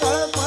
Papa.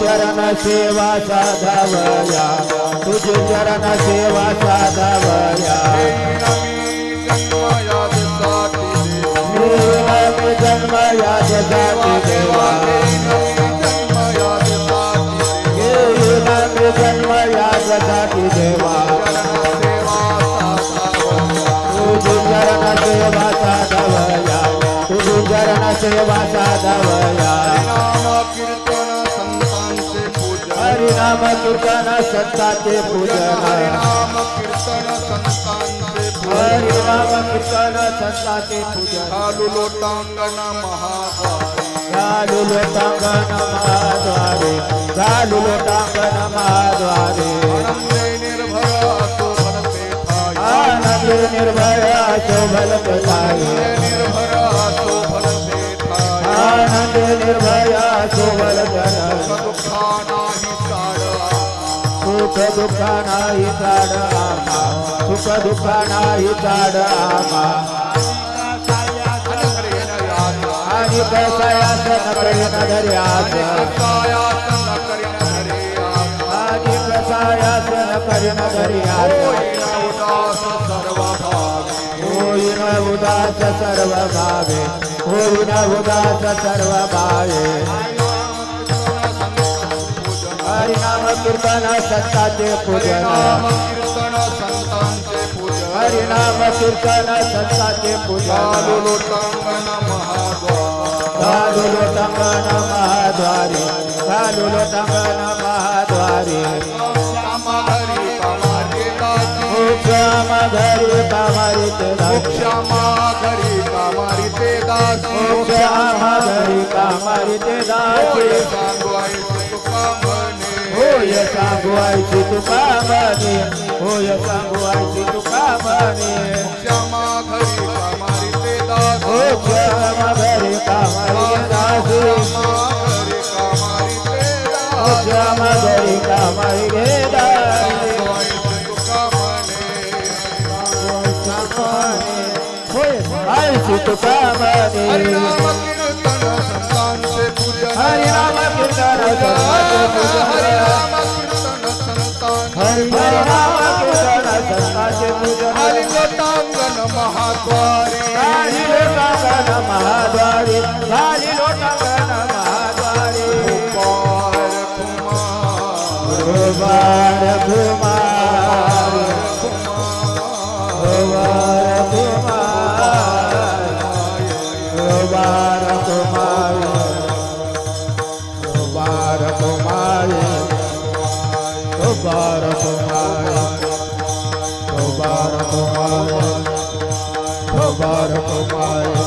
चरण सेवा साधावया. तुझी चरण सेवा साधावया तुझी चरण सेवा साधावया देईन मी जन्मयासाठी देवा. घेईन मी जन्म याच्यासाठी देवा देईन मी जन्मयासाठी देवा. तुझी चरण सेवा साधावया तुझी चरण सेवा साधावया हरिनाम कीर्तन संतांचे पूजन। हरिनाम कीर्तन संतांचे पूजन। हरिनाम कीर्तन संतांचे हरिनाम कीर्तन संतांचे पूजन पूजन। चालू लोटांगण महाद्वारे। चालू लोटांगण महाद्वारे। चालू लोटांगण महाद्वारे। आनंदे निर्भय शोभनते ठाई आनंद निर्भय शोभल कथाई निर्भय शोभनते ठाई आनंद निर्भय शोभल कथाई दुःखा नाही चाड सुख दुःख नाही चाड आमा सुख दुःख नाही चाड आमा आणि कसायासन करीन धर्यास आणि कसायासन करीन धर्यास होईन उदास सर्व भावे होईन उदास सर्व भावे हरिनाम कीर्तन सत्ताचे पूजन। हरिनाम कीर्तन सत्ताचे पूजन। चालू लोटांगण महाद्वारे चालू लोटांगण महाद्वारे श्याम घरी कामारी ते दास। श्याम घरी कामारी ते दास। होय सांगू आईची तुका म्हणे होय सांगू आईची तुका म्हणे हो श्याम घरी कामारी दास हो श्याम घरी कामारी घे दास होय आईची तुका म्हणे हरिनाम कीर्तन संतांचे हरे राम कीर्तन हरे राम। कीर्तन संतान हरे राम कीर्तन संताचे पूजन हरि लोटांगण महाद्वारे हरि लोटांगण महाद्वारे हरि लोटांगण महाद्वारे कुमार कुमार कुमार मुबारक पाए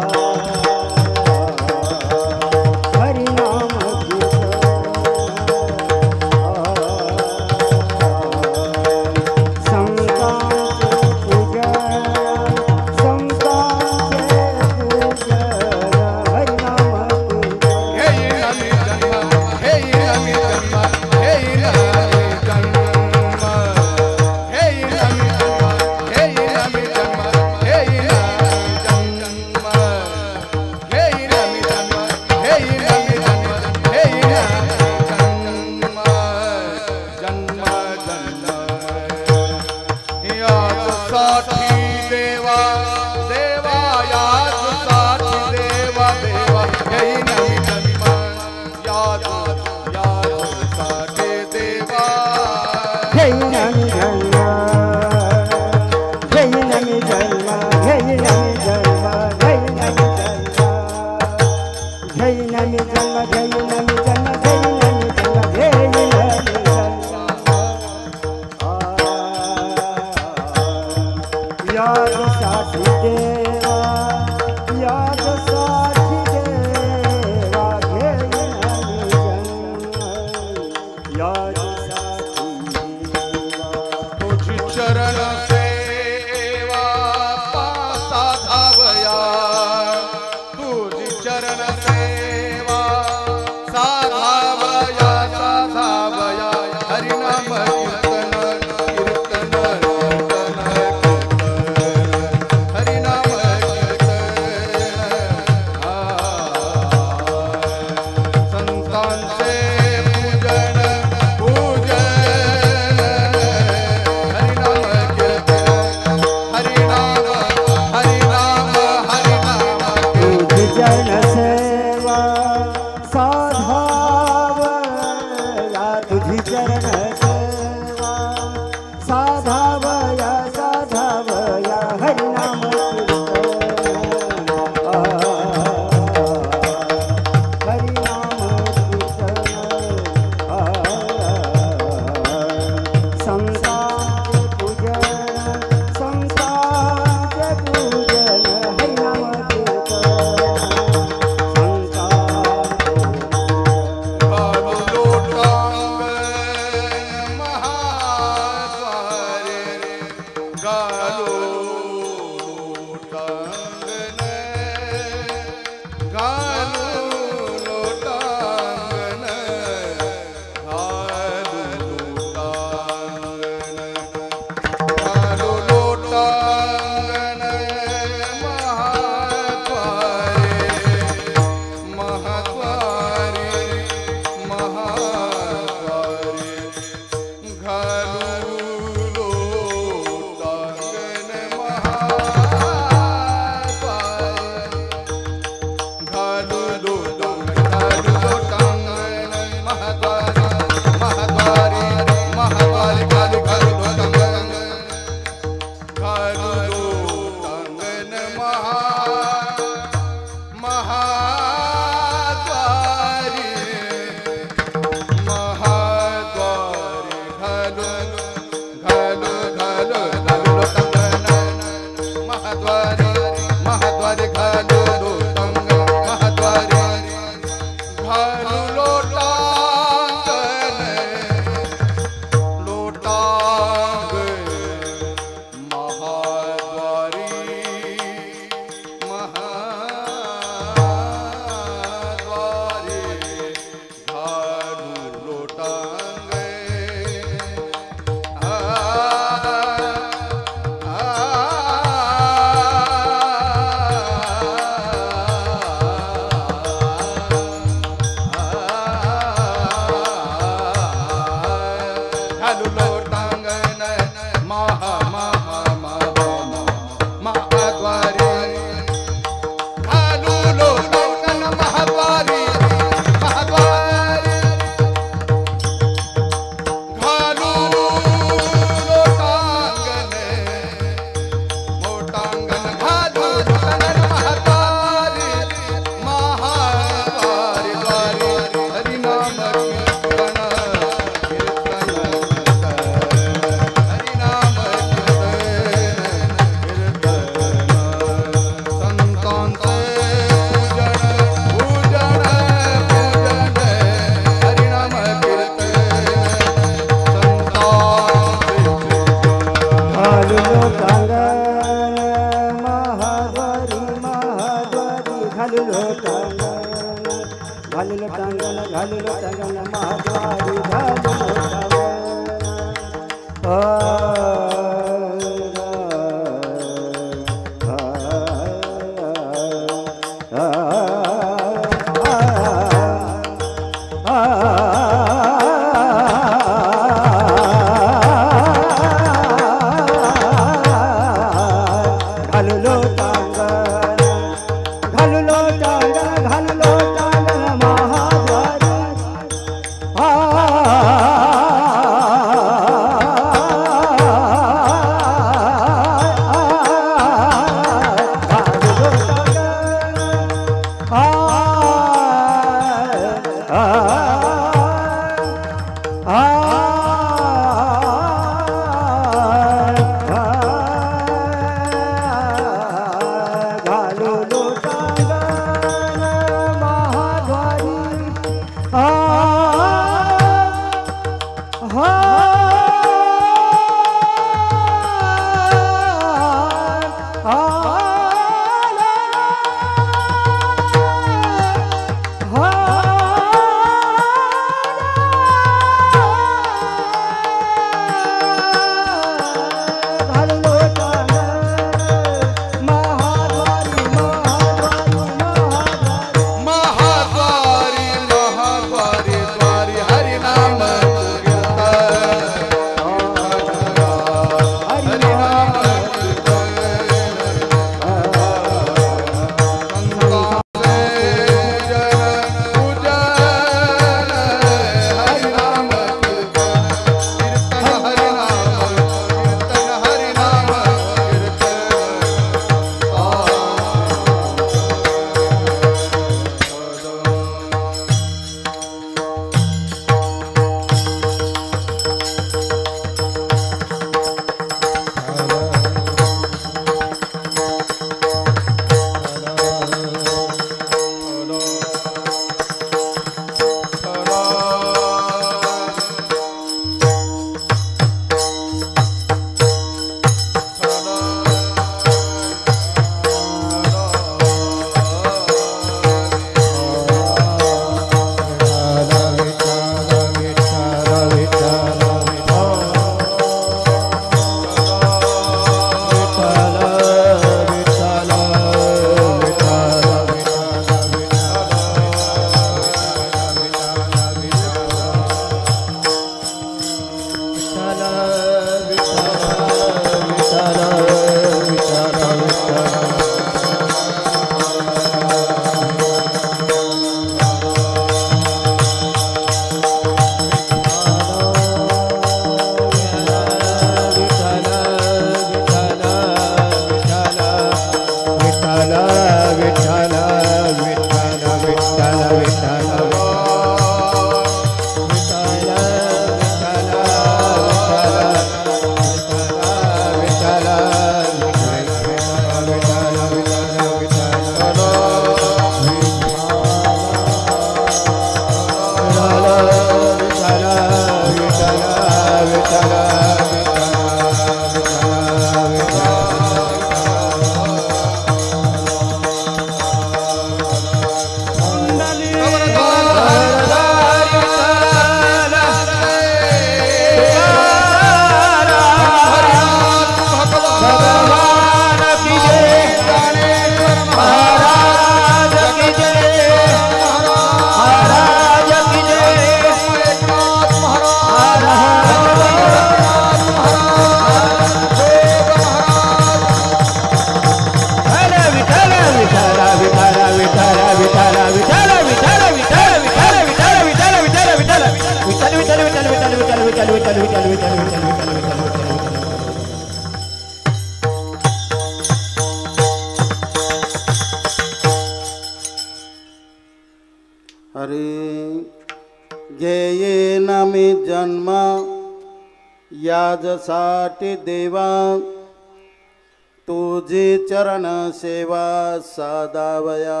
चरण सेवा साधावया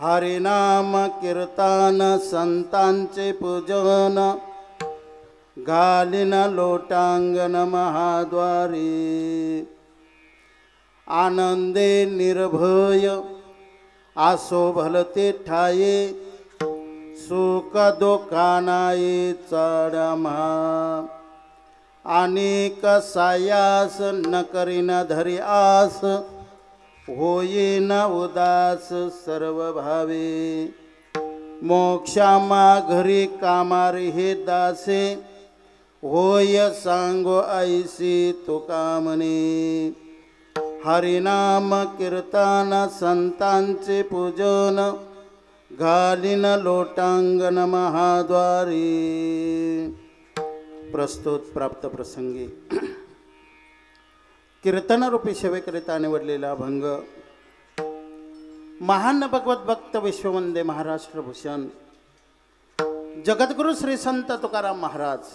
हरिनाम कीर्तन संतांचे पूजन। घालीन लोटांगण महाद्वारी। आनंदे निर्भय आसो भलते ठाये। सुख दुकानाये चढमा। अनेक सायास न करीन धरी आस होईन उदास सर्व भावे मोक्षामा घरी कामारी हे दासे होय सांगो ऐसी तुकामने हरिनाम कीर्तन संतांचे पूजन घालीन लोटांगण महाद्वारी. प्रस्तुत प्राप्त प्रसंगी. कीर्तनरूपी सेवेकरिता निवडलेला भंग महान भगवत भक्त विश्ववंदे महाराष्ट्र भूषण जगद्गुरु श्री संत तुकाराम महाराज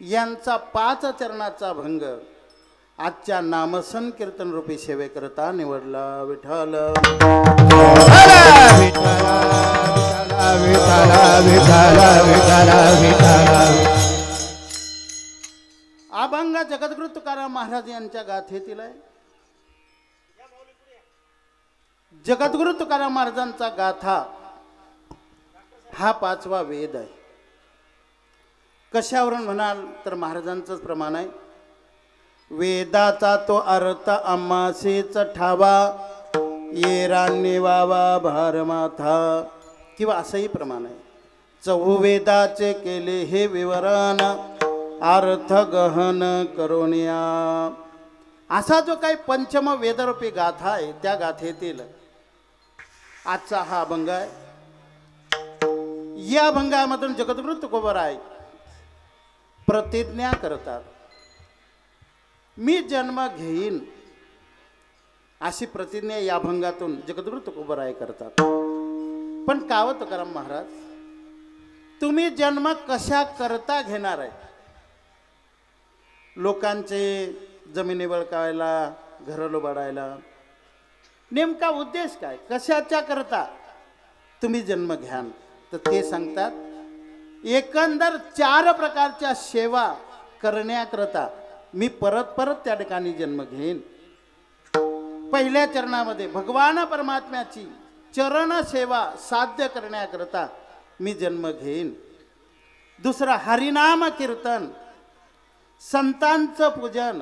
यांचा पाच चरणाचा भंग आजच्या नामसन कीर्तन रूपी सेवेकरता निवडला विठ्ठल विठ्ठल विठ्ठल विठ्ठल विठ्ठल. अभंग जगद्गुरु तुकाराम महाराज यांच्या गाथेतील आहे. जगद्गुरु तुकाराम महाराजांचा गाथा हा पाचवा वेद आहे. कशावरून म्हणाल तर महाराजांचंच प्रमाण आहे. वेदाचा तो अर्थ अम्मासीच ठावा येरांनी वावा भारमाथा किंवा असंही प्रमाण आहे. चहुवेदाचे केले हे विवरण अर्थ गहन करोनिया असा जो काही पंचम वेदरूपी गाथा आहे त्या गाथेतील आजचा हा अभंग आहे. या अभंगामधून जगद्गुरु तुकोबराय प्रतिज्ञा करतात. मी जन्म घेईन अशी प्रतिज्ञा या अभंगातून जगद्गुरु तुकोबराय करतात. पण काव तुकाराम महाराज तुम्ही जन्म कशा करता घेणार आहे? लोकांचे जमिनी बळकावायला घरं लुबाडायला. नेमका उद्देश काय? कशाच्या करता? तुम्ही जन्म घ्याल. तर ते सांगतात एकंदर चार प्रकारच्या सेवा करण्याकरता मी परत परत त्या ठिकाणी जन्म घेईन. पहिल्या चरणामध्ये भगवान परमात्म्याची चरण सेवा साध्य करण्याकरता मी जन्म घेईन. दुसरं हरिनाम कीर्तन. संतांचं पूजन.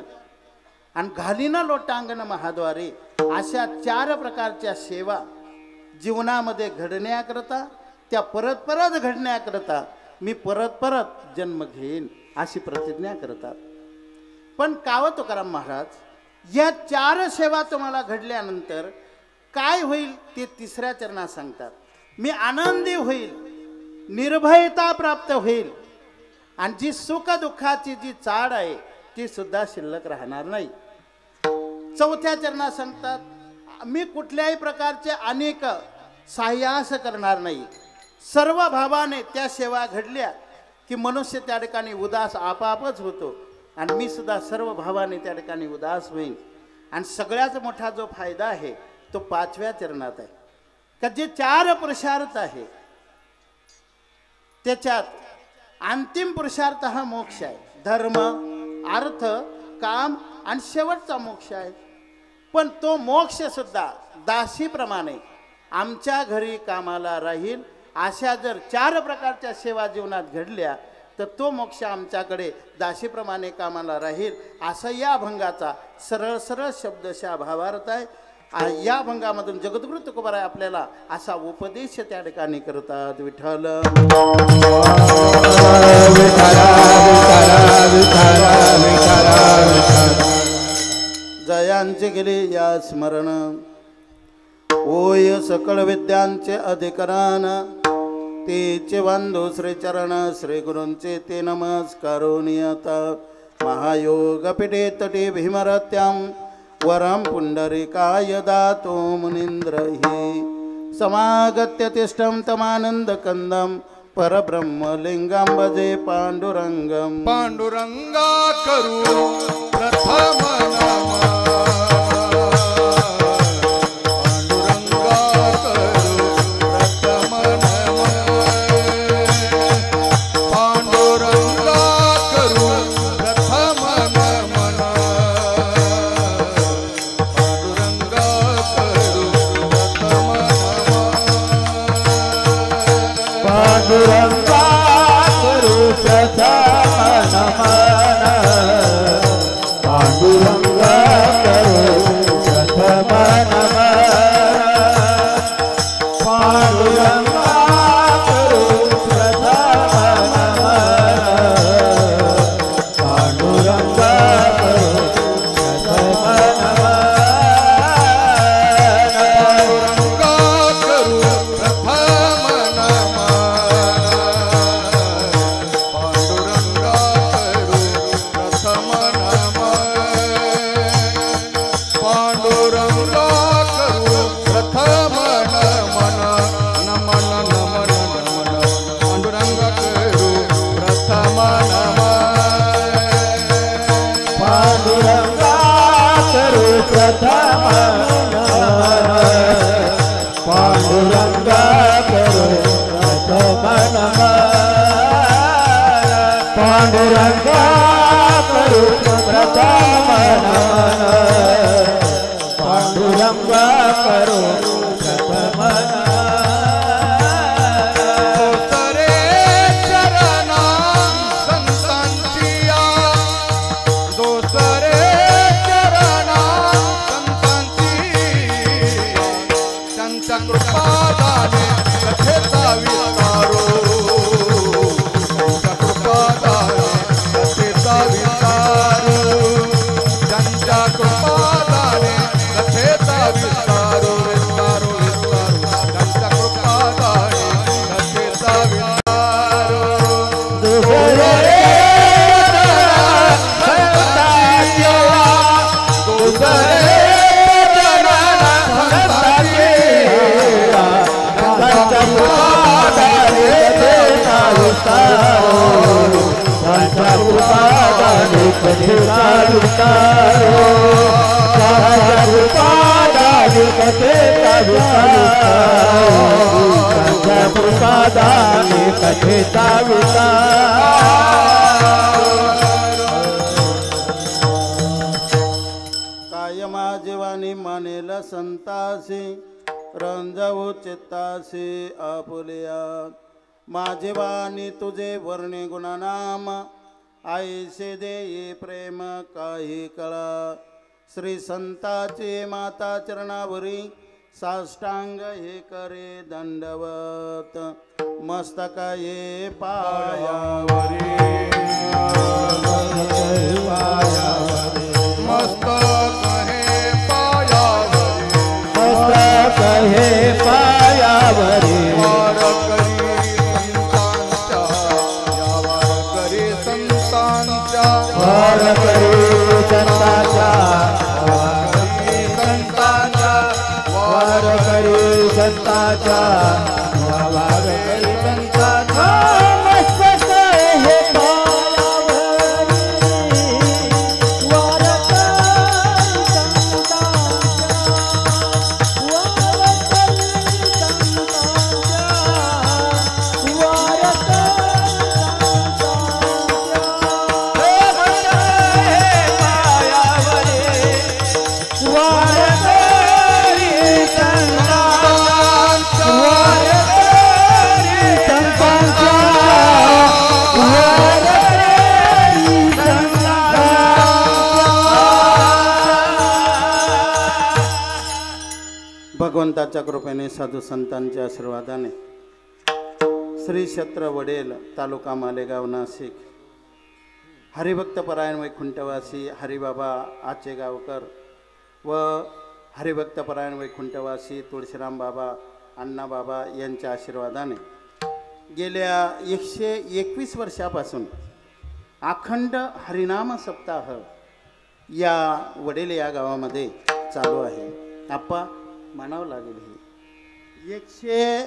आणि घालीनं लोटांगण महाद्वारे अशा चार प्रकारच्या सेवा जीवनामध्ये घडण्याकरता त्या परत परत घडण्याकरता मी परत परत जन्म घेईन अशी प्रतिज्ञा करतात. पण काव तुकाराम महाराज या चार सेवा तुम्हाला घडल्यानंतर काय होईल ते तिसऱ्या चरणात सांगतात. मी आनंदी होईल निर्भयता प्राप्त होईल आणि जी सुख दुःखाची जी चाड आहे ती सुद्धा शिल्लक राहणार नाही. चौथ्या चरणात सांगतात मी कुठल्याही प्रकारचे अनेक साह्यास करणार नाही. सर्व भावाने त्या सेवा घडल्या की मनुष्य त्या ठिकाणी उदास आपापच होतो आणि मी सुद्धा सर्व भावाने त्या ठिकाणी उदास होईन. आणि सगळ्यात मोठा जो फायदा आहे तो पाचव्या चरणात आहे. का जे चार पुरुषार्थ आहे त्याच्यात अंतिम पुरुषार्थ हा मोक्ष आहे. धर्म अर्थ काम आणि शेवटचा मोक्ष आहे. पण तो मोक्ष सुद्धा दासीप्रमाणे आमच्या घरी कामाला राहील अशा जर चार प्रकारच्या सेवा जीवनात घडल्या तर तो मोक्ष आमच्याकडे दासीप्रमाणे कामाला राहील असं या अभंगाचा सरळ सरळ शब्दशा भावार्थ आहे. या अभंगामधून जगद्गुरु तुकोबाराय आपल्याला असा उपदेश त्या ठिकाणी करतात विठ्ठल. जयांचे गेले या स्मरण. ओय सकळ विद्यांचे अधिकरण. तेचे बांधो श्री चरण श्री गुरूंचे ते नमस्कारो नियत महायोग पिढे तटे भीमरत्यां वरं पुंडरिकाय दातो मुनींद्र हि। समागत्य तिष्ठं तमानन्दकन्दं परब्रह्मलिङ्गं भजे पाण्डुरङ्गम्। पांडुरंगा करू प्रथम प्रसादाने कथेचा कायमा जीवानी मानेल संतासी रंजावू चित्तासी आपुलिया. माझे वाणी तुझे वर्णे गुणनाम आईसे देई प्रेम काही कळा. श्री संताचे माता चरणावरी साष्टांग हे करे दंडवत. मस्तक ये पायावरी पायावरी भगवंताच्या कृपेने साधू संतांच्या आशीर्वादाने श्री क्षेत्र वडेल तालुका मालेगाव नाशिक. हरिभक्तपरायण वैकुंठवासी हरिबाबा आचेगावकर व हरिभक्तपरायण वैकुंठवासी तुळशीराम बाबा अण्णा बाबा यांच्या आशीर्वादाने गेल्या एकशे एकवीस वर्षापासून अखंड हरिनाम सप्ताह या वडेल या गावामध्ये चालू आहे. आप्पा म्हणावं लागेल हे. एकशे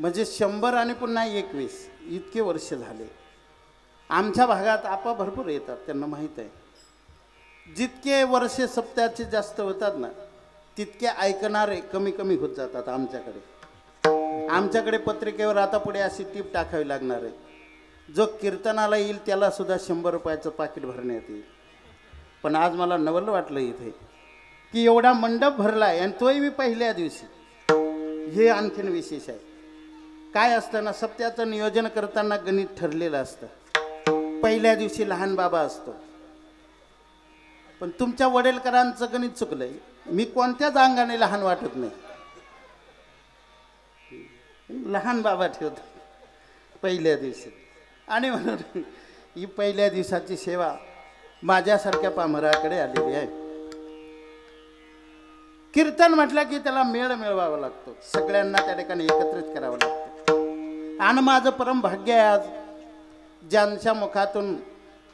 म्हणजे शंभर आणि पुन्हा एकवीस इतके वर्ष झाले. आमच्या भागात आपा भरपूर येतात त्यांना माहीत आहे. जितके वर्षे सप्त्याचे जास्त होतात ना तितके ऐकणारे कमी कमी होत जातात आमच्याकडे. आमच्याकडे पत्रिकेवर आता पुढे अशी टीप टाकावी लागणार आहे. जो कीर्तनाला येईल त्याला सुद्धा शंभर रुपयाचं पाकिट भरण्यात येईल. पण आज मला नवल वाटलं इथे. की एवढा मंडप भरला आहे आणि तोही मी पहिल्या दिवशी. हे आणखीन विशेष आहे. काय असतं ना सप्त्याचं नियोजन करताना गणित ठरलेलं असतं. पहिल्या दिवशी लहान बाबा असतो. पण तुमच्या वडीलकरांचं गणित चुकलंय. मी कोणत्याच अंगाने लहान वाटत नाही. लहान बाबा ठेवतो. पहिल्या दिवशी. आणि म्हणून ही पहिल्या दिवसाची सेवा माझ्यासारख्या पामराकडे आलेली आहे. कीर्तन म्हटलं की त्याला मेळ मिळवावा लागतो. सगळ्यांना त्या ठिकाणी एकत्रित करावं लागतं. आणि माझं परम भाग्य आहे आज ज्यांच्या मुखातून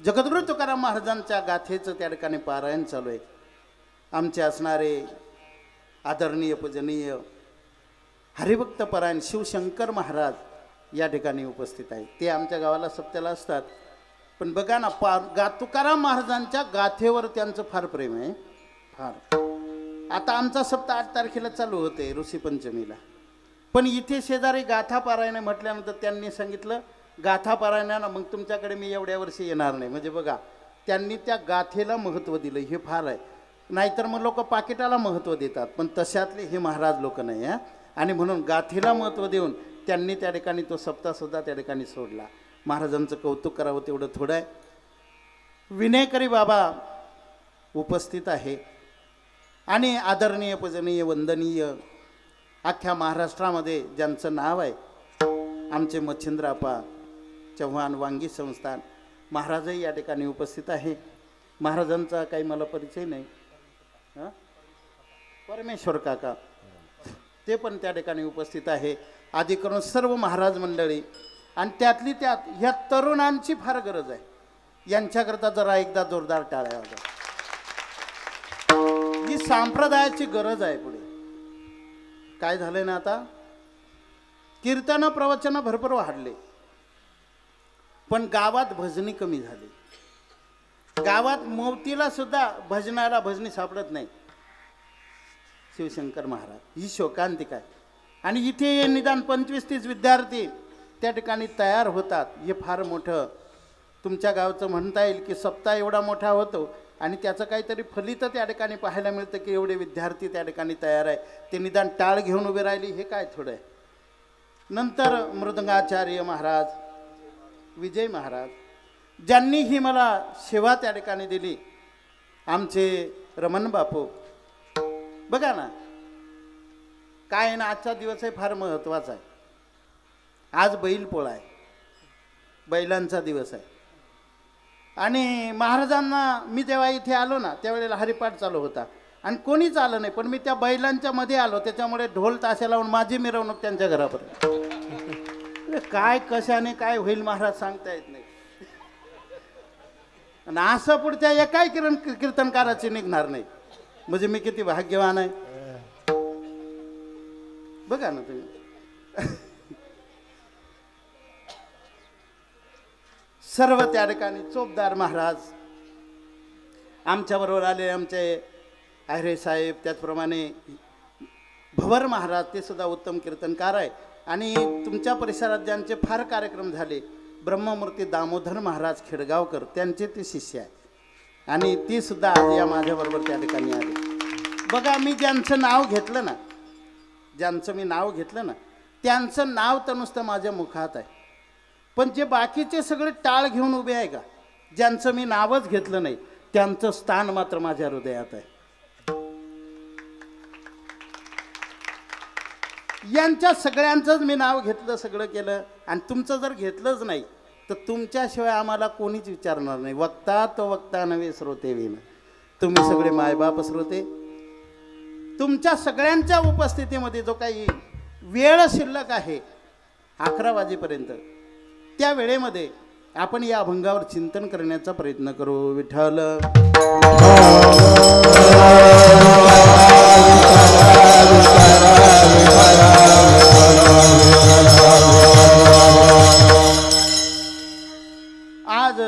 जगद्गुरु तुकाराम महाराजांच्या गाथेचं त्या ठिकाणी पारायण चालू आहे. आमचे असणारे आदरणीय पूजनीय हरिभक्त परायण शिवशंकर महाराज या ठिकाणी उपस्थित आहेत. ते आमच्या गावाला सप्त्याला असतात. पण बघा ना पा गा तुकाराम महाराजांच्या गाथेवर त्यांचं फार प्रेम आहे. फार. आता आमचा सप्ताह आठ तारखेला चालू होते ऋषीपंचमीला पण इथे शेजारी गाथापारायण म्हटल्यानंतर त्यांनी सांगितलं गाथापारायणानं मग तुमच्याकडे मी एवढ्या वर्षी येणार नाही. म्हणजे बघा त्यांनी त्या गाथेला महत्त्व दिलं हे फार आहे. नाहीतर मग लोक पाकिटाला महत्त्व देतात पण तशातले हे महाराज लोक नाही हां? आणि म्हणून गाथेला महत्त्व देऊन त्यांनी त्या ठिकाणी तो सप्ताहसुद्धा त्या ठिकाणी सोडला. महाराजांचं कौतुक करावं तेवढं थोडं आहे. विनयकरी बाबा उपस्थित आहे. आणि आदरणीय पूजनीय वंदनीय अख्ख्या महाराष्ट्रामध्ये ज्यांचं नाव आहे आमचे मच्छिंद्रापा चव्हाण वांगी संस्थान महाराजही या ठिकाणी उपस्थित आहे. महाराजांचा काही मला परिचय नाही. हां? परमेश्वर काका. ते पण त्या ठिकाणी उपस्थित आहे. आधी करून सर्व महाराज मंडळी आणि त्यातली त्यात ह्या तरुणांची फार गरज आहे. यांच्याकरता जरा एकदा जोरदार टाळ्या वाजवा. संप्रदायाची गरज आहे पुढे. काय झालंय ना आता? कीर्तन प्रवचन भरपूर वाढले. पण गावात भजनी कमी झाली. गावात मौतीला सुद्धा भजनाला भजनी सापडत नाही. शिवशंकर महाराज ही शोकांतिका आहे. आणि इथे हे निदान पंचवीस तीस विद्यार्थी त्या ठिकाणी तयार होतात. हे फार मोठं. तुमच्या गावचं म्हणता येईल की सप्ताह एवढा मोठा होतो. आणि त्याचं काहीतरी फलित त्या ठिकाणी पाहायला मिळतं की एवढे विद्यार्थी त्या ठिकाणी तयार आहे. ते निदान टाळ घेऊन उभे राहिली हे काय थोडं आहे? नंतर मृदंगाचार्य महाराज विजय महाराज ज्यांनी ही मला सेवा त्या ठिकाणी दिली आमचे रमण बापू. बघा ना काय आहे ना आजचा दिवस आहे फार महत्त्वाचा आहे. आज बैल पोळा आहे. बैलांचा दिवस आहे. आणि महाराजांना मी जेव्हा इथे आलो ना त्यावेळेला हरिपाठ चालू होता. आणि कोणीच आलं नाही पण मी त्या बैलांच्या मध्ये आलो त्याच्यामुळे ढोल ताशा लावून माझी मिरवणूक त्यांच्या घरापर्यंत. काय कशाने काय होईल महाराज सांगता येत नाही. आणि असं पुढच्या एकाही किरण कीर्तनकाराची निघणार नाही. म्हणजे मी किती भाग्यवान आहे. बघा ना तुम्ही. सर्व त्या ठिकाणी चोपदार महाराज आमच्याबरोबर आले आमचे आहिरे साहेब त्याचप्रमाणे भवर महाराज ते सुद्धा उत्तम कीर्तनकार आहे आणि तुमच्या परिसरात ज्यांचे फार कार्यक्रम झाले ब्रह्ममूर्ती दामोदर महाराज खेडगावकर त्यांचे ते शिष्य आहे आणि ती सुद्धा आज या माझ्याबरोबर त्या ठिकाणी आले. बघा मी ज्यांचं नाव घेतलं ना ज्यांचं मी नाव घेतलं ना त्यांचं नाव तर नुसतं माझ्या मुखात आहे. पण जे बाकीचे सगळे टाळ घेऊन उभे आहे का? ज्यांचं मी नावच घेतलं नाही त्यांचं स्थान मात्र माझ्या हृदयात आहे. यांच्या सगळ्यांचंच मी नाव घेतलं सगळं केलं आणि तुमचं जर घेतलंच नाही तर तुमच्याशिवाय आम्हाला कोणीच विचारणार नाही. वक्ता तो वक्ता नव्हे श्रोते विन तुम्ही सगळे मायबाप श्रोते. तुमच्या सगळ्यांच्या उपस्थितीमध्ये जो काही वेळ शिल्लक आहे अकरा वाजेपर्यंत त्या वेळेमध्ये आपण या अभंगावर चिंतन करण्याचा प्रयत्न करू विठ्ठल. आज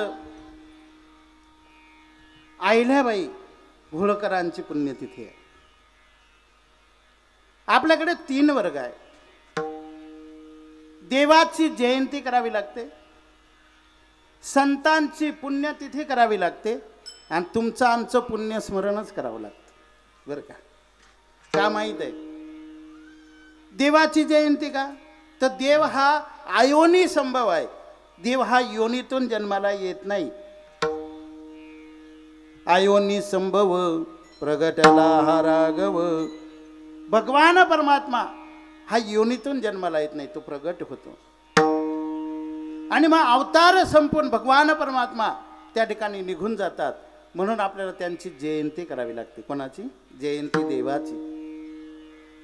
आहिल्याबाई घोळकरांची पुण्यतिथी आहे. आपल्याकडे तीन वर्ग आहे. देवाची जयंती करावी लागते. संतांची पुण्यतिथी करावी लागते. आणि तुमचं आमचं पुण्यस्मरणच करावं लागतं. बरं का? का माहीत आहे? देवाची जयंती का? तर देव हा आयोनी संभव आहे. देव हा योनीतून जन्माला येत नाही. आयोनी संभव प्रगटला हा राघव. भगवान परमात्मा हा योनीतून जन्माला येत नाही तो प्रगट होतो. आणि मग अवतार संपून भगवान परमात्मा त्या ठिकाणी निघून जातात. म्हणून आपल्याला त्यांची जयंती करावी लागते. कोणाची? जयंती देवाची.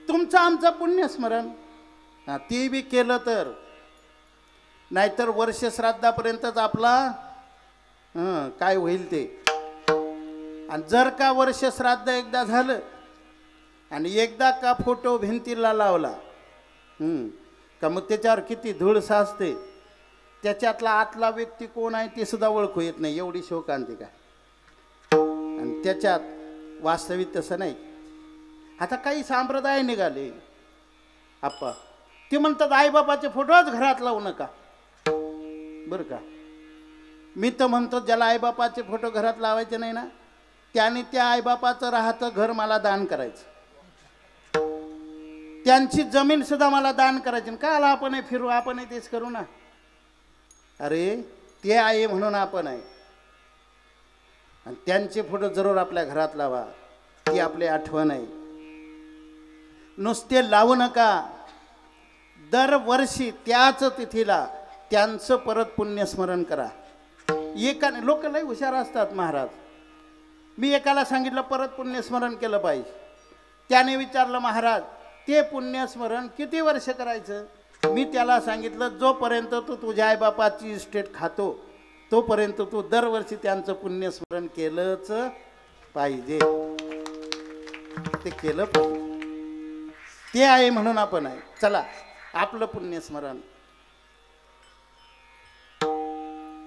तुमचं आमचं पुण्यस्मरण. हा ते बी केलं तर. नाहीतर वर्ष श्राद्धापर्यंतच आपला काय होईल ते. आणि जर का वर्ष श्राद्ध एकदा झालं आणि एकदा का फोटो भिंतीला लावला का मग त्याच्यावर किती धूळ साचते? त्याच्यातला आतला व्यक्ती कोण आहे ते सुद्धा ओळखू येत नाही. एवढी शोकांतिका आणि त्याच्यात वास्तविक तसं नाही. आता काही संप्रदाय निघाले. आप्पा ते म्हणतात आईबापाचे फोटोच घरात लावू नका. बरं का? मी तर म्हणतो ज्याला आईबापाचे फोटो घरात लावायचे नाही ना त्याने त्या आईबापाचं राहतं घर मला दान करायचं. त्यांची जमीन सुद्धा मला दान करायची. का आला आपण फिरू आपण तेच करू ना. अरे ते आहे म्हणून आपण आहे. आणि त्यांचे फोटो जरूर आपल्या घरात लावा. ती आपली आठवण आहे. नुसते लावू नका. दरवर्षी त्याच तिथीला त्यांचं परत पुण्यस्मरण करा. एका लोक लय हुशार असतात महाराज. मी एकाला सांगितलं परत पुण्यस्मरण केलं पाहिजे. त्याने विचारलं महाराज ते पुण्यस्मरण किती वर्ष करायचं? मी त्याला सांगितलं जोपर्यंत तू तुझ्या आईबापाची इस्टेट खातो तोपर्यंत तू दरवर्षी त्यांचं पुण्यस्मरण केलंच पाहिजे. ते केलं पाहिजे. ते आहे म्हणून आपण आहे. चला आपलं पुण्यस्मरण.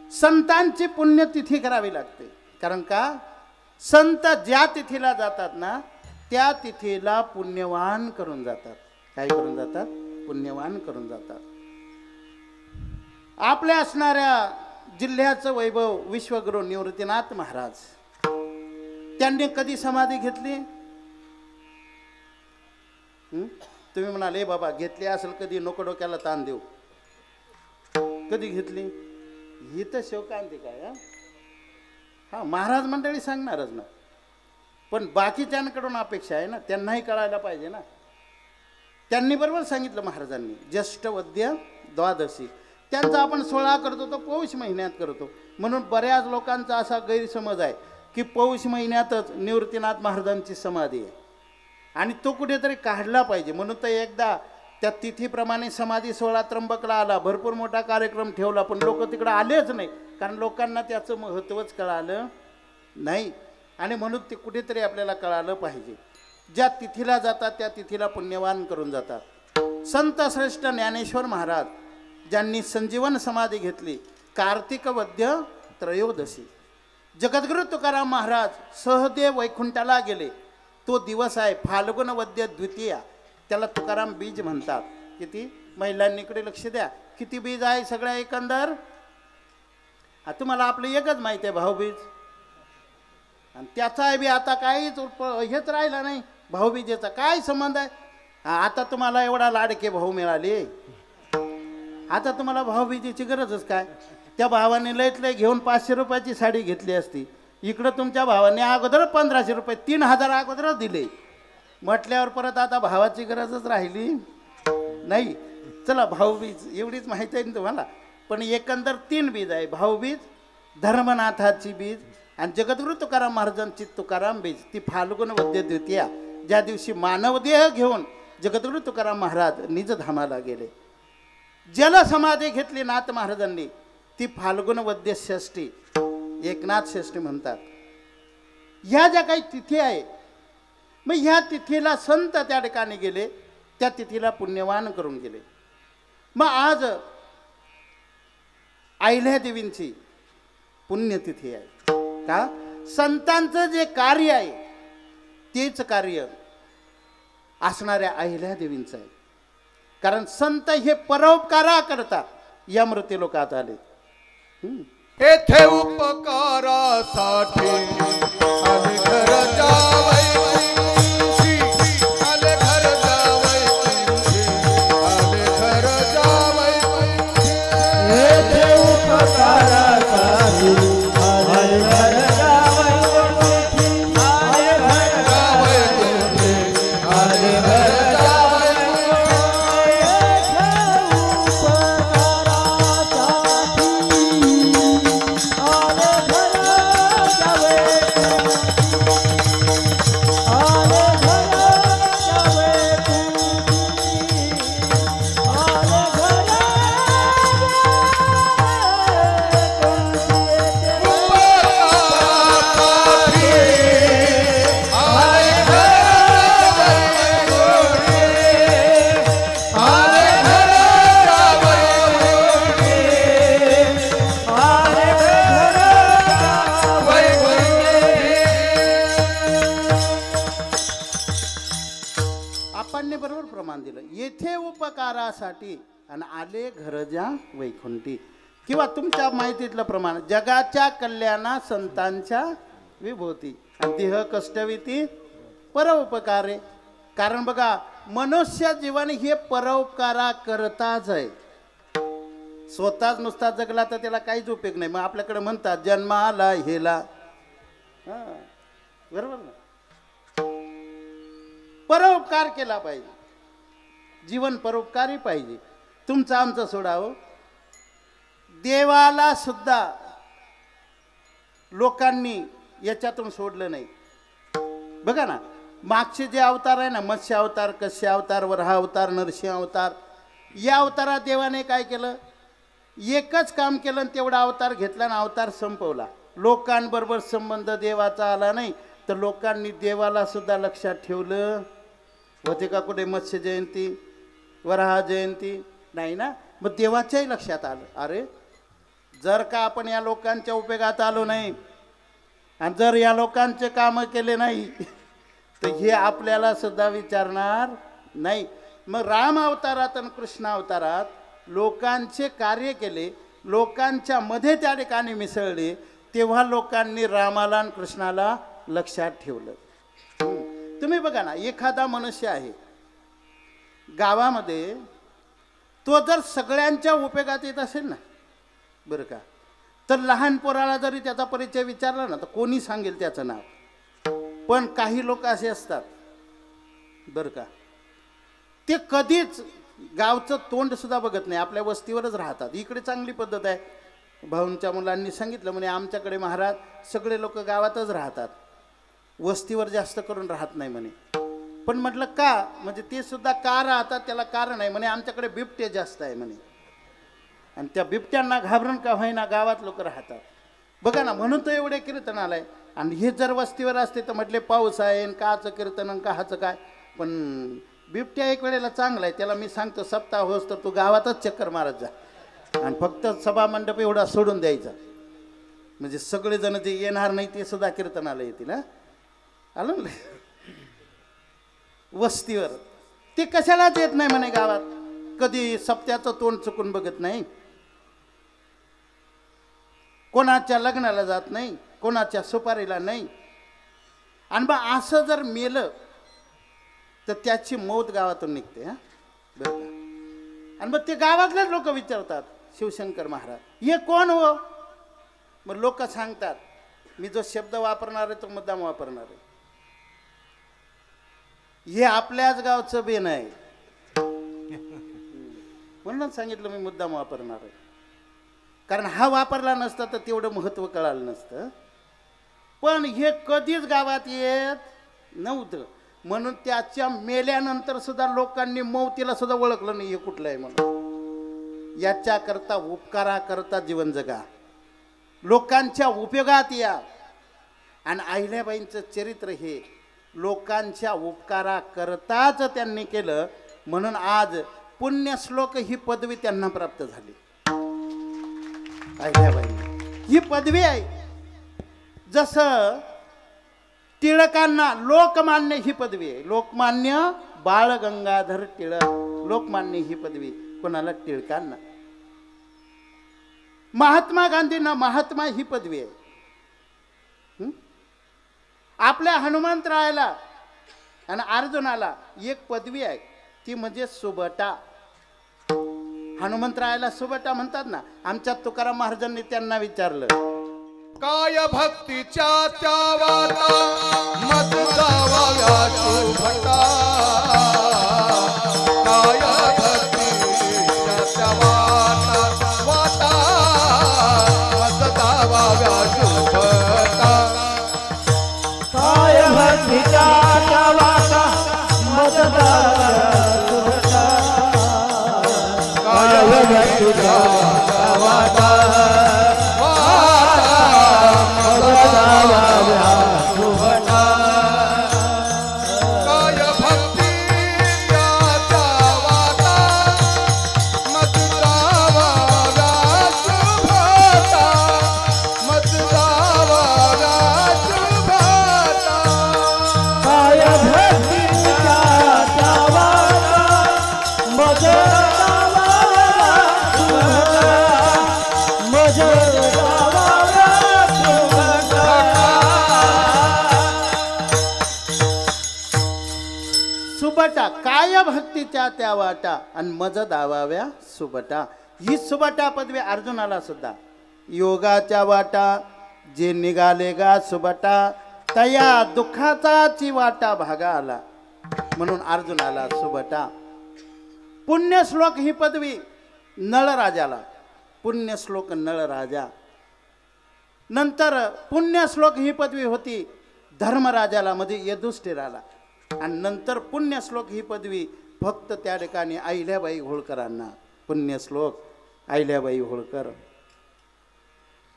संतांची पुण्यतिथी करावी लागते. कारण का? संत ज्या तिथीला जातात ना त्या तिथीला पुण्यवान करून जातात. काय करून जातात? पुण्यवान करून जातात. आपल्या असणाऱ्या जिल्ह्याचं वैभव विश्वगुरु निवृत्तीनाथ महाराज. त्यांनी कधी समाधी घेतली? तुम्ही म्हणाले बाबा घेतली असेल कधी नको डोक्याला ताण देऊ. कधी घेतली? ही तर शिवकांती काय हा महाराज मंडळी सांगणारच ना. पण बाकीच्यांकडून अपेक्षा आहे ना त्यांनाही कळायला पाहिजे ना. त्यांनी बरोबर सांगितलं महाराजांनी ज्येष्ठ वद्य द्वादशी. त्यांचा आपण सोहळा करतो तो पौष महिन्यात करतो. म्हणून बऱ्याच लोकांचा असा गैरसमज आहे की पौष महिन्यातच निवृत्तीनाथ महाराजांची समाधी आहे. आणि तो कुठेतरी काढला पाहिजे. म्हणून तर एकदा त्या तिथीप्रमाणे समाधी सोहळा त्र्यंबकला आला. भरपूर मोठा कार्यक्रम ठेवला पण लोक तिकडं आलेच नाही. कारण लोकांना त्याचं महत्त्वच कळालं नाही. आणि म्हणून ते कुठेतरी आपल्याला कळालं पाहिजे. ज्या तिथीला जातात त्या तिथीला पुण्यवान करून जातात. संत श्रेष्ठ ज्ञानेश्वर महाराज ज्यांनी संजीवन समाधी घेतली कार्तिक वद्य त्रयोदशी. जगद्गुरु तुकाराम महाराज सहदेव वैकुंठाला गेले. तो दिवस आहे फाल्गुन वद्य द्वितीया. त्याला तुकाराम बीज म्हणतात. किती? महिलांनीकडे लक्ष द्या. किती बीज आहे सगळ्या एकंदर? हा तुम्हाला आपलं एकच माहिती आहे भाऊबीज आणि त्याचा बी आता काहीच उप हेच राहिला नाही. भाऊबीजेचा काय संबंध आहे? आता तुम्हाला एवढा लाडके भाऊ मिळाले. आता तुम्हाला भाऊबीजेची गरजच काय? त्या भावाने लयत लय घेऊन पाचशे रुपयाची साडी घेतली असती. इकडं तुमच्या भावाने अगोदर पंधराशे रुपये तीन हजार अगोदरच दिले. म्हटल्यावर परत आता भावाची गरजच राहिली. नाही चला भाऊबीज एवढीच माहिती आहे ना तुम्हाला. पण एकंदर तीन बीज आहे. भाऊबीज धर्मनाथाची बीज आणि जगद्गुरु तुकाराम महाराजांची तुकाराम बीज ती फाल्गुन वद्य द्वितीया ज्या दिवशी मानवदेह घेऊन जगद्गुरु तुकाराम महाराज निजधामाला गेले. जलसमाधी घेतली नाथ महाराजांनी ती फाल्गुन वद्य षष्ठी एकनाथ षष्ठी म्हणतात. ह्या ज्या काही तिथी आहे मग ह्या तिथीला संत त्या ठिकाणी गेले त्या तिथीला पुण्यवान करून गेले. मग आज आहिल्या देवींची पुण्यतिथी आहे. का? संतांचं जे कार्य आहे तेच कार्य असणाऱ्या अहिल्या देवींचं आहे. कारण संत हे परोपकारा करतात. या मृत्यू लोकात आले. हम्म. येथे उपकारासाठी वैकुंठी किंवा तुमच्या माहितीतलं प्रमाण जगाच्या कल्याणा संतांच्या विभूती. देह कष्टविती परोपकारे. कारण बघा मनुष्य जीवन हे परोपकारा करताच आहे. स्वतःच नुसता जगला तर त्याला काहीच उपयोग नाही. मग आपल्याकडे म्हणतात जन्माला हेला. बरोबर ना? परोपकार केला पाहिजे. जीवन परोपकारी पाहिजे. तुमचं आमचं सोडावं. देवाला सुद्धा लोकांनी याच्यातून सोडलं नाही. बघा ना मागचे जे अवतार आहे ना मत्स्य अवतार कस्य अवतार वरहा अवतार नरसिंह अवतार या अवतारात देवाने काय केलं? एकच काम केलं आणि तेवढा अवतार घेतला आणि अवतार संपवला. लोकांबरोबर संबंध देवाचा आला नाही तर लोकांनी देवाला सुद्धा लक्षात ठेवलं. होते का कुठे मत्स्य जयंती वराहा जयंती? नाही ना? मग देवाच्याही लक्षात आलं. अरे जर का आपण या लोकांच्या उपयोगात आलो नाही आणि जर या लोकांचे कामं केले नाही तर हे आपल्याला सुद्धा विचारणार नाही. मग राम अवतारात आणि कृष्ण अवतारात लोकांचे कार्य केले लोकांच्या मध्ये त्या ठिकाणी मिसळले तेव्हा लोकांनी रामाला आणि कृष्णाला लक्षात ठेवलं. तुम्ही बघा ना एखादा मनुष्य आहे गावामध्ये तो जर सगळ्यांच्या उपयोगात येत असेल ना बरं का? तर लहान पोराला जरी त्याचा परिचय विचारला ना तर कोणी सांगेल त्याचं नाव? पण काही लोक असे असतात. बरं का? ते कधीच गावचं तोंड सुद्धा बघत नाही आपल्या वस्तीवरच राहतात. इकडे चांगली पद्धत आहे. भाऊंच्या मुलांनी सांगितलं म्हणे आमच्याकडे महाराज सगळे लोक गावातच राहतात. वस्तीवर जास्त करून राहत नाही म्हणे. पण म्हटलं का? म्हणजे ते सुद्धा का राहतात? त्याला कारण आहे म्हणे आमच्याकडे बिबटे जास्त आहे म्हणे. आणि त्या बिबट्यांना घाबरून का होईना गावात लोक राहतात. बघा ना म्हणून तर एवढे कीर्तन आलंय. आणि हे जर वस्तीवर असते तर म्हटले पाऊस आहे आणि काचं कीर्तन आणि काहाचं काय? पण बिबट्या एक वेळेला चांगला आहे. त्याला मी सांगतो सप्ताह होस तर तू गावातच चक्कर मारत जा. आणि फक्त सभा मंडप एवढा सोडून द्यायचा. म्हणजे सगळेजण जे येणार नाही ते सुद्धा कीर्तनाला येतील हा? आलं ना? वस्तीवर. ते कशालाच येत नाही म्हणे गावात. कधी सप्त्याचं तोंड चुकून बघत नाही. कोणाच्या लग्नाला जात नाही कोणाच्या सुपारीला नाही. आणि मग असं जर मेलं तर त्याची मौत गावातून निघते हा? बरोबर आणि मग ते गावातलेच लोक विचारतात शिवशंकर महाराज हे कोण हो? मग लोक सांगतात मी जो शब्द वापरणार आहे तो मुद्दाम वापरणार आहे. हे आपल्याच गावचं बेन आहे. म्हणूनच सांगितलं मी मुद्दाम वापरणार आहे. कारण हा वापरला नसता तर तेवढं महत्त्व कळालं नसतं. पण हे कधीच गावात येत नव्हतं. म्हणून त्याच्या मेल्यानंतर सुद्धा लोकांनी मौतीला सुद्धा ओळखलं नाही हे कुठलं आहे म्हणून. याच्याकरता उपकाराकरता जीवन जगा. लोकांच्या उपयोगात या. आणि अहिल्याबाईंचं चरित्र हे. लोकांच्या उपकाराकरताच त्यांनी केलं. म्हणून आज पुण्यश्लोक ही पदवी त्यांना प्राप्त झाली. अहिल्याबाई ही पदवी आहे. जसं टिळकांना लोकमान्य ही पदवी आहे. लोकमान्य बाळ गंगाधर टिळक लोकमान्य ही पदवी कोणाला? टिळकांना. महात्मा गांधींना महात्मा ही पदवी आहे. आपल्या हनुमंतरायाला आणि अर्जुनाला एक पदवी आहे. ती म्हणजे सुबटा. हनुमंतरायाला सुबटा म्हणतात ना आमच्या तुकाराम महाराजांनी त्यांना विचारलं. काय भक्तीच्या त्या वाटा मत त्या वाटा आणि मज दावाव्या सुबटा. ही सुबटा पदवी अर्जुनाला सुद्धा. योगाच्या वाटा जे निघाले गा सुबटा तया दुःखाचाची वाटा भागा आला म्हणून अर्जुनाला सुबटा. पुण्यश्लोक ही पदवी नळराजाला. पुण्यश्लोक नळराजा. नंतर पुण्यश्लोक ही पदवी होती धर्मराजाला म्हणजे यदुष्ठिराला आणि नंतर पुण्यश्लोक ही पदवी फक्त त्या ठिकाणी अहिल्याबाई होळकरांना. पुण्यश्लोक अहिल्याबाई होळकर.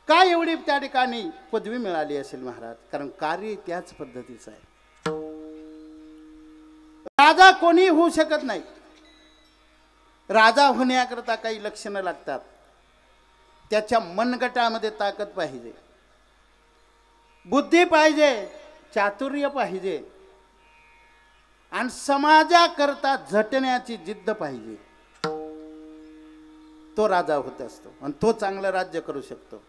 काय एवढी त्या ठिकाणी पदवी मिळाली असेल महाराज? कारण कार्य त्याच पद्धतीचं आहे. राजा कोणी होऊ शकत नाही. राजा होण्याकरता काही लक्षणं लागतात. त्याच्या मनगटामध्ये ताकद पाहिजे. बुद्धी पाहिजे चातुर्य पाहिजे. आणि समाजाकरता झटण्याची जिद्द पाहिजे. तो राजा होत असतो आणि तो चांगलं राज्य करू शकतो.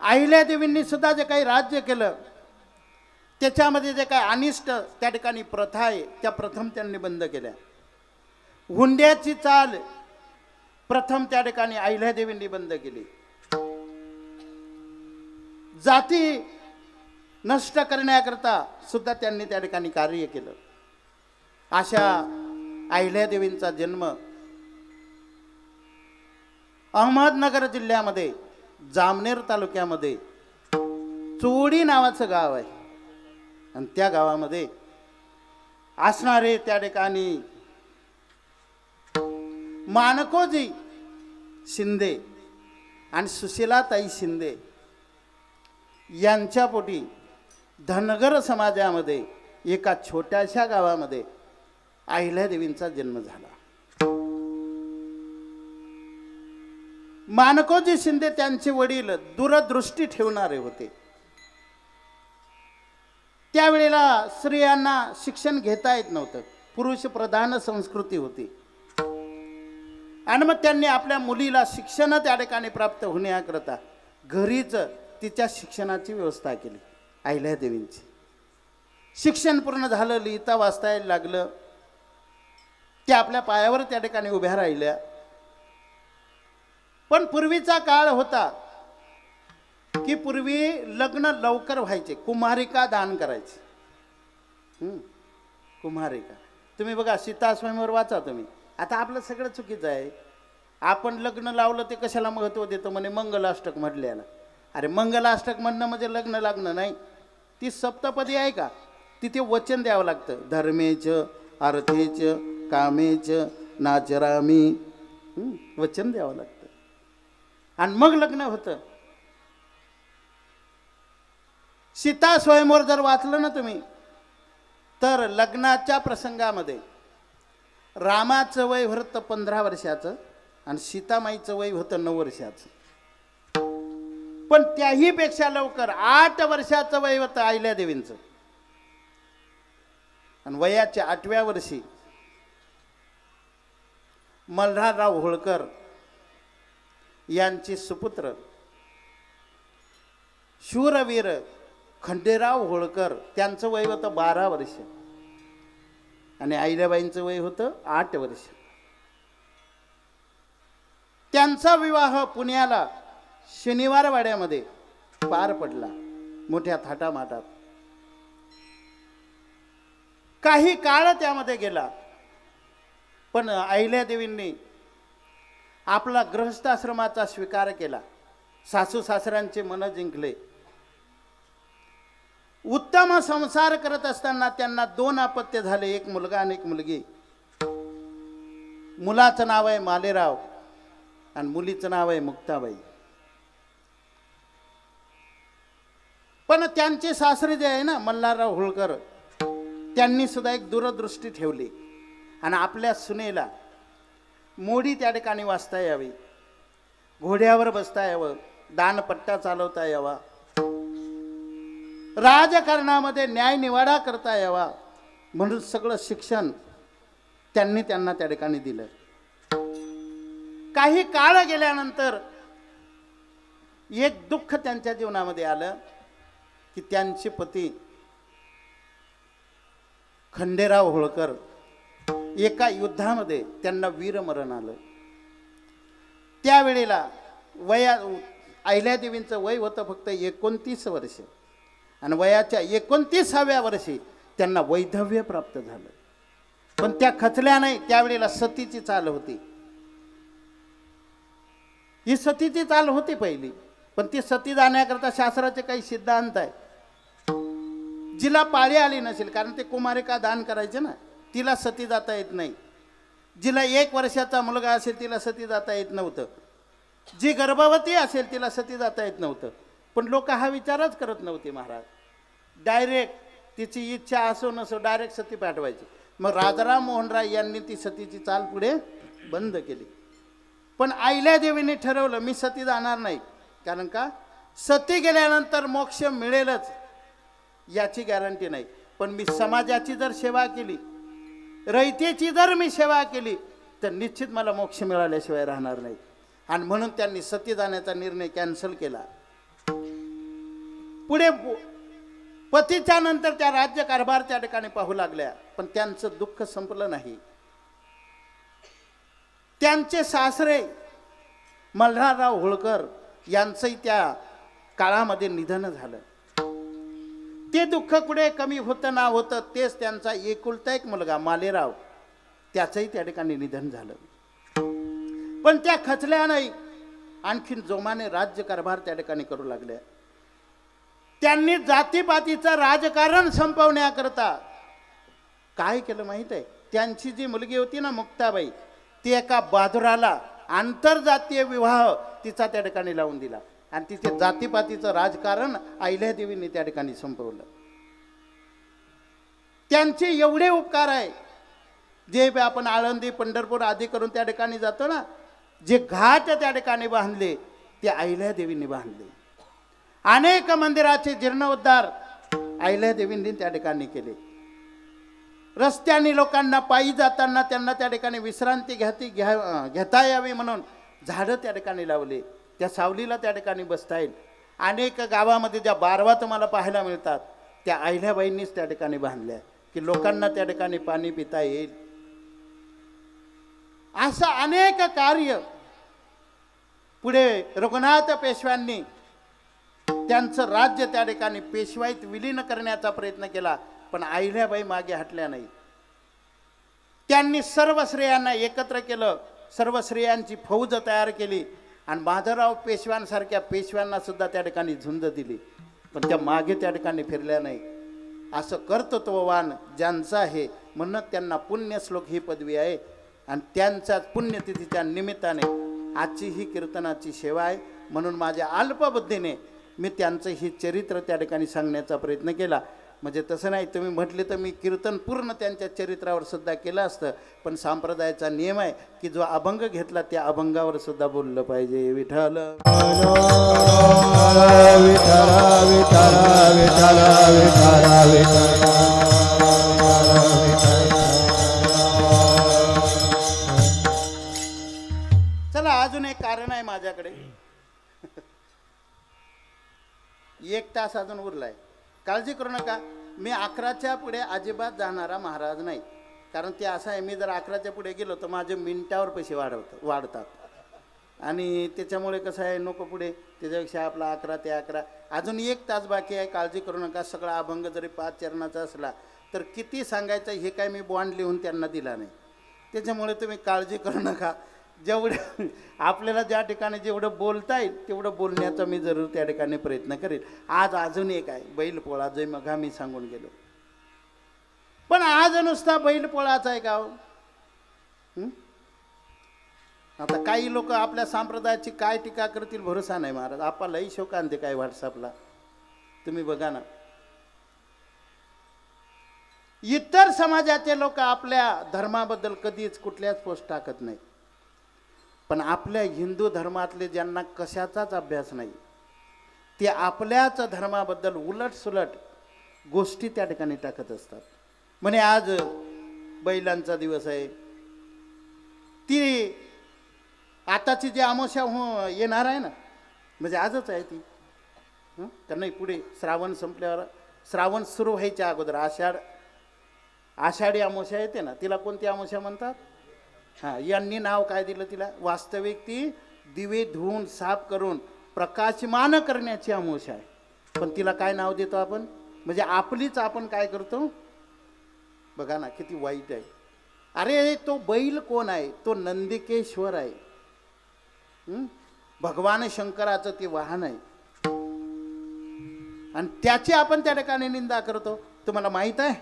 अहिल्यादेवींनी सुद्धा जे काही राज्य केलं त्याच्यामध्ये जे काही अनिष्ट त्या ठिकाणी प्रथा आहे त्या प्रथम त्यांनी बंद केल्या. हुंड्याची चाल प्रथम त्या ठिकाणी अहिल्यादेवींनी बंद केली. जाती नष्ट करण्याकरता सुद्धा त्यांनी त्या ठिकाणी कार्य केलं. अशा अहिल्यादेवींचा जन्म अहमदनगर जिल्ह्यामध्ये जामनेर तालुक्यामध्ये चोडी नावाचं गाव आहे. आणि त्या गावामध्ये असणारे त्या ठिकाणी मानकोजी शिंदे आणि सुशीलाताई शिंदे यांच्या पोटी धनगर समाजामध्ये एका छोट्याशा गावामध्ये अहिल्यादेवींचा जन्म झाला. मानकोजी शिंदे त्यांचे वडील दूरदृष्टी ठेवणारे होते. त्यावेळेला स्त्रियांना शिक्षण घेता येत नव्हतं. पुरुष प्रधान संस्कृती होती. आणि मग त्यांनी आपल्या मुलीला शिक्षण त्या ठिकाणी प्राप्त होण्याकरता घरीच तिच्या शिक्षणाची व्यवस्था केली. अहिल्यादेवींची शिक्षण पूर्ण झालं लिहिता वाचता यायला लागलं. त्या आपल्या पायावर त्या ठिकाणी उभ्या राहिल्या. पण पूर्वीचा काळ होता की पूर्वी लग्न लवकर व्हायचे कुमारिका दान करायचे. कुमारिका. तुम्ही बघा सीता स्वयंवर वाचा तुम्ही. आता आपलं सगळं चुकीचं आहे. आपण लग्न लावलं ते कशाला महत्त्व देतो म्हणे? मंगलाष्टक म्हटल्याला अरे मंगलाष्टक म्हणणं म्हणजे लग्न लागणं नाही. ती सप्तपदी आहे का? तिथे वचन द्यावं लागतं. धर्मेच अर्थेच कामेच नाचरामी. वचन द्यावं लागतं. आणि मग लग्न होतं. सीता स्वयंवर जर वाचलं ना तुम्ही तर लग्नाच्या प्रसंगामध्ये रामाचं वय होतं पंधरा वर्षाचं आणि सीतामाईचं वय होतं नऊ वर्षाचं. पण त्याही पेक्षा लवकर आठ वर्षाचं वय होतं आईल्या देवींचं. आणि वयाच्या आठव्या वर्षी मल्हारराव होळकर यांचे सुपुत्र शूरवीर खंडेराव होळकर त्यांचं वय होतं बारा वर्ष. आणि आईल्याबाईंचं वय होतं आठ वर्ष. त्यांचा विवाह पुण्याला शनिवारवाड्यामध्ये पार पडला मोठ्या थाटामाटात. काही काळ त्यामध्ये गेला. पण अहिल्यादेवींनी आपला गृहस्थाश्रमाचा स्वीकार केला. सासू सासऱ्यांचे मन जिंकले. उत्तम संसार करत असताना त्यांना दोन अपत्य झाले. एक मुलगा आणि एक मुलगी. मुलाचं नाव आहे मालेराव आणि मुलीचं नाव आहे मुक्ताबाई. पण त्यांचे सासरे जे आहे ना मल्हारराव होळकर त्यांनी सुद्धा एक दूरदृष्टी ठेवली. आणि आपल्या सुनेला मोडी त्या ठिकाणी वाचता यावी. घोड्यावर बसता यावं दानपट्टा चालवता यावा. राजकारणामध्ये न्यायनिवाडा करता यावा म्हणून सगळं शिक्षण त्यांनी त्यांना त्या ठिकाणी दिलं. काही काळ गेल्यानंतर एक दुःख त्यांच्या जीवनामध्ये आलं. की त्यांचे पती खंडेराव होळकर एका युद्धामध्ये त्यांना वीरमरण आलं. त्यावेळेला वया अहिल्यादेवींचं वय होतं फक्त एकोणतीस वर्ष. आणि वयाच्या एकोणतीसाव्या वर्षी त्यांना वैधव्य प्राप्त झालं. पण त्या खचल्या नाही त्यावेळेला सतीची चाल होती. ही सतीची चाल होती पहिली. पण ती सती जाण्याकरता शास्त्राचे काही सिद्धांत आहे जिला पाळी आली नसेल कारण ते कुमारिका दान करायचे ना तिला सती जाता येत नाही. जिला एक वर्षाचा मुलगा असेल तिला सती जाता येत नव्हतं. जी गर्भवती असेल तिला सती जाता येत नव्हतं. पण लोक हा विचारच करत नव्हते महाराज. डायरेक्ट तिची इच्छा असो नसो डायरेक्ट सती पाठवायची. मग राजाराम मोहन राय यांनी ती सतीची चाल पुढे बंद केली. पण आईल्या देवीने ठरवलं मी सती जाणार नाही. कारण का? सती गेल्यानंतर मोक्ष मिळेलच याची गॅरंटी नाही. पण मी समाजाची जर सेवा केली रयतेची जर मी सेवा केली तर निश्चित मला मोक्ष मिळाल्याशिवाय राहणार नाही. आणि म्हणून त्यांनी सती जाण्याचा निर्णय कॅन्सल केला. पुढे पतीच्या नंतर त्या राज्य कारभार त्या ठिकाणी पाहू लागल्या पण त्यांचं दुःख संपलं नाही. त्यांचे सासरे मल्हारराव होळकर यांचंही त्या काळामध्ये निधन झालं. ते दुःख कुठे कमी होतं ना होतं तेच त्यांचा एकुलता एक मुलगा मालेराव त्याचंही त्या ठिकाणी निधन झालं. पण त्या खचल्या नाही आणखीन जोमाने राज्यकारभार त्या ठिकाणी करू लागल्या त्यांनी जातीपातीचं राजकारण संपवण्याकरता काय केलं माहीत आहे? त्यांची जी मुलगी होती ना मुक्ताबाई ती एका बाजुराला आंतरजातीय विवाह तिचा त्या ठिकाणी लावून दिला. आणि तिथे जातीपातीचं राजकारण अहिल्यादेवींनी त्या ठिकाणी संपवलं. त्यांचे एवढे उपकार आहे. जे आपण आळंदी पंढरपूर आदी करून त्या ठिकाणी जातो ना जे घाट त्या ठिकाणी बांधले ते अहिल्यादेवींनी बांधले. अनेक मंदिराचे जीर्णोद्धार अहिल्यादेवींनी त्या ठिकाणी केले. रस्त्याने लोकांना पायी जाताना त्यांना त्या ठिकाणी विश्रांती घ्याती घ्या घेता यावी म्हणून झाडं त्या ठिकाणी लावले त्या सावलीला त्या ठिकाणी बसता येईल. अनेक गावामध्ये ज्या बारवा तुम्हाला पाहायला मिळतात त्या अहिल्याबाईंनीच त्या ठिकाणी बांधल्या की लोकांना त्या ठिकाणी पाणी पिता येईल. असं अनेक कार्य पुढे रघुनाथ पेशव्यांनी त्यांचं राज्य त्या ठिकाणी पेशवाईत विलीन करण्याचा प्रयत्न केला पण अहिल्याबाई मागे हटल्या नाही त्यांनी सर्व स्त्रियांना एकत्र केलं सर्व स्त्रियांची फौज तयार केली आणि माधवराव पेशव्यांसारख्या पेशव्यांना सुद्धा त्या ठिकाणी झुंज दिली. पण त्या मागे त्या ठिकाणी फिरल्या नाही. असं कर्तृत्ववान ज्यांचं आहे म्हणून त्यांना पुण्यश्लोक ही पदवी आहे. आणि त्यांच्याच पुण्यतिथीच्या निमित्ताने आजची ही कीर्तनाची सेवा आहे. म्हणून माझ्या अल्पबुद्धीने मी त्यांचं ही चरित्र त्या ठिकाणी सांगण्याचा प्रयत्न केला. म्हणजे तसं नाही तुम्ही म्हटले तर मी कीर्तन पूर्ण त्यांच्या चरित्रावर सुद्धा केलं असतं पण संप्रदायाचा नियम आहे की जो अभंग घेतला त्या अभंगावर सुद्धा बोललं पाहिजे. विठ्ठल विठ्ठल चला अजून एक कारण आहे माझ्याकडे. एक तास अजून उरलाय. काळजी करू नका. मी अकराच्या पुढे अजिबात जाणारा महाराज नाही. कारण ते असं आहे मी जर अकराच्या पुढे गेलो तर माझे मिनटावर पैसे वाढवत वाढतात. आणि त्याच्यामुळे कसं आहे नको पुढे. त्याच्यापेक्षा आपला अकरा ते अकरा. अजून एक तास बाकी आहे काळजी करू नका. सगळा अभंग जरी पाच चरणाचा असला तर किती सांगायचं हे काय मी बॉन्ड लिहून त्यांना दिला नाही. त्याच्यामुळे तुम्ही काळजी करू नका. जेवढं आपल्याला ज्या ठिकाणी जेवढं बोलता येईल तेवढं बोलण्याचा मी जरूर त्या ठिकाणी प्रयत्न करेल. आज अजून एक आहे बैलपोळा जे मघा मी सांगून गेलो. पण आज नुसता बैलपोळाचा आहे गाव हो? आता काही लोक आपल्या संप्रदायाची काय टीका करतील भरोसा नाही महाराज. आपला लई शोक आणते काय व्हॉट्सअपला. तुम्ही बघा ना. इतर समाजाचे लोक आपल्या धर्माबद्दल कधीच कुठल्याच पोस्ट टाकत नाही पण आपल्या हिंदू धर्मातले ज्यांना कशाचाच अभ्यास नाही ते आपल्याच धर्माबद्दल उलटसुलट गोष्टी त्या ठिकाणी टाकत असतात. म्हणे आज बैलांचा दिवस आहे. ती आताची जी अमावस्या हो येणार आहे ना म्हणजे आजच आहे ती. तर नाही पुढे श्रावण संपल्यावर श्रावण सुरू व्हायच्या अगोदर आषाढ आषाढी अमावस्या येते ना तिला कोणती अमावस्या म्हणतात? हां यांनी नाव काय दिलं तिला? वास्तविक ती दिवे धुवून साफ करून प्रकाशमान करण्याची अमावस्या आहे. पण तिला काय नाव देतो आपण? म्हणजे आपलीच आपण काय करतो? बघा ना किती वाईट आहे. अरे तो बैल कोण आहे? तो नंदिकेश्वर आहे. भगवान शंकराचं ते वाहन आहे. आणि त्याची आपण त्या ठिकाणी निंदा करतो. तुम्हाला माहीत आहे?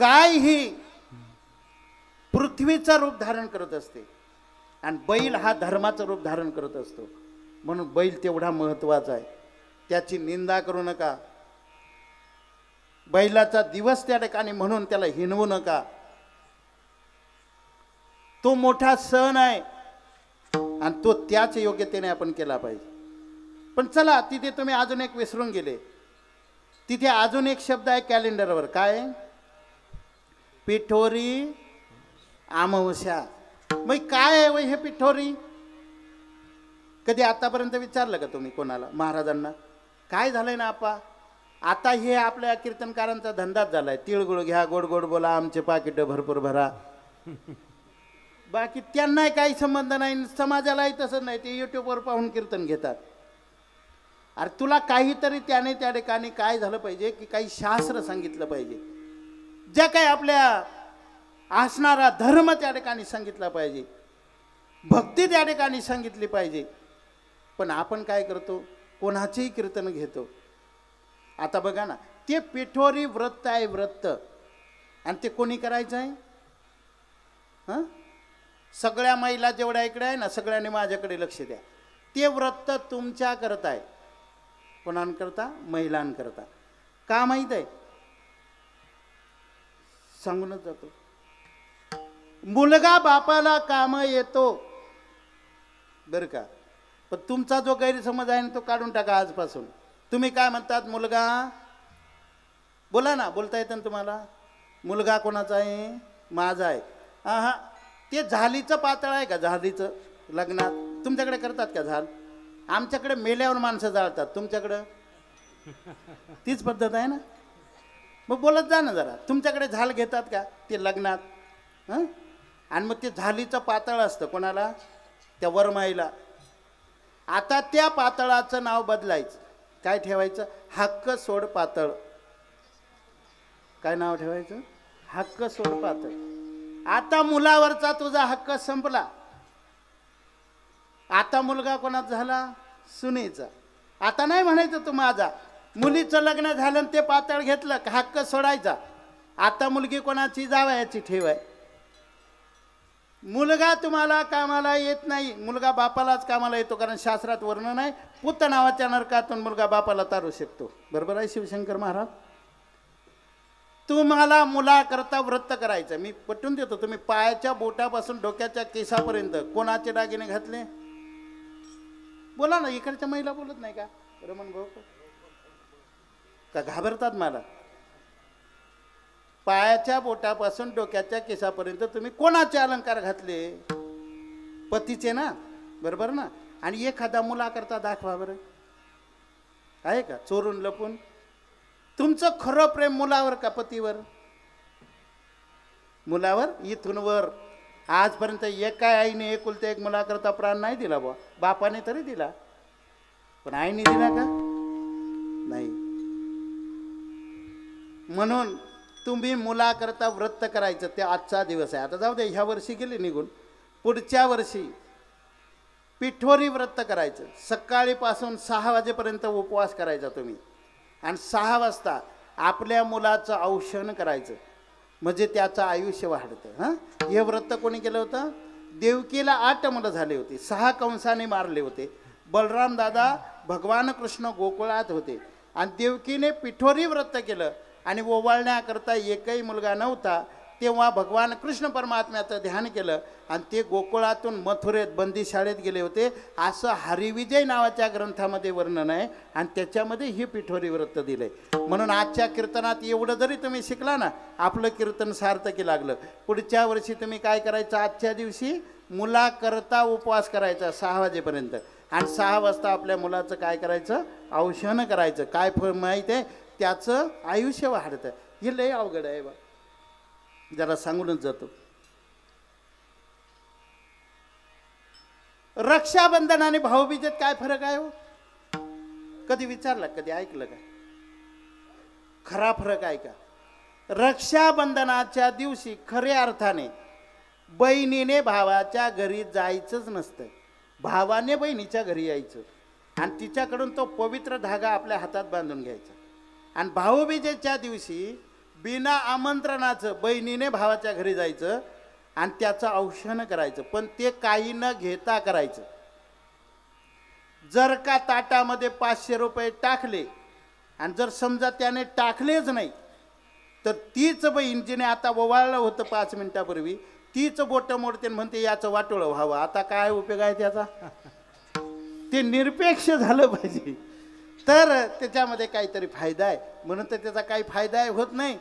गाय ही पृथ्वीचं रूप धारण करत असते. आणि बैल हा धर्माचं रूप धारण करत असतो. म्हणून बैल तेवढा महत्त्वाचा आहे. त्याची निंदा करू नका. बैलाचा दिवस त्या ठिकाणी म्हणून त्याला हिनवू नका. तो मोठा सण आहे. आणि तो त्याच योग्यतेने आपण केला पाहिजे. पण चला तिथे तुम्ही अजून एक विसरून गेले. तिथे अजून एक शब्द आहे कॅलेंडरवर. काय? पिठोरी अमावस्या. मग काय आहे वय हे पिठोरी? कधी आतापर्यंत विचारलं का तुम्ही कोणाला महाराजांना? काय झालंय ना आपा? आता हे आपल्या कीर्तनकारांचा धंदाच झालाय. तिळगुळ घ्या गोड गोड बोला आमचे पाकिटं भरपूर भरा. बाकी त्यांनाही काही संबंध नाही समाजालाही तसं नाही. ते युट्यूबवर पाहून कीर्तन घेतात. अरे तुला काहीतरी त्याने त्या ठिकाणी काय झालं पाहिजे की काही शास्त्र सांगितलं पाहिजे. ज्या काही आपल्या असणारा धर्म त्या ठिकाणी सांगितला पाहिजे. भक्ती त्या ठिकाणी सांगितली पाहिजे. पण आपण काय करतो? कोणाचेही कीर्तन घेतो. आता बघा ना ते पिठोरी व्रत आहे व्रत. आणि ते कोणी करायचं आहे? हां? सगळ्या महिला जेवढ्या इकडे आहे ना सगळ्यांनी माझ्याकडे लक्ष द्या. ते व्रत तुमच्या करताय. कोणांकरता? महिलांकरता. का माहीत आहे? सांगूनच जातो. मुलगा बापाला काम येतो. बरं का? पण तुमचा जो गैरसमज आहे ना तो काढून टाका आजपासून. तुम्ही काय म्हणतात मुलगा? बोला ना बोलता येतं ना तुम्हाला? मुलगा कोणाचा आहे? माझा आहे. हां हां ते झालीचं पातळ आहे का झालीचं लग्नात? तुमच्याकडे करतात का झाल? आमच्याकडे मेल्यावर माणसं जाळतात तुमच्याकडं? तीच पद्धत आहे ना? मग बोलत जा ना जरा. तुमच्याकडे झाल घेतात का ते लग्नात? हां? आणि मग ते झालीचं पातळ असतं. कोणाला? त्या वरमाईला. आता त्या पातळाचं नाव बदलायचं. काय ठेवायचं? हक्क सोड पातळ. काय नाव ठेवायचं? हक्क सोड पातळ. आता मुलावरचा तुझा हक्क संपला. आता मुलगा कोणाचा झाला? सुनेचा. आता नाही म्हणायचं तू माझा. मुलीचं लग्न झालं आणि ते पातळ घेतलं. का हक्क सोडायचा. आता मुलगी कोणाची? जावयाची ठेवाय. मुलगा तुम्हाला कामाला येत नाही मुलगा बापालाच कामाला येतो कारण शास्त्रात वर्णन आहे पुत नावाच्या नरकातून मुलगा बापाला तारू शकतो. बरोबर आहे शिवशंकर महाराज? तुम्हाला मुलाकरता व्रत करायचं. मी पटून देतो तुम्ही पायाच्या बोटापासून डोक्याच्या केसापर्यंत कोणाचे दागिने घातले? बोला ना इकडच्या महिला बोलत नाही का? रमण भाऊ. का घाबरतात मला? पायाच्या बोटापासून डोक्याच्या केसापर्यंत तुम्ही कोणाचे अलंकार घातले? पतीचे ना? बरोबर ना? आणि एखादा मुलाकरता दाखवा बरं. आहे का? चोरून लपून. तुमचं खरं प्रेम मुलावर का पतीवर? मुलावर? इथून वर. आजपर्यंत एका आईने एकुलते एक मुलाकरता प्राण नाही दिला बुवा. बापाने तरी दिला. पण आईने दिला का? नाही. म्हणून तुम्ही मुलाकरता व्रत करायचं ते आजचा दिवस आहे. आता जाऊ दे ह्या वर्षी गेली निघून. पुढच्या वर्षी पिठोरी व्रत करायचं. सकाळीपासून सहा वाजेपर्यंत उपवास करायचा तुम्ही. आणि सहा वाजता आपल्या मुलाचं औषण करायचं. म्हणजे त्याचं आयुष्य वाढतं. हां? हे व्रत कोणी केलं होतं? देवकीला आठ मुलं झाली होती. सहा कंसाने मारले होते. बलराम दादा भगवान कृष्ण गोकुळात होते. आणि देवकीने पिठोरी व्रत केलं. आणि ओवाळण्याकरता एकही मुलगा नव्हता तेव्हा भगवान कृष्ण परमात्म्याचं ध्यान केलं आणि ते गोकुळातून मथुरेत बंदी शाळेत गेले होते. असं हरिविजय नावाच्या ग्रंथामध्ये वर्णन आहे आणि त्याच्यामध्ये हे पिठोरी व्रत दिलंय. म्हणून आजच्या कीर्तनात एवढं जरी तुम्ही शिकला ना आपलं कीर्तन सार्थकी लागलं. पुढच्या वर्षी तुम्ही काय करायचं? आजच्या दिवशी मुलाकरता उपवास करायचा सहा वाजेपर्यंत. आणि सहा वाजता आपल्या मुलाचं काय करायचं? औषण करायचं. काय फ माहीत आहे? त्याचं आयुष्य वाढतं हे लय अवघड आहे बा. जरा सांगूनच जातो. रक्षाबंधन आणि भाऊबीजेत काय फरक आहे हो? कधी विचारला कधी ऐकलं का? खरा फरक आहे का? रक्षाबंधनाच्या दिवशी खऱ्या अर्थाने बहिणीने भावाच्या घरी जायचंच नसतं. भावाने बहिणीच्या घरी यायचं. आणि तिच्याकडून तो पवित्र धागा आपल्या हातात बांधून घ्यायचा. आणि भाऊबीजेच्या दिवशी बिना आमंत्रणाचं बहिणीने भावाच्या घरी जायचं आणि त्याचं औषण करायचं. पण ते काही न घेता करायचं. जर का ताटामध्ये पाचशे रुपये टाकले आणि जर समजा त्याने टाकलेच नाही तर तीच बहीण जिने आता ओवाळलं होतं पाच मिनिटापूर्वी तीच बोटं मोडते म्हणते याचं वाटोळं व्हावं. आता काय उपयोग आहे त्याचा? ते निरपेक्ष झालं पाहिजे. तर त्याच्यामध्ये काहीतरी फायदा आहे म्हणून तर त्याचा काही फायदा आहे होत नाही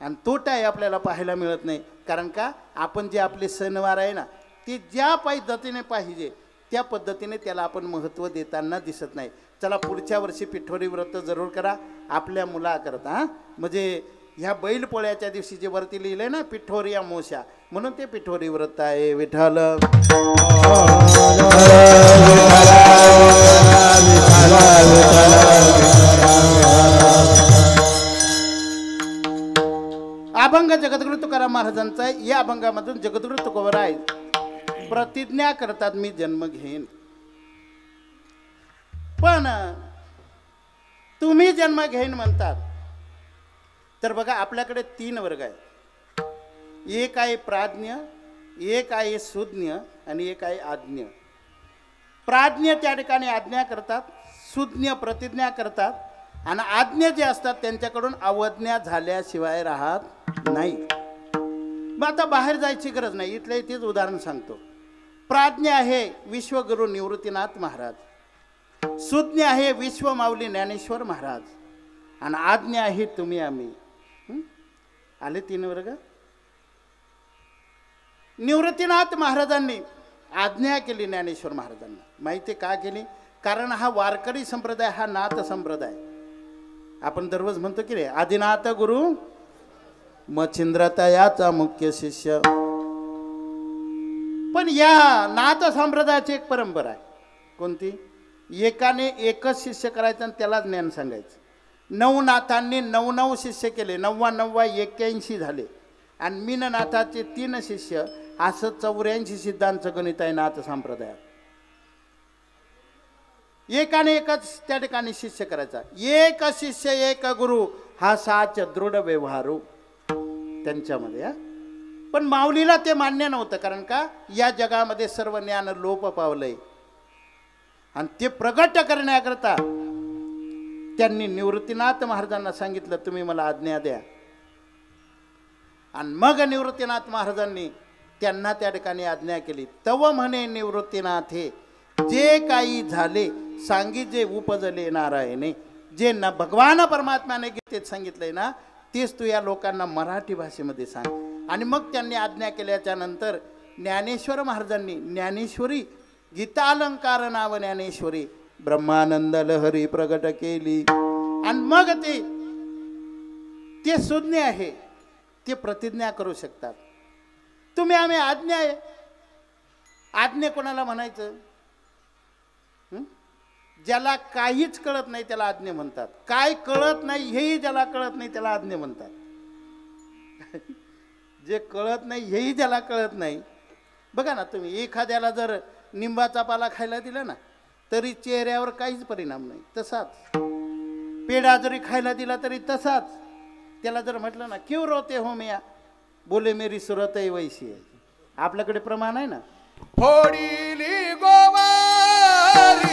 आणि तोटा आहे आपल्याला पाहायला मिळत नाही कारण का आपण जे आपले सणवार आहे ना ते ज्या पद्धतीने पाहिजे त्या पद्धतीने त्याला आपण महत्त्व देताना दिसत नाही चला पुढच्या वर्षी पिठोरी व्रत जरूर करा आपल्या मुलाकरता हां म्हणजे ह्या बैलपोळ्याच्या दिवशी जे वरती लिहिलंय ना पिठोरी मोशा म्हणून ते पिठोरी व्रत आहे विठ्ठल अभंग जगद्गुरु तुकाराम महाराजांचा. आहे या अभंगामधून जगद्गुरु तुकोबर आहे. प्रतिज्ञा करतात मी जन्म घेईन. पण तुम्ही जन्म घेईन म्हणतात. तर बघा आपल्याकडे तीन वर्ग आहे एक आहे प्राज्ञ एक आहे सुज्ञ आणि एक आहे आज्ञ. प्राज्ञ त्या ठिकाणी आज्ञा करतात. सुज्ञ प्रतिज्ञा करतात आणि आज्ञा जे असतात त्यांच्याकडून अवज्ञा झाल्याशिवाय राहत नाही. मग आता बाहेर जायची गरज नाही. इथल्या इथेच उदाहरण सांगतो. प्राज्ञ आहे विश्वगुरु निवृत्तीनाथ महाराज. सुज्ञ आहे विश्वमाऊली ज्ञानेश्वर महाराज. आणि आज्ञा आहे तुम्ही आम्ही. आले तीन वर्ग? निवृत्तीनाथ महाराजांनी आज्ञा केली ज्ञानेश्वर महाराजांना. माहिती का केली? कारण हा वारकरी संप्रदाय हा नाथ संप्रदाय. आपण दररोज म्हणतो की रे आदिनाथ गुरु मच्छिंद्रता याचा मुख्य शिष्य. पण या नाथ संप्रदायाची एक परंपरा आहे. कोणती? एकाने एकच शिष्य करायचं आणि त्यालाच ज्ञान सांगायचं. नऊ नाथांनी नऊ नऊ शिष्य केले नव्वा नव्वा एक्क्याऐंशी झाले. आणि मीननाथाचे तीन शिष्य असं चौऱ्याऐंशी सिद्धांचं गणित आहे नाथ संप्रदायात. एकाने एकच त्या ठिकाणी शिष्य करायचा. एक शिष्य एक गुरु हा साच दृढ व्यवहारू त्यांच्यामध्ये हा. पण माऊलीला ते मान्य नव्हतं कारण का? या जगामध्ये सर्व ज्ञान लोप पावलंय. आणि ते प्रगट करण्याकरता त्यांनी निवृत्तीनाथ महाराजांना सांगितलं तुम्ही मला आज्ञा द्या. आणि मग निवृत्तीनाथ महाराजांनी त्यांना त्या ठिकाणी आज्ञा केली. तव म्हणे निवृत्तीनाथ हे जे काही झाले सांगितले उपजले नारायणे जे ना भगवान परमात्म्याने गीतेत सांगितलंय ना तेच तू या लोकांना मराठी भाषेमध्ये सांग. आणि मग त्यांनी आज्ञा केल्याच्यानंतर ज्ञानेश्वर महाराजांनी ज्ञानेश्वरी गीतालंकार नाव ज्ञानेश्वरी ब्रह्मानंद लहरी प्रगट केली. आणि मग ते ते सुज्ञ आहे ते प्रतिज्ञा करू शकतात. तुम्ही आम्ही आज्ञा आहे आज्ञा कोणाला म्हणायचं? ज्याला काहीच कळत नाही त्याला आज्ञ म्हणतात. काय कळत नाही हेही ज्याला कळत नाही त्याला आज्ञ म्हणतात. जे कळत नाही हेही ज्याला कळत नाही. बघा ना तुम्ही एखाद्याला जर निंबाचा पाला खायला दिला ना तरी चेहऱ्यावर काहीच परिणाम नाही. तसाच. पेढा जरी खायला दिला तरी तसाच. त्याला जर म्हटलं ना क्यू रोते हो मिया? बोले मेरी सुरत वैशी आहे आपल्याकडे प्रमाण आहे ना? फोडीली गोवारी.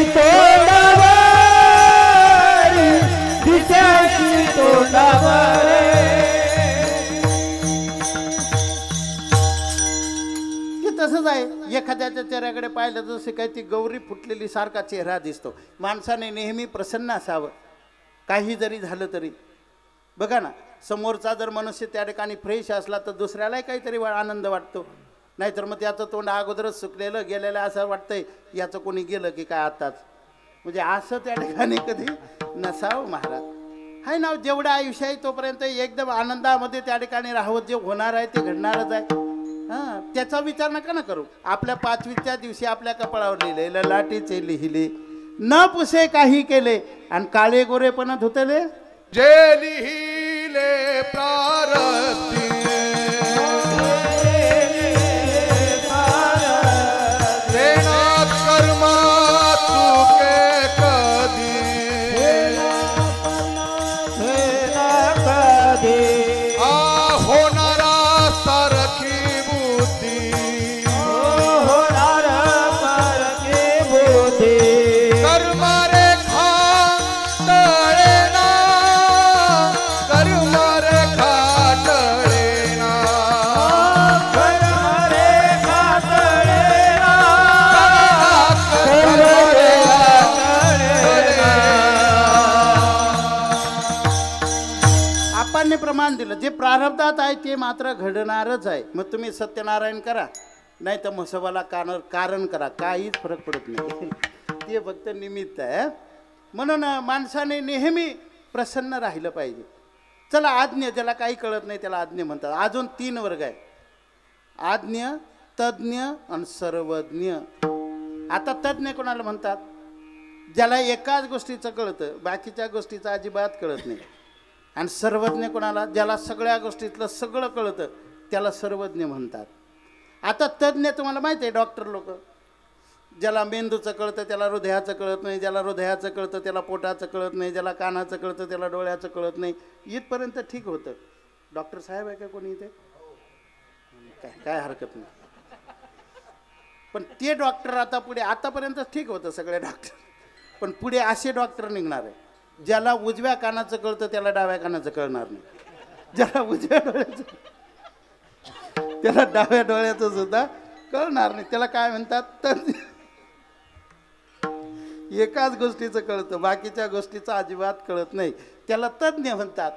एखाद्याच्या चेहऱ्याकडे पाहिलं जसे काही ती गौरी फुटलेली सारखा चेहरा दिसतो. माणसाने नेहमी प्रसन्न असावं. काही जरी झालं तरी. बघा ना समोरचा जर मनुष्य त्या ठिकाणी फ्रेश असला तर दुसऱ्यालाही काहीतरी आनंद वाटतो. नाहीतर मग त्याचं तोंड अगोदरच सुकलेलं गेलेलं असं वाटतंय याचं कोणी गेलं की काय आताच म्हणजे असं त्या ठिकाणी कधी नसावं महाराज. हाय ना जेवढं आयुष्य आहे तोपर्यंत एकदम आनंदामध्ये त्या ठिकाणी राहावं जे होणार आहे ते घडणारच आहे. हां त्याचा विचार नका ना करू. आपल्या पाचवीच्या दिवशी आपल्या कपाळावर लिहिले लाटीचे लिहिले. न पुसे काही केले आणि काळे गोरे पण धुतले. जे लिहिले प्रारती प्रमाण दिलं. जे प्रारब्धात आहे ते मात्र घडणारच आहे. मग तुम्ही सत्यनारायण करा. नाही तर म्हसोबाला कारण कारण करा. काहीच फरक पडत नाही. ते फक्त निमित्त आहे. म्हणून माणसाने नेहमी प्रसन्न राहिलं पाहिजे. चला आज्ञ ज्याला काही कळत नाही त्याला आज्ञ म्हणतात. अजून तीन वर्ग आहे. आज्ञ तज्ज्ञ आणि सर्वज्ञ. आता तज्ज्ञ कोणाला म्हणतात? ज्याला एकाच गोष्टीचं कळतं बाकीच्या गोष्टीचं अजिबात कळत नाही. आणि सर्वज्ञ कोणाला? ज्याला सगळ्या गोष्टीतलं सगळं कळतं त्याला सर्वज्ञ म्हणतात. आता तज्ज्ञ तुम्हाला माहिती आहे डॉक्टर लोक. ज्याला मेंदूचं कळतं त्याला हृदयाचं कळत नाही. ज्याला हृदयाचं कळतं त्याला पोटाचं कळत नाही. ज्याला कानाचं कळतं त्याला डोळ्याचं कळत नाही. इथपर्यंत ठीक होतं. डॉक्टर साहेब आहे का कोणी इथे? काय काय हरकत नाही. पण ते डॉक्टर आता पुढे आतापर्यंत ठीक होतं सगळे डॉक्टर. पण पुढे असे डॉक्टर निघणार आहे. ज्याला उजव्या कानाचं कळतं त्याला डाव्या कानाचं कळणार नाही. ज्याला उजव्या डोळ्याचं त्याला डाव्या डोळ्याचं सुद्धा कळणार नाही. त्याला काय म्हणतात? तर एकाच गोष्टीचं कळतं बाकीच्या गोष्टीचं अजिबात कळत नाही. त्याला तज्ज्ञ म्हणतात.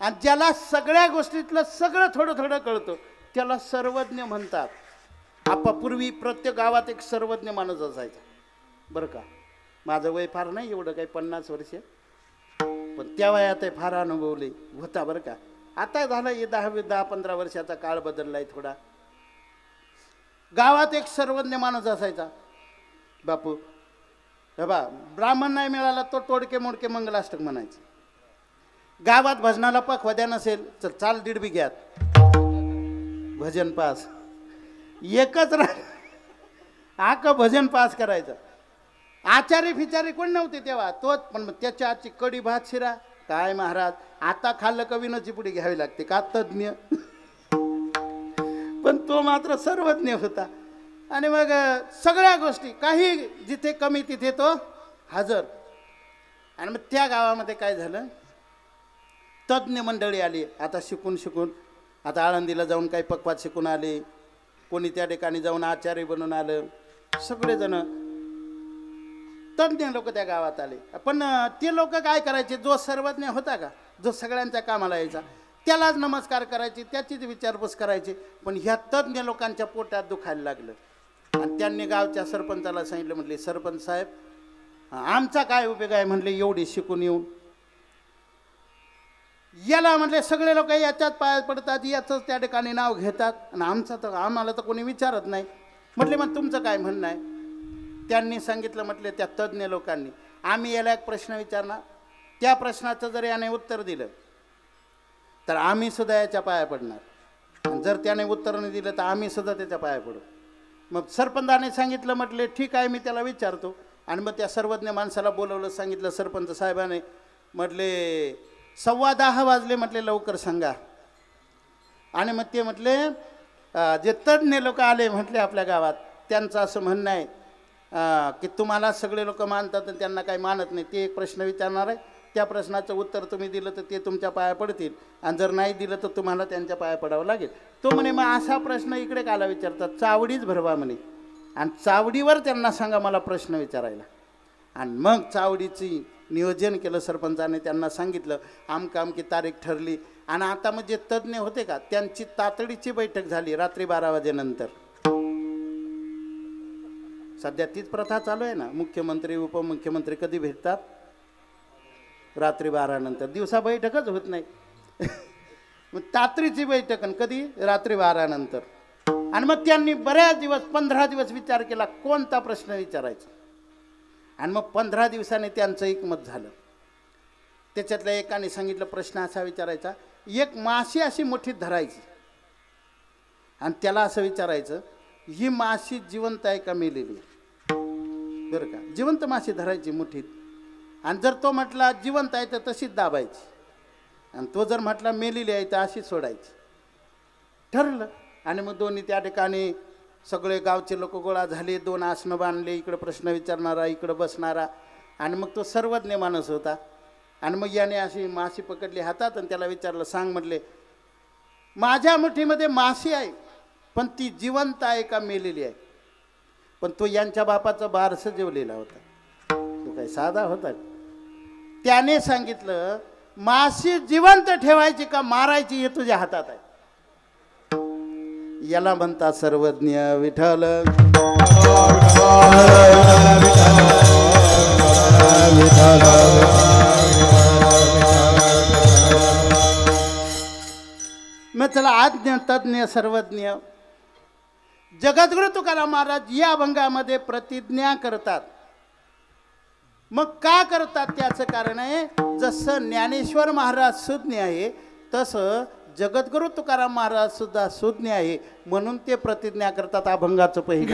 आणि ज्याला सगळ्या गोष्टीतलं सगळं थोडं थोडं कळतं त्याला सर्वज्ञ म्हणतात. आपापूर्वी प्रत्येक गावात एक सर्वज्ञ माणूस असायचा. बरं का? माझं वय फार नाही एवढं काही पन्नास वर्ष. पण त्या वयात आहे फार अनुभवले होता बरं का. आता झालं हे दहा दहा पंधरा वर्षाचा काळ बदललाय थोडा. गावात एक सर्वज्ञ माणूस असायचा. बापू बाबा बा ब्राह्मण नाही मिळाला तो तोडके मोडके मंगलाष्टक म्हणायचे. गावात भजनाला पखवाद्या नसेल तर चाल दीड बिघ्यात भजन पास. एकच राह आक भजन पास करायचं. आचारे फिचारी कोण नव्हते तेव्हा? तोच पण मग त्याच्या आजची कडी भात शिरा. काय महाराज? आता खाल्लं कवीनची पुढे घ्यावी लागते का? तज्ज्ञ. पण तो मात्र सर्वज्ञ होता. आणि मग सगळ्या गोष्टी काही जिथे कमी तिथे तो हजर. आणि मग त्या गावामध्ये काय झालं? तज्ज्ञ मंडळी आली. आता शिकून शिकून आता आळंदीला जाऊन काही पक्वात शिकून आले. कोणी त्या ठिकाणी जाऊन आचार्य बनून आलं. सगळेजण तज्ज्ञ लोक त्या गावात आले. पण ते लोक काय करायचे? जो सर्वज्ञ होता का? जो सगळ्यांच्या कामाला यायचा. त्यालाच नमस्कार करायचे त्याचीच विचारपूस करायची पण ह्या तज्ज्ञ लोकांच्या पोटात दुखायला लागलं. आणि त्यांनी गावच्या सरपंचाला सांगितलं म्हटले सरपंच साहेब आमचा काय उपयोग आहे? म्हटले एवढी शिकून येऊन. याला म्हटले सगळे लोक याच्यात पायात पडतात याचंच त्या ठिकाणी नाव घेतात. आणि आमचं तर आम्हाला तर कोणी विचारत नाही. म्हटले मग तुमचं काय म्हणणं आहे? त्यांनी सांगितलं म्हटले त्या तज्ज्ञ लोकांनी आम्ही याला एक प्रश्न विचारणार. त्या प्रश्नाचं जर याने उत्तर दिलं तर आम्ही सुद्धा याच्या पाया पडणार. जर त्याने उत्तर नाही दिलं तर आम्ही सुद्धा त्याच्या पाया पडू. मग सरपंचाने सांगितलं म्हटले ठीक आहे मी त्याला विचारतो. आणि मग त्या सर्वज्ञ माणसाला बोलवलं सांगितलं सरपंच साहेबाने म्हटले सव्वा दहा वाजले म्हटले लवकर सांगा. आणि मग ते म्हटले जे तज्ज्ञ लोक आले म्हटले आपल्या गावात त्यांचं असं म्हणणं आहे की तुम्हाला सगळे लोक मानतात आणि त्यांना काही मानत नाही. ते एक प्रश्न विचारणार आहे. त्या प्रश्नाचं उत्तर तुम्ही दिलं तर ते तुमच्या पाया पडतील. आणि जर नाही दिलं तर तुम्हाला त्यांच्या पाया पडावं लागेल. तो म्हणे मग असा प्रश्न इकडे काला विचारतात. चावडीच भरवा म्हणे. आणि चावडीवर त्यांना सांगा मला प्रश्न विचारायला. आणि मग चावडीची नियोजन केलं सरपंचाने. त्यांना सांगितलं आमका आमकी तारीख ठरली. आणि आता मग जे तज्ज्ञ होते का त्यांची तातडीची बैठक झाली रात्री बारा वाजेनंतर. सध्या तीच प्रथा चालू आहे ना. मुख्यमंत्री उपमुख्यमंत्री कधी भेटतात? रात्री बारानंतर दिवसा बैठकच होत नाही. मग तात्रीची बैठक कधी? रात्री बारानंतर आणि मग त्यांनी बऱ्याच दिवस पंधरा दिवस विचार केला कोणता प्रश्न विचारायचा? आणि मग पंधरा दिवसाने त्यांचं एकमत झालं. त्याच्यातल्या एकाने सांगितलं प्रश्न असा विचारायचा एक माशी अशी मुठीत धरायची. आणि त्याला असं विचारायचं ही माशी जिवंत आहे का मेलेली? बरं का. जिवंत माशी धरायची मुठीत. आणि जर तो म्हटला जिवंत आहे तर तशीच दाबायची. आणि तो जर म्हटला मेलेली आहे तर अशीच सोडायची. ठरलं. आणि मग दोन्ही त्या ठिकाणी सगळे गावचे लोक गोळा झाले दोन आसनं बांधले इकडं प्रश्न विचारणारा इकडं बसणारा. आणि मग तो सर्वज्ञ माणूस होता. आणि मग याने अशी माशी पकडली हातात आणि त्याला विचारलं सांग म्हटले माझ्या मुठीमध्ये माशी आहे. पण ती जिवंत आहे का मेलेली आहे? पण तो यांच्या बापाचा बारसं जेवलेला होता. तो काही साधा होता. त्याने सांगितलं माशी जिवंत ठेवायची का मारायची हे तुझ्या हातात आहे. याला म्हणतात सर्वज्ञ विठ्ठल. मग चला आज्ञ तज्ञ सर्वज्ञ. जगद्गुरु तुकाराम महाराज या अभंगामध्ये प्रतिज्ञा करतात. मग का करतात त्याचं कारण आहे जसं ज्ञानेश्वर महाराज सुज्ञ आहे तसं जगद्गुरु तुकाराम महाराज सुद्धा सुज्ञ आहे म्हणून ते प्रतिज्ञा करतात अभंगाचं पहिले.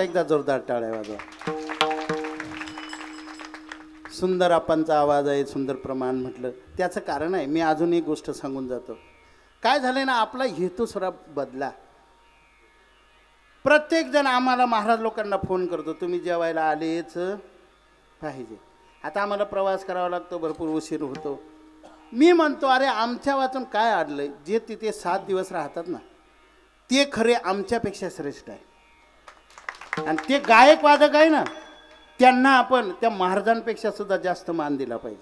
एकदा जोरदार टाळ्या वाजवा. सुंदर आपांचा आवाज आहे सुंदर प्रमाण म्हटलं. त्याचं कारण आहे मी अजून एक गोष्ट सांगून जातो. काय झालंय ना आपला हेतू बदला. प्रत्येकजण आम्हाला महाराज लोकांना फोन करतो तुम्ही जेवायला आलेच पाहिजे. आता आम्हाला प्रवास करावा लागतो भरपूर उशीर होतो. मी म्हणतो अरे आमच्या वाचून काय अडलंय जे तिथे सात दिवस राहतात ना ते खरे आमच्यापेक्षा श्रेष्ठ आहे. आणि ते गायक वादक आहे ना त्यांना आपण त्या महाराजांपेक्षा सुद्धा जास्त मान दिला पाहिजे.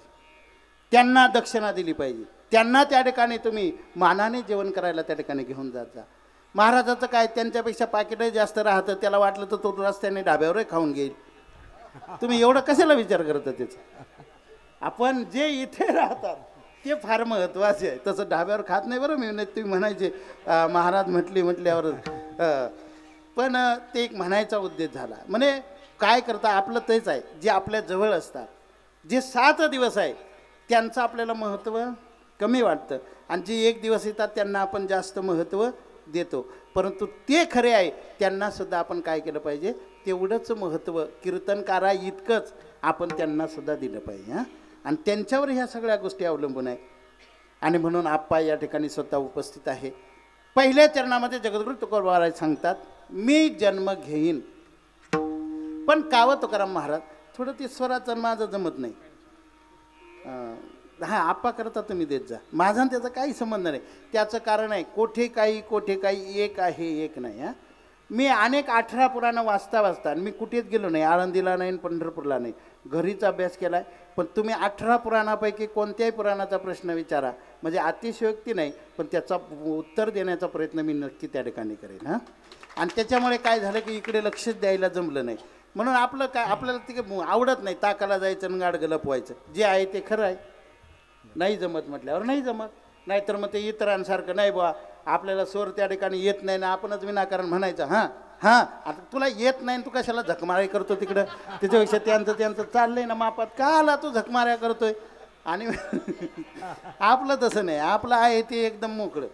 त्यांना दक्षिणा दिली पाहिजे. त्यांना त्या ठिकाणी तुम्ही मानाने जेवण करायला त्या ठिकाणी घेऊन जात जा. महाराजाचं काय त्यांच्यापेक्षा पाकिटही जास्त राहतं त्याला वाटलं तर तो रस्त्याने डाब्यावरही खाऊन घेईल. तुम्ही एवढं कशाला विचार करता त्याचा? आपण जे इथे राहतात ते फार महत्त्वाचे आहे. तसं ढाब्यावर खात नाही बरं मी नाही तुम्ही म्हणायचे महाराज म्हटली म्हटल्यावर पण ते एक म्हणायचा उद्देश झाला. म्हणे काय करता? आपलं तेच आहे. जे आपल्या जवळ असतात. जे सात दिवस आहे त्यांचं आपल्याला महत्त्व कमी वाटतं. आणि जे एक दिवस येतात त्यांना आपण जास्त महत्त्व देतो. परंतु ते खरे आहे त्यांनासुद्धा आपण काय केलं पाहिजे? तेवढंच महत्त्व कीर्तनकारा इतकंच आपण त्यांनासुद्धा दिलं पाहिजे हां? आणि त्यांच्यावर ह्या सगळ्या गोष्टी अवलंबून आहे आणि म्हणून आप्पा या ठिकाणी स्वतः उपस्थित आहे. पहिल्या चरणामध्ये जगद्गुरु तुकोबाराय सांगतात मी जन्म घेईन. पण कावं तुकाराम महाराज थोडं ते स्वराचं माझं जमत नाही. हां हा करता तुम्ही देत जा. माझा आणि त्याचा काही संबंध नाही. त्याचं कारण आहे कोठे काही कोठे काही एक आहे एक नाही हां. मी अनेक अठरा पुराणं वाचता वाचता आणि मी कुठेच गेलो नाही. आळंदीला नाही आणि पंढरपूरला नाही. घरीच अभ्यास केला आहे पण तुम्ही अठरा पुराणापैकी कोणत्याही पुराणाचा प्रश्न विचारा. म्हणजे अतिशयोक्ती नाही पण त्याचा उत्तर देण्याचा प्रयत्न मी नक्की त्या ठिकाणी करेन हां. आणि त्याच्यामुळे काय झालं की इकडे लक्षच द्यायला जमलं नाही. म्हणून आपलं काय आपल्याला ते आवडत नाही ताकाला जायचं आणि गलप व्हायचं. जे आहे ते खरं आहे. नाही जमत म्हटल्यावर नाही जमत. नाहीतर मग ते इतरांसारखं नाही बुवा आपल्याला स्वर त्या ठिकाणी येत नाही ना आपणच विनाकारण म्हणायचं. हां हां. आता तुला येत नाही आणि तू कशाला झकमाऱ्या करतो तिकडं? त्याच्यापेक्षा त्यांचं त्यांचं चाललंय ना मापात. का आला तू झकमाऱ्या करतोय? आणि आपलं तसं नाही. आपलं आहे ते एकदम मोकळं.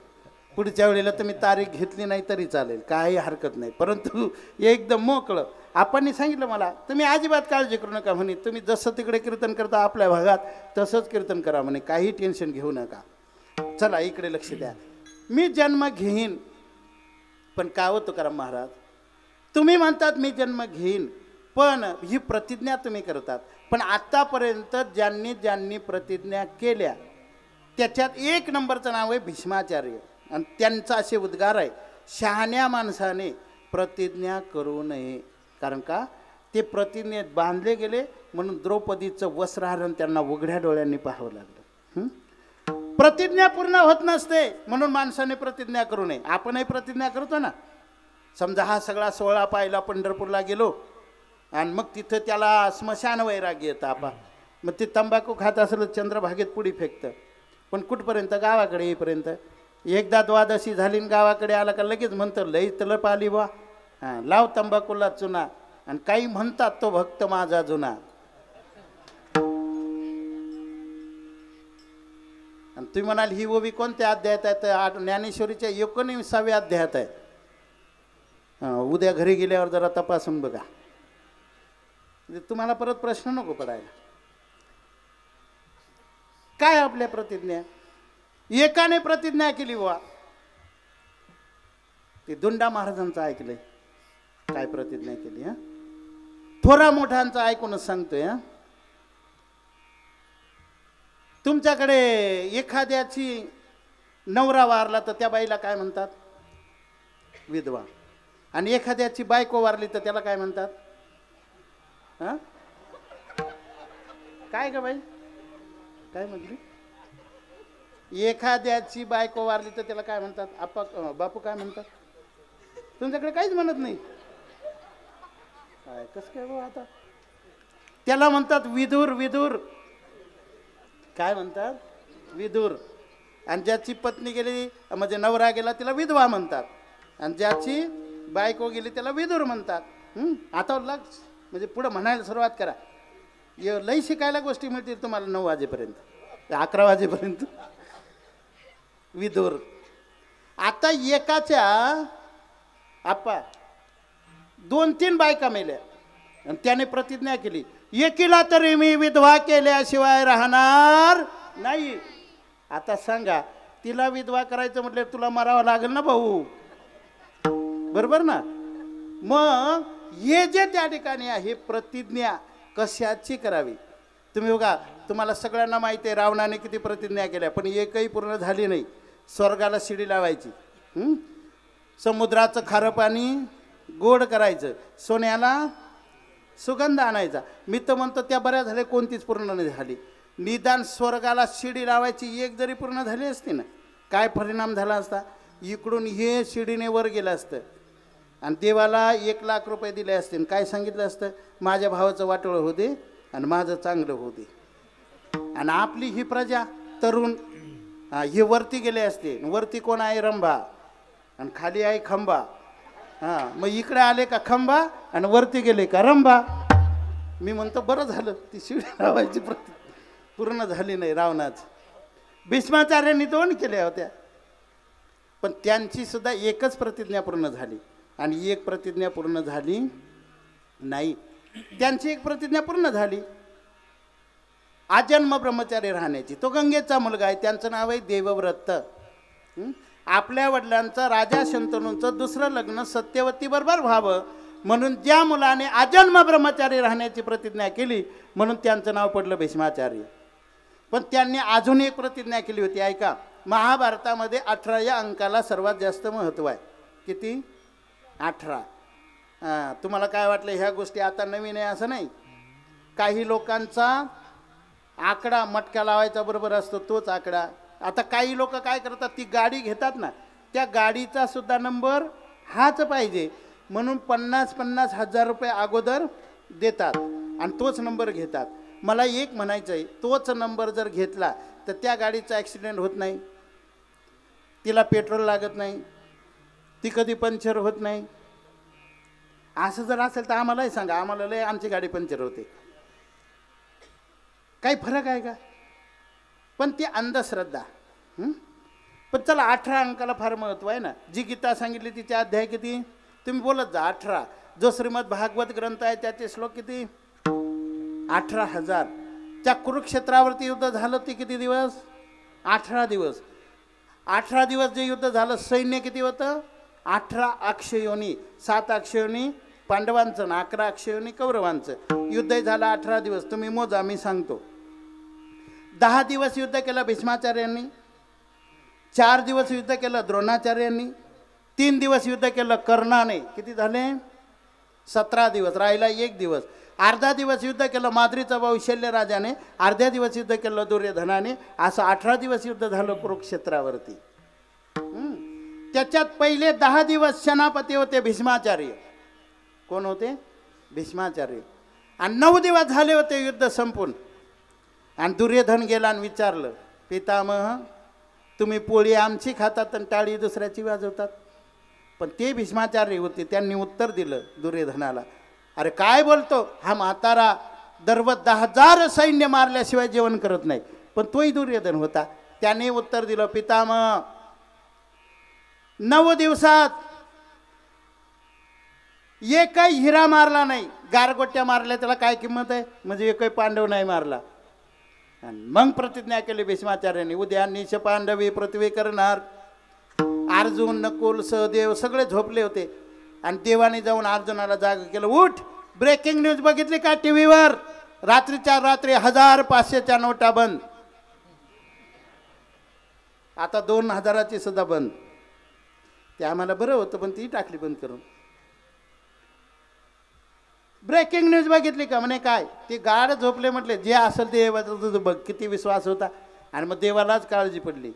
पुढच्या वेळेला तुम्ही तारीख घेतली नाही तरी चालेल काही हरकत नाही. परंतु एकदम मोकळं. आपण सांगितलं मला तुम्ही अजिबात काळजी करू नका म्हणे. तुम्ही जसं तिकडे कीर्तन करता आपल्या भागात तसंच कीर्तन करा म्हणे. काही टेन्शन घेऊ नका. चला इकडे लक्ष द्या. मी जन्म घेईन. पण काय होतो करा महाराज? तुम्ही म्हणतात मी जन्म घेईन. पण ही प्रतिज्ञा तुम्ही करतात. पण आत्तापर्यंत ज्यांनी ज्यांनी प्रतिज्ञा केल्या त्याच्यात एक नंबरचं नाव आहे भीष्माचार्य. आणि त्यांचा असे उद्गार आहे शहाण्या माणसाने प्रतिज्ञा करू नये. कारण का? ते प्रतिज्ञेत बांधले गेले म्हणून द्रौपदीचं वस्त्रहरण त्यांना उघड्या डोळ्यांनी पाहावं लागलं. प्रतिज्ञा पूर्ण होत नसते म्हणून माणसाने प्रतिज्ञा करू नये. आपणही प्रतिज्ञा करतो ना. समजा हा सगळा सोहळा पाहिला पंढरपूरला गेलो आणि मग तिथं त्याला स्मशान वैराग्य येतं आपा. मग ते तंबाखू खात असलं चंद्रभागेत पुढी फेकतं. पण कुठपर्यंत? गावाकडे येईपर्यंत? एकदा द्वादशी झाली गावाकडे आला का लगेच म्हणतं लई तलप आली बा हां लाव तंबाखूला चुना. आणि काही म्हणतात तो भक्त माझा जुना. आणि तुम्ही म्हणाल ही ओवी कोणत्या अध्यायात आहे? तर आठ- ज्ञानेश्वरीच्या एकोणीसाव्या अध्यायात आहे. हां, उद्या घरी गेल्यावर जरा तपासून बघा. म्हणजे तुम्हाला परत प्रश्न नको पडायला. काय आपल्या प्रतिज्ञा? एकाने प्रतिज्ञा केली वा ते दुंडा महाराजांचं ऐकलंय. काय प्रतिज्ञा केली हा? थोरा मोठ्यांचं ऐकूनच सांगतोय हा? तुमच्याकडे एखाद्याची नवरा वारला तर त्या बाईला काय म्हणतात? विधवा. आणि एखाद्याची बायको वारली तर त्याला काय म्हणतात? हा? काय ग बाई? काय म्हटली? एखाद्याची बायको वारली तर त्याला काय म्हणतात? आपा बापू काय म्हणतात? तुमच्याकडे काहीच म्हणत नाही. काय कसं काय भाऊ आता? त्याला म्हणतात विदूर विदूर काय म्हणतात? विदूर आणि ज्याची पत्नी गेली म्हणजे नवरा गेला तिला विधवा म्हणतात. आणि ज्याची बायको गेली त्याला विदूर म्हणतात. आता लक्ष म्हणजे पुढं म्हणायला सुरुवात करा. य- लई शिकायला गोष्टी मिळतील तुम्हाला नऊ वाजेपर्यंत अकरा वाजेपर्यंत. विधूर आता एकाच्या आप्पा दोन तीन बायका मेल्या. आणि त्याने प्रतिज्ञा केली एकीला तरी मी विधवा केल्याशिवाय राहणार नाही. आता सांगा तिला विधवा करायचं म्हटलं तुला मारावं लागेल ना भाऊ? बरोबर ना? मग हे जे त्या ठिकाणी आहे प्रतिज्ञा कशाची करावी? तुम्ही बघा तुम्हाला सगळ्यांना माहिती आहे रावणाने किती प्रतिज्ञा केल्या पण एकही पूर्ण झाली नाही. स्वर्गाला शिडी लावायची. हं? समुद्राचं खारं पाणी गोड करायचं. सोन्याला सुगंध आणायचा. मी तर म्हणतो त्या बऱ्या झाल्या कोणतीच पूर्ण नाही झाली. निदान स्वर्गाला शिडी लावायची एक जरी पूर्ण झाली असती ना काय परिणाम झाला असता? इकडून हे शिडीने वर गेलं असतं. आणि देवाला एक लाख रुपये दिले असते आणि काय सांगितलं असतं? माझ्या भावाचं वाटोळं होऊ दे आणि माझं चांगलं होऊ दे. आणि आपली ही प्रजा तरुण हां हे वरती गेले असते. वरती कोण आहे? रंभा. आणि खाली आहे खंबा. हां मग इकडे आले का खंबा? आणि वरती गेले का रंभा? मी म्हणतो बरं झालं. ती शिडी लावायची प्रति पूर्ण झाली नाही रावणाच. भीष्माचार्यांनी दोन केल्या होत्या. पण त्यांची सुद्धा एकच प्रतिज्ञा पूर्ण झाली. आणि एक प्रतिज्ञा पूर्ण झाली नाही. त्यांची एक प्रतिज्ञा पूर्ण झाली. आजन्म ब्रह्मचारी राहण्याची. तो गंगेचा मुलगा आहे त्यांचं नाव आहे देवव्रत. आपल्या वडिलांचं राजा शंतनूंचं दुसरं लग्न सत्यवती बरोबर व्हावं. म्हणून ज्या मुलाने आजन्म ब्रह्मचारी राहण्याची प्रतिज्ञा केली म्हणून त्यांचं नाव पडलं भीष्माचार्य. पण त्यांनी अजून एक प्रतिज्ञा केली होती ऐका. महाभारतामध्ये अठरा या अंकाला सर्वात जास्त महत्त्व आहे. किती? अठरा. हां तुम्हाला काय वाटलं ह्या गोष्टी आता नवीन आहे असं नाही? काही लोकांचा आकडा मटका लावायचा बरोबर असतो तोच आकडा. आता काही लोक काय करतात ती गाडी घेतात ना त्या गाडीचा सुद्धा नंबर हाच पाहिजे. म्हणून पन्नास पन्नास हजार रुपये अगोदर देतात आणि तोच नंबर घेतात. मला एक म्हणायचं आहे तोच नंबर जर घेतला तर त्या गाडीचा ॲक्सिडेंट होत नाही. तिला पेट्रोल लागत नाही. ती कधी पंक्चर होत नाही. असं जर असेल तर आम्हालाही सांगा आम्हाला लय आमची गाडी पंक्चर होते. काही फरक आहे का? पण ती अंधश्रद्धा पण चला अठरा अंकाला फार महत्त्व आहे ना. जी गीता सांगितली तिचे अध्याय किती? तुम्ही बोलत जा अठरा. जो श्रीमद भागवत ग्रंथ आहे त्याचे श्लोक किती? अठरा हजार. त्या कुरुक्षेत्रावरती युद्ध झालं ते किती दिवस? अठरा दिवस. अठरा दिवस जे युद्ध झालं सैन्य किती होतं? अठरा अक्षयोनी सात अक्षयोनी पांडवांचं ना अकरा अक्षयोनी कौरवांचं. युद्ध झालं अठरा दिवस तुम्ही मोजा मी सांगतो. दहा दिवस युद्ध केलं भीष्माचार्यांनी चार दिवस युद्ध केलं द्रोणाचार्यांनी तीन दिवस युद्ध केलं कर्णाने. किती झाले? सतरा दिवस राहिला एक दिवस. अर्धा दिवस युद्ध केलं माद्रीचा भाऊ शल्यराजाने अर्ध्या दिवस युद्ध केलं दुर्योधनाने असं अठरा दिवस युद्ध झालं कुरुक्षेत्रावरती. त्याच्यात पहिले दहा दिवस सेनापती होते भीष्माचार्य. कोण होते? भीष्माचार्य. आणि नऊ दिवस झाले होते युद्ध संपून. आणि दुर्योधन गेला आणि विचारलं पितामह तुम्ही पोळी आमची खातात आणि टाळी दुसऱ्याची वाजवतात? पण ते भीष्माचार्य होते त्यांनी उत्तर दिलं दुर्योधनाला अरे काय बोलतो? हा म्हातारा दरवत दहा हजार सैन्य मारल्याशिवाय जेवण करत नाही. पण तोही दुर्योधन होता. त्याने उत्तर दिलं पितामह नऊ दिवसात एकही हिरा मारला नाही. गारगोट्या मारल्या त्याला काय किंमत आहे? म्हणजे एकही पांडव नाही मारला. आणि मग प्रतिज्ञा केली भीष्माचार्यांनी उद्या निश पांडवी पृथ्वी करणार. अर्जुन नकुल सहदेव सगळे झोपले होते. आणि देवाने जाऊन अर्जुनाला जाग केलं. उठ! ब्रेकिंग न्यूज बघितली का टी व्हीवर रात्रीच्या रात्री हजार पाचशेच्या नोटा बंद. आता दोन हजाराची सुद्धा बंद. ते आम्हाला बरं होतं पण ती टाकली बंद करून. ब्रेकिंग न्यूज बघितली का? म्हणे काय? ते गाड झोपले म्हटले जे असेल ते तुझं बघ किती विश्वास होता. आणि मग देवालाच काळजी पडली.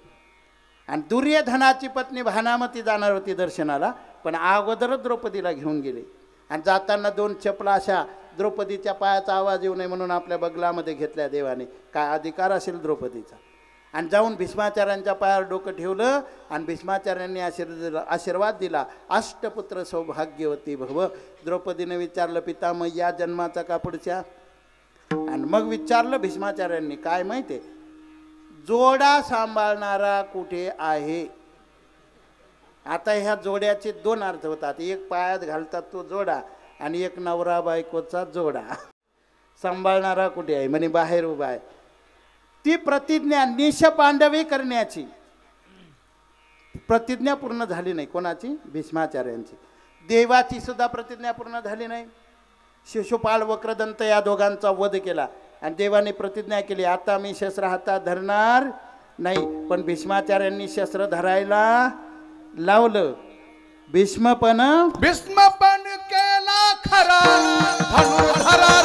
आणि दुर्योधनाची पत्नी भानामती जाणार होती दर्शनाला पण अगोदरच द्रौपदीला घेऊन गेले. आणि जाताना दोन चपला अशा द्रौपदीच्या पायाचा आवाज येऊ नये म्हणून आपल्या बगलामध्ये घेतल्या देवाने. काय अधिकार असेल द्रौपदीचा? आणि जाऊन भीष्माचार्यांच्या पायावर डोकं ठेवलं आणि भीष्माचार्यांनी आशीर्वाद आशीर्वाद दिला. अष्टपुत्र सौभाग्यवती भव. द्रौपदीने विचारलं पितामह या जन्माचा का पुढच्या? आणि मग विचारलं भीष्माचार्यांनी काय माहिती? जोडा सांभाळणारा कुठे आहे? आता ह्या जोड्याचे दोन अर्थ होतात. एक पायात घालतात तो जोडा आणि एक नवरा बायकोचा जोडा. सांभाळणारा कुठे आहे? म्हणे बाहेर उभा आहे. ती प्रतिज्ञा निशपांडवी करण्याची. प्रतिज्ञा पूर्ण झाली नाही. कोणाची? भीष्माचार्यांची. देवाची सुद्धा प्रतिज्ञा पूर्ण झाली नाही. शिशुपाल वक्रदंत या दोघांचा वध केला. आणि देवाने प्रतिज्ञा केली आता मी शस्त्र हातात धरणार नाही. पण भीष्माचार्यांनी शस्त्र धरायला लावलं. भीष्मपण भीष्मपण भीष्म केला खरा धनुर्धरा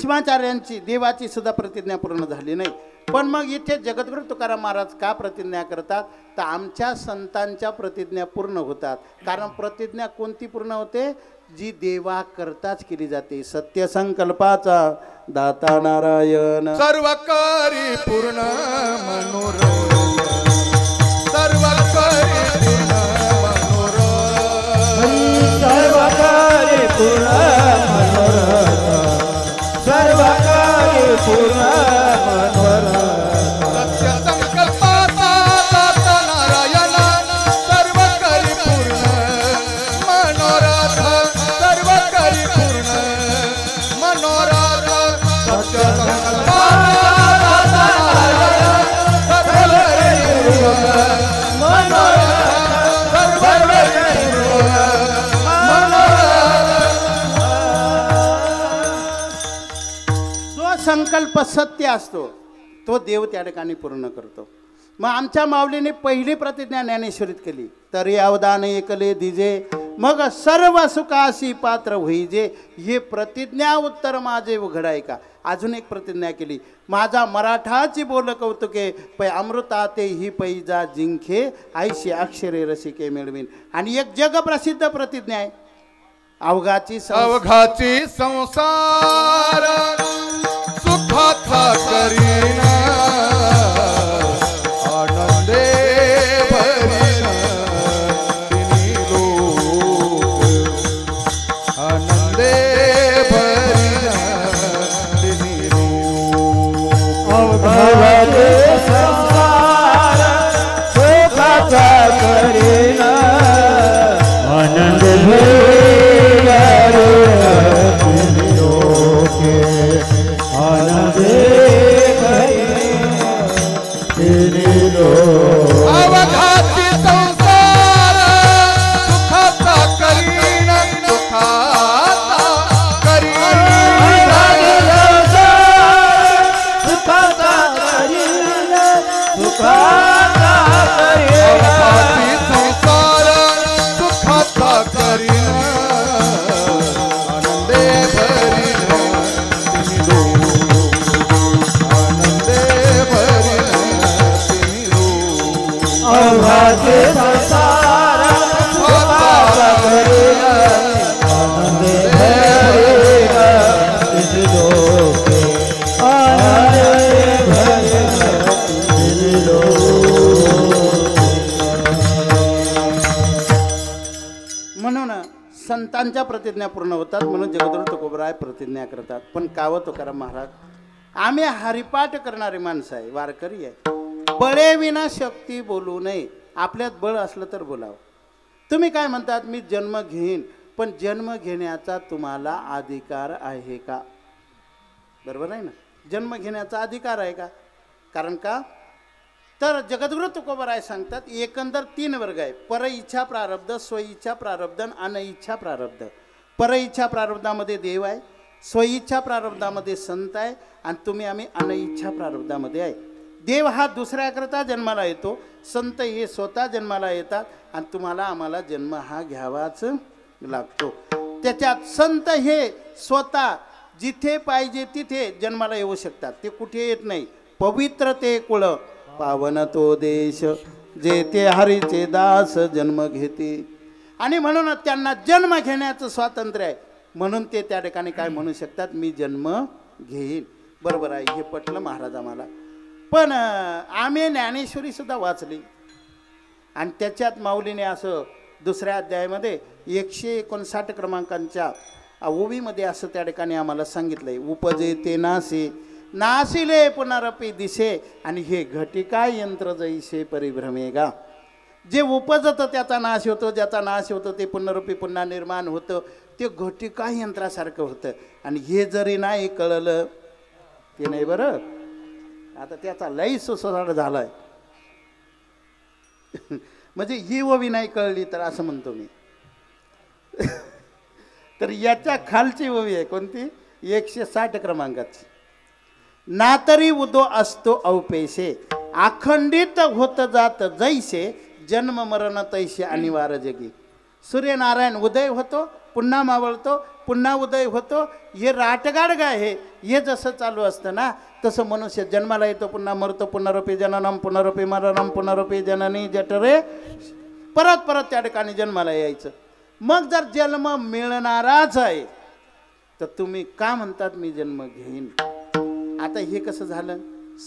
भीष्माचार्यांची देवाची सुद्धा प्रतिज्ञा पूर्ण झाली नाही. पण मग इथे जगद्गुरु तुकाराम महाराज का प्रतिज्ञा करतात? तर आमच्या संतांच्या प्रतिज्ञा पूर्ण होतात. कारण प्रतिज्ञा कोणती पूर्ण होते? जी देवा करताच केली जाते. सत्यसंकल्पाचा दाता नारायण. सर्व करी पूर्ण सर्व करी पूर्ण मनोरम सर्व कार्य पूर्ण कार्य संकल्प सत्य असतो. तो देव त्या ठिकाणी पूर्ण करतो. मग आमच्या माऊलीने पहिली प्रतिज्ञा ज्ञानेश्वरीत केली. तरी अवदान एकले दिजे मग सर्व सुखाशी पात्र होईजे हे प्रतिज्ञा उत्तर माझे उघडाय का? अजून एक प्रतिज्ञा केली. माझा मराठाची बोल कौतुके पै अमृता ते ही पैजा जिंखे ऐशी अक्षरे रसिके मिळवीन. आणि एक जगप्रसिद्ध प्रतिज्ञा आहे. अवघाची अवघाची संसार सुखाचा प्रतिज्ञा पूर्ण होतात म्हणून जगद्गुरु तुकोबराय प्रतिज्ञा करतात. पण कावं तुकाराम महाराज आम्ही हरिपाठ करणारे माणसं आहे वारकरी आहे. बळे विना शक्ती बोलू नये. आपल्यात बळ असलं तर बोलावं. तुम्ही काय म्हणतात मी जन्म घेईन पण जन्म घेण्याचा तुम्हाला अधिकार आहे का? बरोबर आहे ना? जन्म घेण्याचा अधिकार आहे का? कारण का? तर जगद्गुरु तुकोबराय सांगतात एकंदर तीन वर्ग आहे. पर इच्छा प्रारब्ध स्वइच्छा प्रारब्ध आणि अनइच्छा प्रारब्ध. पर इच्छा प्रारब्धामध्ये देव आहे स्वइच्छा प्रारब्धामध्ये संत आहे आणि तुम्ही आम्ही अनइच्छा प्रारब्धामध्ये आहे. देव हा दुसऱ्याकरता जन्माला येतो संत हे स्वतः जन्माला येतात आणि तुम्हाला आम्हाला जन्म हा घ्यावाच लागतो. त्याच्यात संत हे स्वतः जिथे पाहिजे तिथे जन्माला येऊ शकतात. ते कुठे येत नाही. पवित्र ते कुळ पावन तो देश जेथे हरीचे दास जन्म घेते. आणि म्हणून त्यांना जन्म घेण्याचं स्वातंत्र्य आहे. म्हणून ते त्या ठिकाणी काय म्हणू शकतात मी जन्म घेईन. बरोबर आहे हे पटलं महाराज आम्हाला. पण आम्ही ज्ञानेश्वरी सुद्धा वाचली. आणि त्याच्यात माऊलीने असं दुसऱ्या अध्यायामध्ये एकशे एकोणसाठ क्रमांकांच्या ओवीमध्ये असं त्या ठिकाणी आम्हाला सांगितलंय उपजे ते नासे नासिले पुनरपी दिसे आणि हे घटिका यंत्र जैसे परिभ्रमेगा जे उपजतं त्याचा नाश होतो ज्याचा नाश होतो ते पुनरुपी पुन्हा निर्माण होतं. ते घटिका यंत्रासारखं होतं. आणि हे जरी नाही कळलं ते नाही बरं. आता त्याचा लई सुसराड झालाय. म्हणजे ही ओवी नाही कळली तर असं म्हणतो मी. तर याच्या खालची ओवी आहे कोणती? एकशे साठ क्रमांकाची. ना तरी उदो असतो औपेशे. अखंडित होत जात जैसे जन्म मरण तैसे अनिवार्य जगी। सूर्यनारायण उदय होतो पुन्हा मावळतो पुन्हा उदय होतो हे राटगाडग आहे हे जसं चालू असतं ना तसं मनुष्य जन्माला येतो पुन्हा मरतो पुनरुपी जननम पुनरुपी मरणम पुनरुपी जननी जठरे परत परत त्या ठिकाणी जन्माला यायचं. मग जर जन्म मिळणाराच आहे तर तुम्ही का म्हणतात मी जन्म घेईन? आता हे कसं झालं?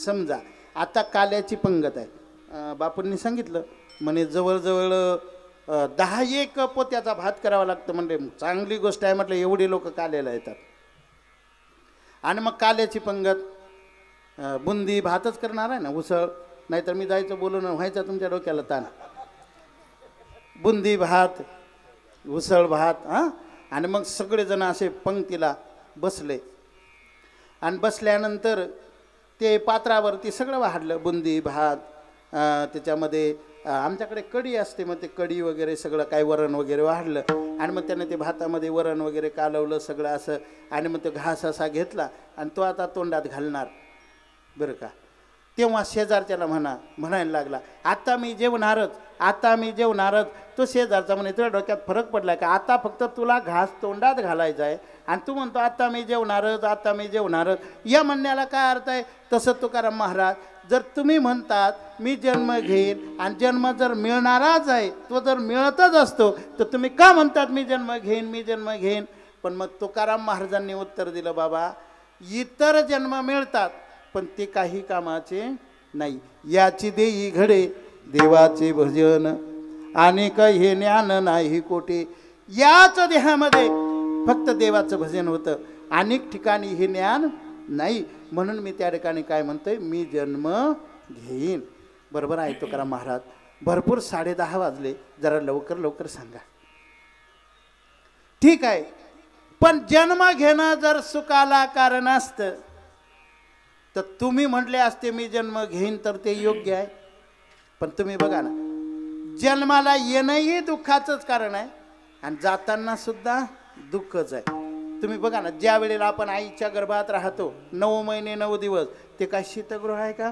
समजा आता काल्याची पंगत आहे. बापूंनी सांगितलं म्हणे जवळजवळ दहा एक पोत्याचा भात करावा लागतं म्हणजे चांगली गोष्ट आहे म्हटलं एवढी लोक काल्याला येतात. आणि मग काल्याची पंगत बुंदी भातच करणार आहे ना उसळ. नाहीतर मी जायचं बोलून व्हायचा तुमच्या डोक्याला ताण. बुंदी भात उसळ भात हां? आणि मग सगळेजण असे पंक्तीला बसले. आणि बसल्यानंतर ते पात्रावरती सगळं वाढलं बुंदी भात त्याच्यामध्ये आमच्याकडे कढी असते मग ते कढी वगैरे सगळं काय वरण वगैरे वाढलं आणि मग त्याने ते भातामध्ये वरण वगैरे कालवलं सगळं असं आणि मग तो घास असा घेतला आणि तो आता तोंडात घालणार. बरं का? तेव्हा शेजारच्याला म्हणा म्हणायला लागला आता मी जेवणारच आता मी जेवणारच तो शेजारचा म्हणे तुझ्या डोक्यात फरक पडला का? आता फक्त तुला घास तोंडात घालायचा आहे आणि तू म्हणतो आता मी जेवणारच आता मी जेवणारच या म्हणण्याला काय अर्थ आहे? तसं तुकाराम महाराज जर तुम्ही म्हणतात मी जन्म घेईन आणि जन्म जर मिळणाराच आहे तो जर मिळतच असतो तर तुम्ही का म्हणतात मी जन्म घेईन मी जन्म घेईन पण मग तुकाराम महाराजांनी उत्तर दिलं बाबा इतर जन्म मिळतात पण ते काही कामाचे नाही. याची देई घडे देवाचे भजन आणि हे ज्ञान नाही कोठे. याच देहामध्ये फक्त देवाचं भजन होतं. अनेक ठिकाणी हे ज्ञान नाही म्हणून मी त्या ठिकाणी काय म्हणतोय मी जन्म घेईन. बरोबर आहे तो करा महाराज. भरपूर साडेदहा वाजले. जरा लवकर लवकर सांगा. ठीक आहे. पण जन्म घेणं जर सुखाला कारण असतं तर तुम्ही म्हटले असते मी जन्म घेईन तर ते योग्य आहे. पण तुम्ही बघा ना जन्माला येणंही दुःखाचंच कारण आहे आणि जाताना सुद्धा दुःखच आहे. तुम्ही बघा ना ज्या वेळेला आपण आईच्या गर्भात राहतो नऊ महिने नऊ दिवस ते काय शीतगृह आहे का?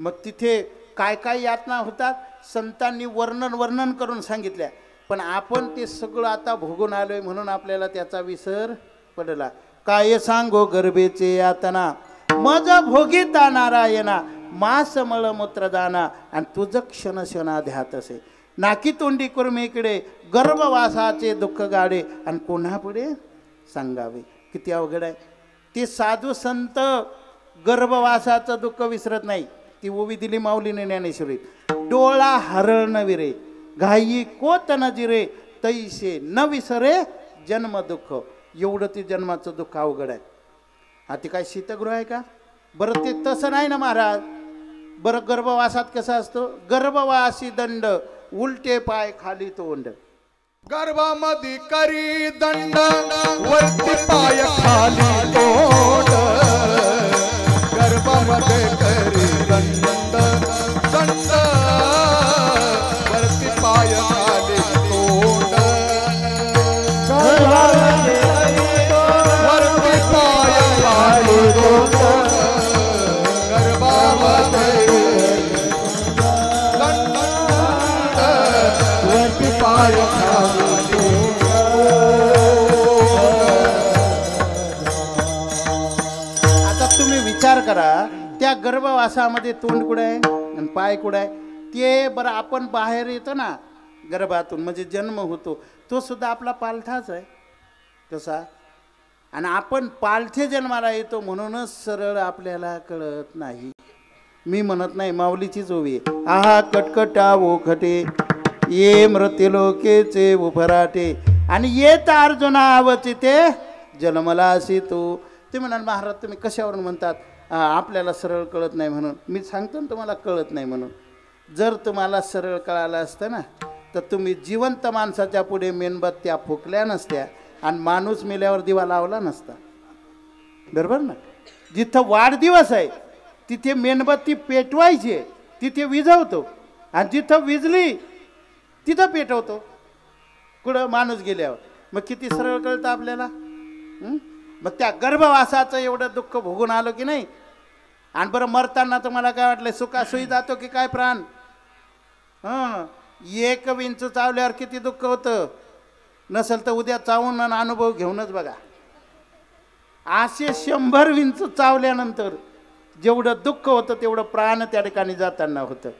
मग तिथे काय काय यातना होतात? संतांनी वर्णन वर्णन करून सांगितल्या. पण आपण ते सगळं आता भोगून आलोय म्हणून आपल्याला त्याचा विसर पडला. काय सांगो गर्भेचे यातना? मज भोगिता नारायणा मास मळमूत्र आणि तुझं क्षण क्षणा ध्यात असे. नाकी तोंडी कुर्मीकडे गर्भवासाचे दुःख गाडे. आणि कोणा पुढे सांगावे. किती अवघड आहे. ते साधू संत गर्भवासाचं दुःख विसरत नाही. ती ओवी दिली माऊलीने ज्ञानेश्वरी डोळा हरळ न विरे. घाई कोत न जिरे. तैसे न विसरे जन्म दुःख. एवढं ते जन्माचं दुःख अवघड आहे. हा ते काय शीतगृह आहे का? बरं ते तसं नाही ना महाराज. बरं गर्भवासात कसा असतो? गर्भवासी दंड. उलटे पाय खाली तोंड. गर्भामध्ये करी दंड वरती पाय खाली तोंड. गर्भामध्ये करी त्या गर्भवासामध्ये तोंड कुठं आहे? आणि पाय कुठं आहे? ते बरं आपण बाहेर येतो ना गर्भातून म्हणजे जन्म होतो तो सुद्धा आपला पालथाच आहे. कसा आणि आपण पालथे जन्माला येतो म्हणूनच सरळ आपल्याला कळत नाही. मी म्हणत नाही माऊलीची ओवी आहे. आहा कटकटा ओखटे ये मृत्युलोकेचे उभराटे. आणि येत अर्जुना आवचिते जन्मला असे तू. ते म्हणाल महाराज तुम्ही कशावरून म्हणतात? आपल्याला सरळ कळत नाही म्हणून. मी सांगतो ना तुम्हाला कळत नाही म्हणून. जर तुम्हाला सरळ कळालं असतं ना तर तुम्ही जिवंत माणसाच्या पुढे मेणबत्त्या फुकल्या नसत्या आणि माणूस मेल्यावर दिवा लावला नसता. बरोबर ना? जिथं वाढदिवस आहे तिथे मेणबत्ती पेटवायची आहे तिथे विझवतो. आणि जिथं विजली तिथं पेटवतो. कुठं माणूस गेल्यावर. मग किती सरळ कळतं आपल्याला? हं? मग त्या गर्भवासाचं एवढं दुःख भोगून आलो की नाही? आणि बरं मरताना तुम्हाला काय वाटलं सुखासुई जातो की काय प्राण? हां एक विंच चावल्यावर किती दुःख होतं? नसेल तर उद्या चावून आणि अनुभव घेऊनच बघा. असे शंभर विंच चावल्यानंतर जेवढं दुःख होतं तेवढं प्राण त्या ठिकाणी जाताना होतं.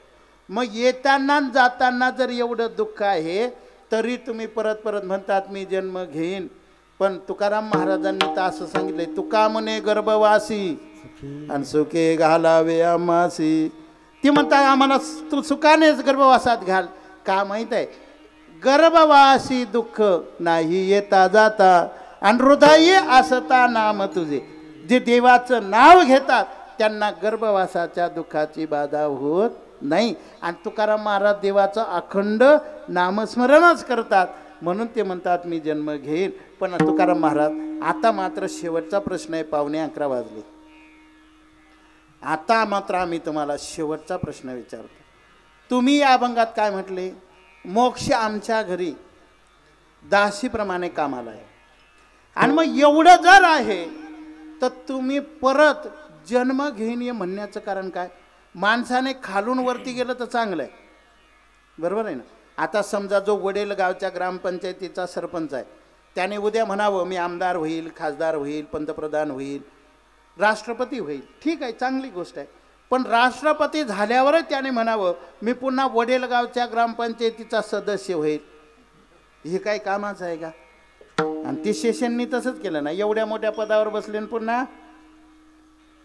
मग येताना जाताना जर एवढं दुःख आहे तरी तुम्ही परत परत म्हणतात मी जन्म घेईन. पण तुकाराम महाराजांनी तर असं सांगितलंय तुका म्हणे गर्भवासी आणि सुखे घालावे आमासी ती म्हणतात आम्हाला तू सुखानेच गर्भवासात घाल. का माहीत आहे गर्भवासी दुःख नाही येता जाता आणि हृदय असता नाम तुझे. जे देवाचं नाव घेतात त्यांना गर्भवासाच्या दुःखाची बाधा होत नाही. आणि तुकाराम महाराज देवाचं अखंड नामस्मरणच करतात. म्हणून ते म्हणतात मी जन्म घेईन. पण तुकाराम महाराज आता मात्र शेवटचा प्रश्न आहे पावणे अकरा वाजले. आता मात्र आम्ही तुम्हाला शेवटचा प्रश्न विचारतो. तुम्ही या अभंगात काय म्हटले? मोक्ष आमच्या घरी दासीप्रमाणे कामाला आहे. आणि मग एवढं जर आहे तर तुम्ही परत जन्म घेईन हे म्हणण्याचं कारण काय? माणसाने खालून वरती गेलं तर चांगलं आहे. बरोबर आहे ना? आता समजा जो वडेल गावच्या ग्रामपंचायतीचा सरपंच आहे त्याने उद्या म्हणावं मी आमदार होईल खासदार होईल पंतप्रधान होईल राष्ट्रपती होईल. ठीक आहे चांगली गोष्ट आहे. पण राष्ट्रपती झाल्यावरच त्याने म्हणावं मी पुन्हा वडेलगावच्या ग्रामपंचायतीचा सदस्य होईल. हे काय कामाचं आहे का? आणि ती शेषननी तसंच केलं ना एवढ्या मोठ्या पदावर बसले पुन्हा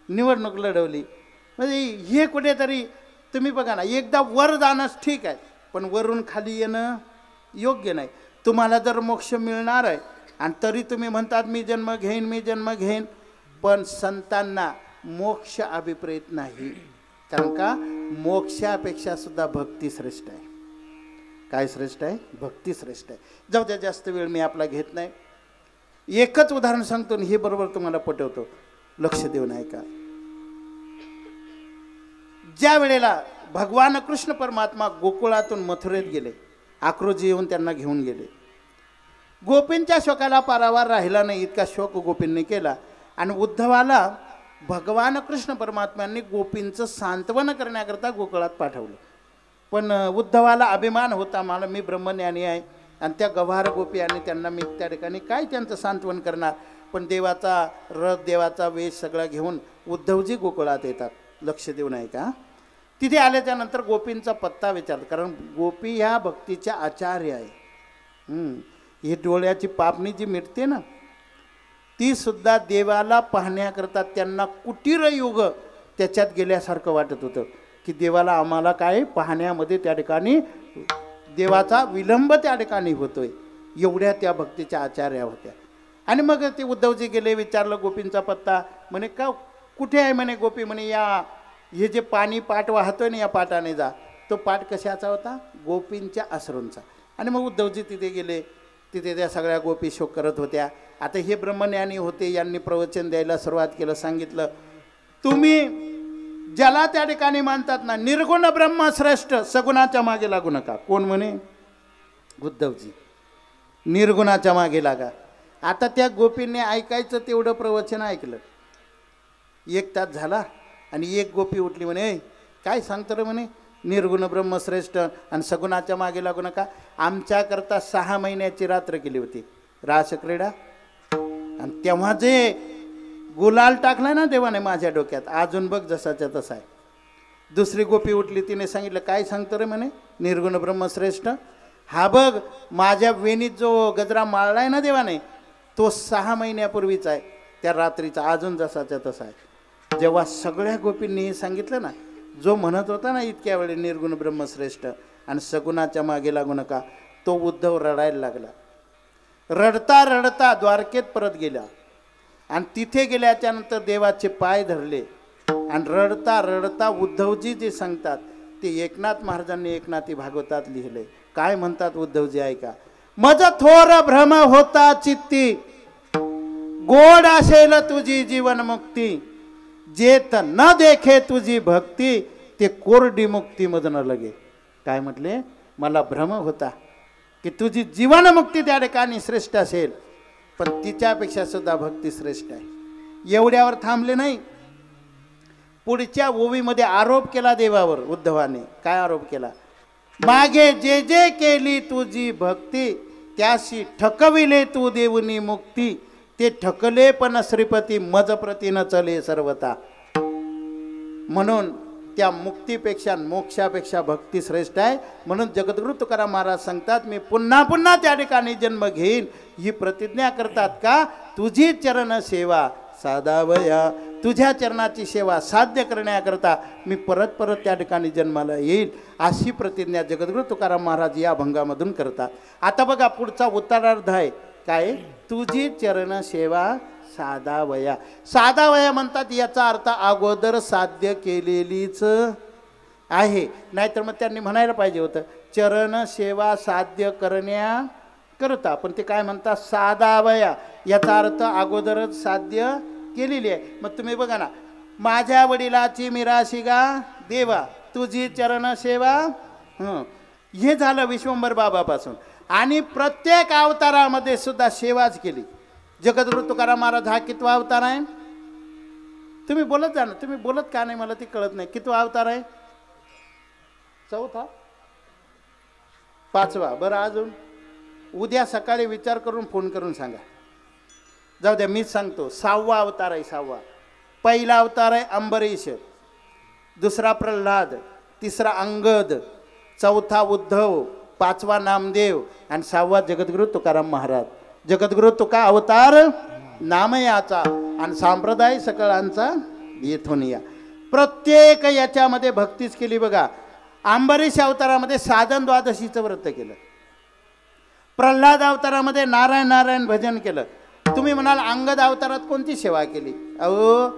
निवडणूक लढवली. म्हणजे हे कुठेतरी तुम्ही बघा ना एकदा वर जाणंच ठीक आहे पण वरून खाली येणं योग्य नाही. तुम्हाला जर मोक्ष मिळणार आहे आणि तरी तुम्ही म्हणतात मी जन्म घेईन मी जन्म घेईन. पण संतांना मोक्ष अभिप्रेत नाही. कारण का? मोक्षापेक्षा सुद्धा भक्ती श्रेष्ठ आहे. काय श्रेष्ठ आहे? भक्ती श्रेष्ठ आहे. जाऊ द्या जास्त वेळ मी आपला घेत नाही. एकच उदाहरण सांगतो हे बरोबर तुम्हाला पटवतो. लक्ष देऊन ऐका. ज्या वेळेला भगवान कृष्ण परमात्मा गोकुळातून मथुरेत गेले आक्रोजी येऊन त्यांना घेऊन गेले. गोपींच्या शोकाला पारावार राहिला नाही इतका शोक गोपींनी केला. आणि उद्धवाला भगवान कृष्ण परमात्म्यांनी गोपींचं सांत्वन करण्याकरता गोकुळात पाठवलं. पण उद्धवाला अभिमान होता मला मी ब्रह्मज्ञानी आहे आणि त्या गव्हार गोपी आणि त्यांना मी त्या ठिकाणी काय त्यांचं सांत्वन करणार? पण देवाचा रथ देवाचा वेश सगळा घेऊन उद्धवजी गोकुळात येतात. लक्ष देऊन ऐका का तिथे आल्याच्यानंतर गोपींचा पत्ता विचारतो कारण गोपी ह्या भक्तीच्या आचार्य आहे. ही डोळ्याची पापणी जी मिटते ना तीसुद्धा देवाला पाहण्याकरता त्यांना कुटीर युग त्याच्यात गेल्यासारखं वाटत होतं की देवाला आम्हाला काय पाहण्यामध्ये त्या ठिकाणी देवाचा विलंब त्या ठिकाणी होतोय एवढ्या त्या भक्तीच्या आचार्या होत्या. आणि मग ते उद्धवजी गेले विचारलं गोपींचा पत्ता म्हणे का कुठे आहे? म्हणे गोपी म्हणे या हे जे पाणी पाट वाहतोय ना या पाटाने जा तो पाट कशाचा होता? गोपींच्या आश्रमचा आणि मग उद्धवजी तिथे गेले. तिथे त्या सगळ्या गोपी शोक करत होत्या. आता हे ब्रह्मज्ञानी होते यांनी प्रवचन द्यायला सुरुवात केलं सांगितलं तुम्ही ज्याला त्या ठिकाणी मानतात ना निर्गुण ब्रह्म श्रेष्ठ सगुणाच्या मागे लागू नका. कोण म्हणे? उद्धवजी. निर्गुणाच्या मागे लागा. आता त्या गोपींनी ऐकायचं तेवढं प्रवचन ऐकलं. एक तास झाला. आणि एक गोपी उठली म्हणे काय सांगतो रे म्हणे? निर्गुण ब्रह्मश्रेष्ठ आणि सगुणाच्या मागे लागू नका. आमच्याकरता सहा महिन्याची रात्र केली होती. रासक्रीडा आणि तेव्हा जे गुलाल टाकला ना देवाने माझ्या डोक्यात अजून बघ जसाच्या तसा आहे. दुसरी गोपी उठली तिने सांगितलं काय सांगतो रे म्हणे? निर्गुण ब्रह्मश्रेष्ठ हा बघ माझ्या वेणीत जो गजरा माळला आहे ना देवाने तो सहा महिन्यापूर्वीचा आहे. त्या रात्रीचा अजून जसाच्या तसा आहे. जेव्हा सगळ्या गोपींनी हे सांगितलं ना जो म्हणत होता ना इतक्या वेळी निर्गुण ब्रह्मश्रेष्ठ आणि सगुणाच्या मागे लागू नका तो उद्धव रडायला लागला. रडता रडता द्वारकेत परत गेला आणि तिथे गेल्याच्यानंतर देवाचे पाय धरले आणि रडता रडता उद्धवजी जे सांगतात ते एकनाथ महाराजांनी एकनाथी भागवतात लिहिले. काय म्हणतात उद्धवजी ऐका. मज थोर भ्रम होता चित्ती गोड असेल तुझी जीवनमुक्ती. जेत न देखे तुझी भक्ती ते कोरडी मुक्तीमधनं लगे. काय म्हटले? मला भ्रम होता की तुझी जीवनमुक्ती त्या ठिकाणी श्रेष्ठ असेल पण तिच्यापेक्षा सुद्धा भक्ती श्रेष्ठ आहे. एवढ्यावर थांबले नाही. पुढच्या ओवीमध्ये आरोप केला देवावर उद्धवाने. काय आरोप केला? मागे जे जे केली तुझी भक्ती त्याशी ठकविले तू देवनी मुक्ती. ते ठकले पण श्रीपती मजप्रतीनं चले सर्वता म्हणून त्या मुक्तीपेक्षा मोक्षापेक्षा भक्ती श्रेष्ठ आहे. म्हणून जगद्गुरु तुकाराम महाराज सांगतात मी पुन्हा पुन्हा त्या ठिकाणी जन्म घेईन. ही प्रतिज्ञा करतात का? तुझी चरण सेवा साधावया. तुझ्या चरणाची सेवा साध्य करण्याकरता मी परत परत त्या ठिकाणी जन्माला येईल. अशी प्रतिज्ञा जगद्गुरु तुकाराम महाराज या भंगामधून करतात. आता बघा पुढचा उत्तरार्ध आहे. काय? तुझी चरण सेवा साधा वया साधा वया म्हणतात याचा अर्थ अगोदर साध्य केलेलीच आहे. नाहीतर मग त्यांनी म्हणायला पाहिजे होतं चरण सेवा साध्य करण्या करता. पण ते काय म्हणतात? साधा वया याचा अर्थ अगोदरच साध्य केलेली आहे. मग तुम्ही बघा ना माझ्या वडिलाची मिराशिगा देवा तुझी चरण सेवा हे झालं विश्वंभर बाबापासून. आणि प्रत्येक अवतारामध्ये सुद्धा सेवाच केली. जगद्गुरु तुकाराम महाराज हा कितवा अवतार आहे? तुम्ही बोलत जा ना तुम्ही बोलत का नाही? मला ते कळत नाही. कितवा अवतार आहे? चौथा? पाचवा. बरं अजून? उद्या सकाळी विचार करून फोन करून सांगा. जाऊ द्या मीच सांगतो. सहावा अवतार आहे सहावा. पहिला अवतार आहे अंबरीश दुसरा प्रल्हाद. तिसरा अंगद. चौथा उद्धव. पाचवा नामदेव आणि सहावा जगद्गुरु तुकाराम महाराज. जगद्गुरु तुका अवतार नामयाचा आणि सांप्रदाय सकळांचा येथून या प्रत्येक याच्यामध्ये भक्तीच केली बघा. अंबरीश अवतारामध्ये साधन द्वादशीचं व्रत केलं. प्रल्हाद अवतारामध्ये नारायण नारायण भजन केलं. तुम्ही म्हणाल अंगद अवतारात कोणती सेवा केली? अहो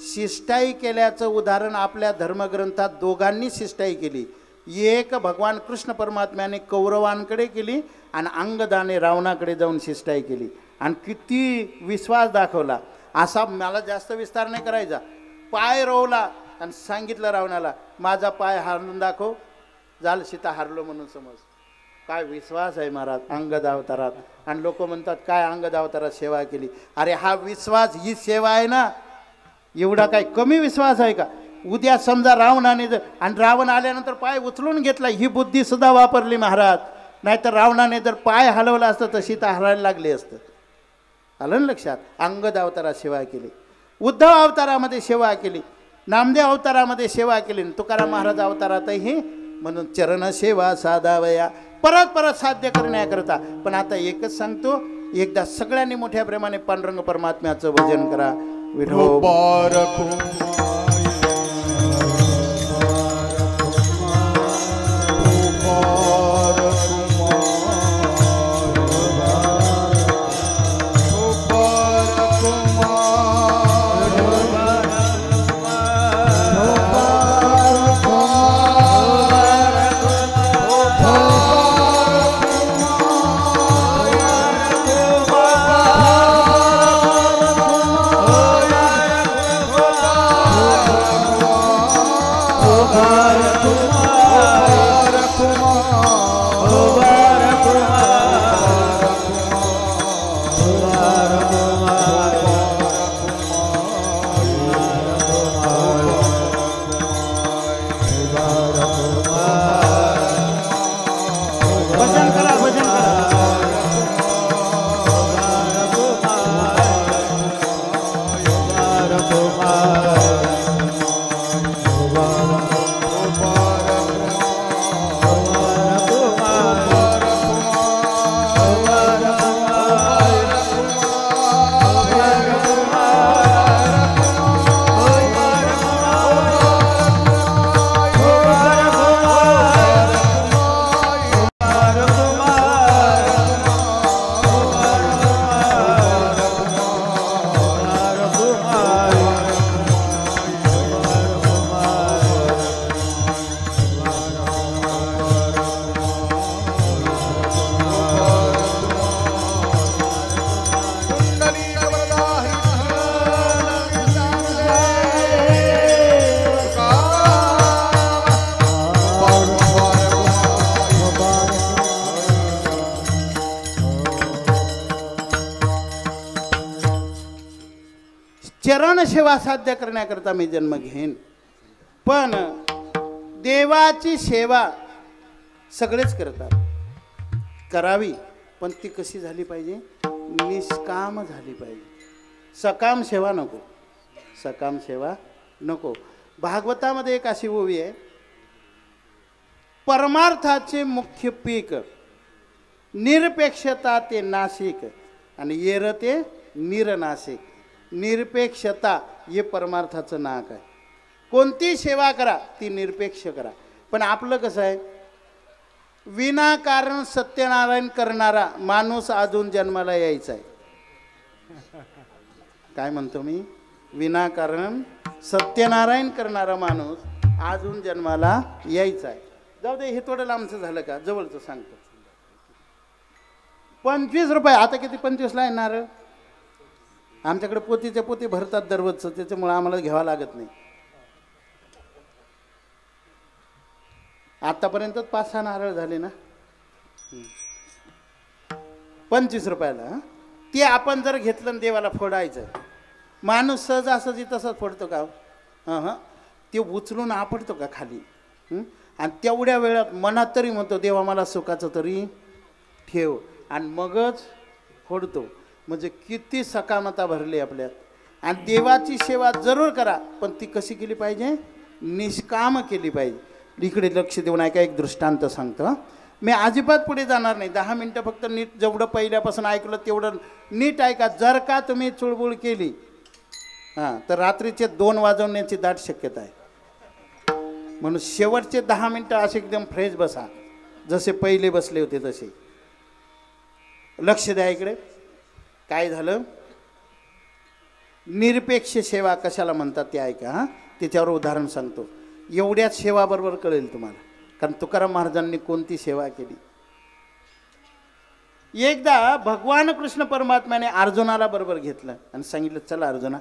शिष्टाई केल्याचं उदाहरण आपल्या धर्मग्रंथात दोघांनी शिष्टाई केली. एक भगवान कृष्ण परमात्म्याने कौरवांकडे केली आणि अंगदाने रावणाकडे जाऊन शिष्टाई केली. आणि किती विश्वास दाखवला. असा मला जास्त विस्तार नाही करायचा. पाय रोवला आणि सांगितलं रावणाला माझा पाय हारून दाखव. झालं सीता हारलो म्हणून समज. काय विश्वास आहे महाराज अंगद अवतारात आणि लोक म्हणतात काय अंगद अवतारात सेवा केली? अरे हा विश्वास ही सेवा आहे ना. एवढा काय कमी विश्वास आहे का? उद्या समजा रावणाने जर आणि रावण आल्यानंतर पाय उचलून घेतला ही बुद्धीसुद्धा वापरली महाराज. नाहीतर रावणाने जर पाय हलवला असतं तर सीता हरायला लागली असतं. आलं ना लक्षात? अंगद अवतारात सेवा केली. उद्धव अवतारामध्ये सेवा केली. नामदेव अवतारामध्ये सेवा केली. आणि तुकाराम महाराज अवतारातही म्हणून चरण सेवा साधावया. परत परत साध्य करण्याकरता. पण आता एकच सांगतो एकदा सगळ्यांनी मोठ्या प्रेमाने पांडुरंग परमात्म्याचं भजन करा. विठो भजन सेवा साध्य करण्याकरता मी जन्म घेईन. पण देवाची सेवा सगळेच करतात. करावी पण ती कशी झाली पाहिजे? निष्काम झाली पाहिजे. सकाम सेवा नको. सकाम सेवा नको. भागवतामध्ये एक अशी ओवी आहे. परमार्थाचे मुख्य पीक निरपेक्षता ते नाशिक आणि येर ते निरनाशिक. निरपेक्षता हे परमार्थाचं नाक आहे. कोणती सेवा करा ती निरपेक्ष करा. पण आपलं कसं आहे? विनाकारण सत्यनारायण करणारा माणूस अजून जन्माला यायचा आहे. काय म्हणतो मी? विनाकारण सत्यनारायण करणारा माणूस अजून जन्माला यायचा आहे. जाऊ दे हे थोडं लांबचं झालं का? जवळचं सांगतो. पंचवीस रुपये. आता किती? पंचवीसला येणार? आमच्याकडे पोतीच्या पोती भरतात दररोजचं त्याच्यामुळे आम्हाला घ्यावं लागत नाही. आतापर्यंत पाच सहा नारळ झाले ना? पंचवीस रुपयाला ते आपण जर घेतलं आणि देवाला फोडायचं. माणूस सहज असं तसंच फोडतो का हो? हां? हां ते उचलून आपडतो का खाली? आणि तेवढ्या वेळात मनात तरी म्हणतो देवा मला सुखाचं तरी ठेव. आणि मगच फोडतो. म्हणजे किती सकामता भरली आपल्यात. आणि देवाची सेवा जरूर करा पण ती कशी केली पाहिजे? निष्काम केली पाहिजे. इकडे लक्ष देऊन ऐका एक दृष्टांत सांगतो मी अजिबात पुढे जाणार नाही. दहा मिनटं फक्त नीट जेवढं पहिल्यापासून ऐकलं तेवढं नीट ऐका. जर का तुम्ही चुळबुळ केली हां तर रात्रीचे दोन वाजवण्याची दाट शक्यता आहे. म्हणून शेवटचे दहा मिनटं असे एकदम फ्रेश बसा. जसे पहिले बसले होते तसे. लक्ष द्या इकडे. काय झालं? निरपेक्ष सेवा कशाला म्हणतात ते ऐका हां? त्याच्यावर उदाहरण सांगतो. एवढ्याच सेवाबरोबर कळेल तुम्हाला. कारण तुकाराम महाराजांनी कोणती सेवा केली? एकदा भगवान कृष्ण परमात्म्याने अर्जुनाला बरोबर घेतलं आणि सांगितलं चला अर्जुना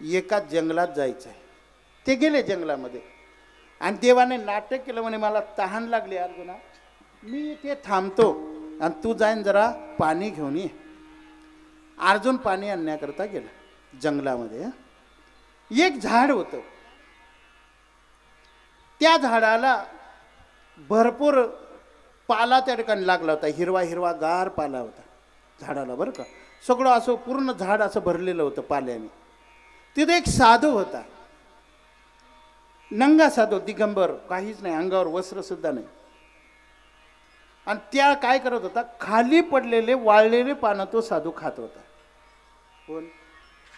एका जंगलात जायचं आहे ते गेले जंगलामध्ये. आणि देवाने नाटक केलं म्हणे मला तहान लागली अर्जुना मी इथे थांबतो आणि तू जाईन जरा पाणी घेऊन ये. अर्जुन पाणी आणण्याकरता गेला जंगलामध्ये. एक झाड होतं. त्या झाडाला भरपूर पाला त्या ठिकाणी लागला होता. हिरवा हिरवा गार पाला होता झाडाला बरं का. सगळं असं पूर्ण झाड असं भरलेलं होतं पाल्याने. तिथे एक साधू होता. नंगा साधू दिगंबर काहीच नाही अंगावर वस्त्रसुद्धा नाही. आणि त्या काय करत होता खाली पडलेले वाळलेले पानं तो साधू खात होता. कोण?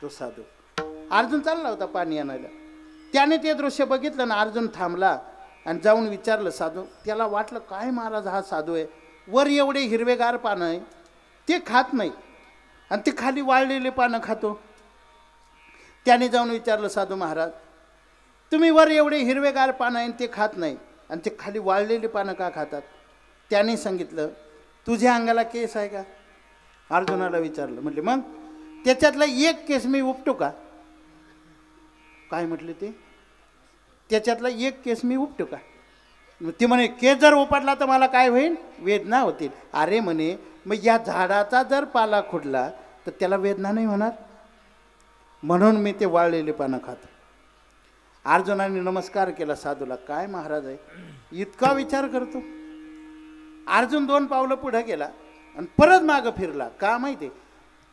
तो साधू. अर्जुन चालला होता पाणी आणायला. त्याने ते दृश्य बघितलं ना अर्जुन थांबला आणि जाऊन विचारलं साधू त्याला वाटलं काय महाराज हा साधू आहे? वर एवढे हिरवेगार पानं आहे ते खात नाही आणि ते खाली वाळलेले पानं खातो. त्याने जाऊन विचारलं साधू महाराज तुम्ही वर एवढे हिरवेगार पानं आहे आणि ते खात नाही आणि ते खाली वाळलेली पानं का खातात? त्याने सांगितलं तुझ्या अंगाला केस आहे का? अर्जुनाला विचारलं म्हटले मग त्याच्यातला एक केस मी उपटो का? काय म्हटले ते? त्याच्यातला एक केस मी उपटू का? ती ते म्हणे केस जर उपटला तर मला काय होईल? वेदना होतील. अरे म्हणे मग या झाडाचा जर पाला खुडला तर त्याला वेदना नाही होणार? म्हणून मी ते वाळलेले पानं खातो. अर्जुनाने नमस्कार केला साधूला काय महाराज आहे? इतका विचार करतो. अर्जुन दोन पावलं पुढं गेला आणि परत मागं फिरला. का माहिती?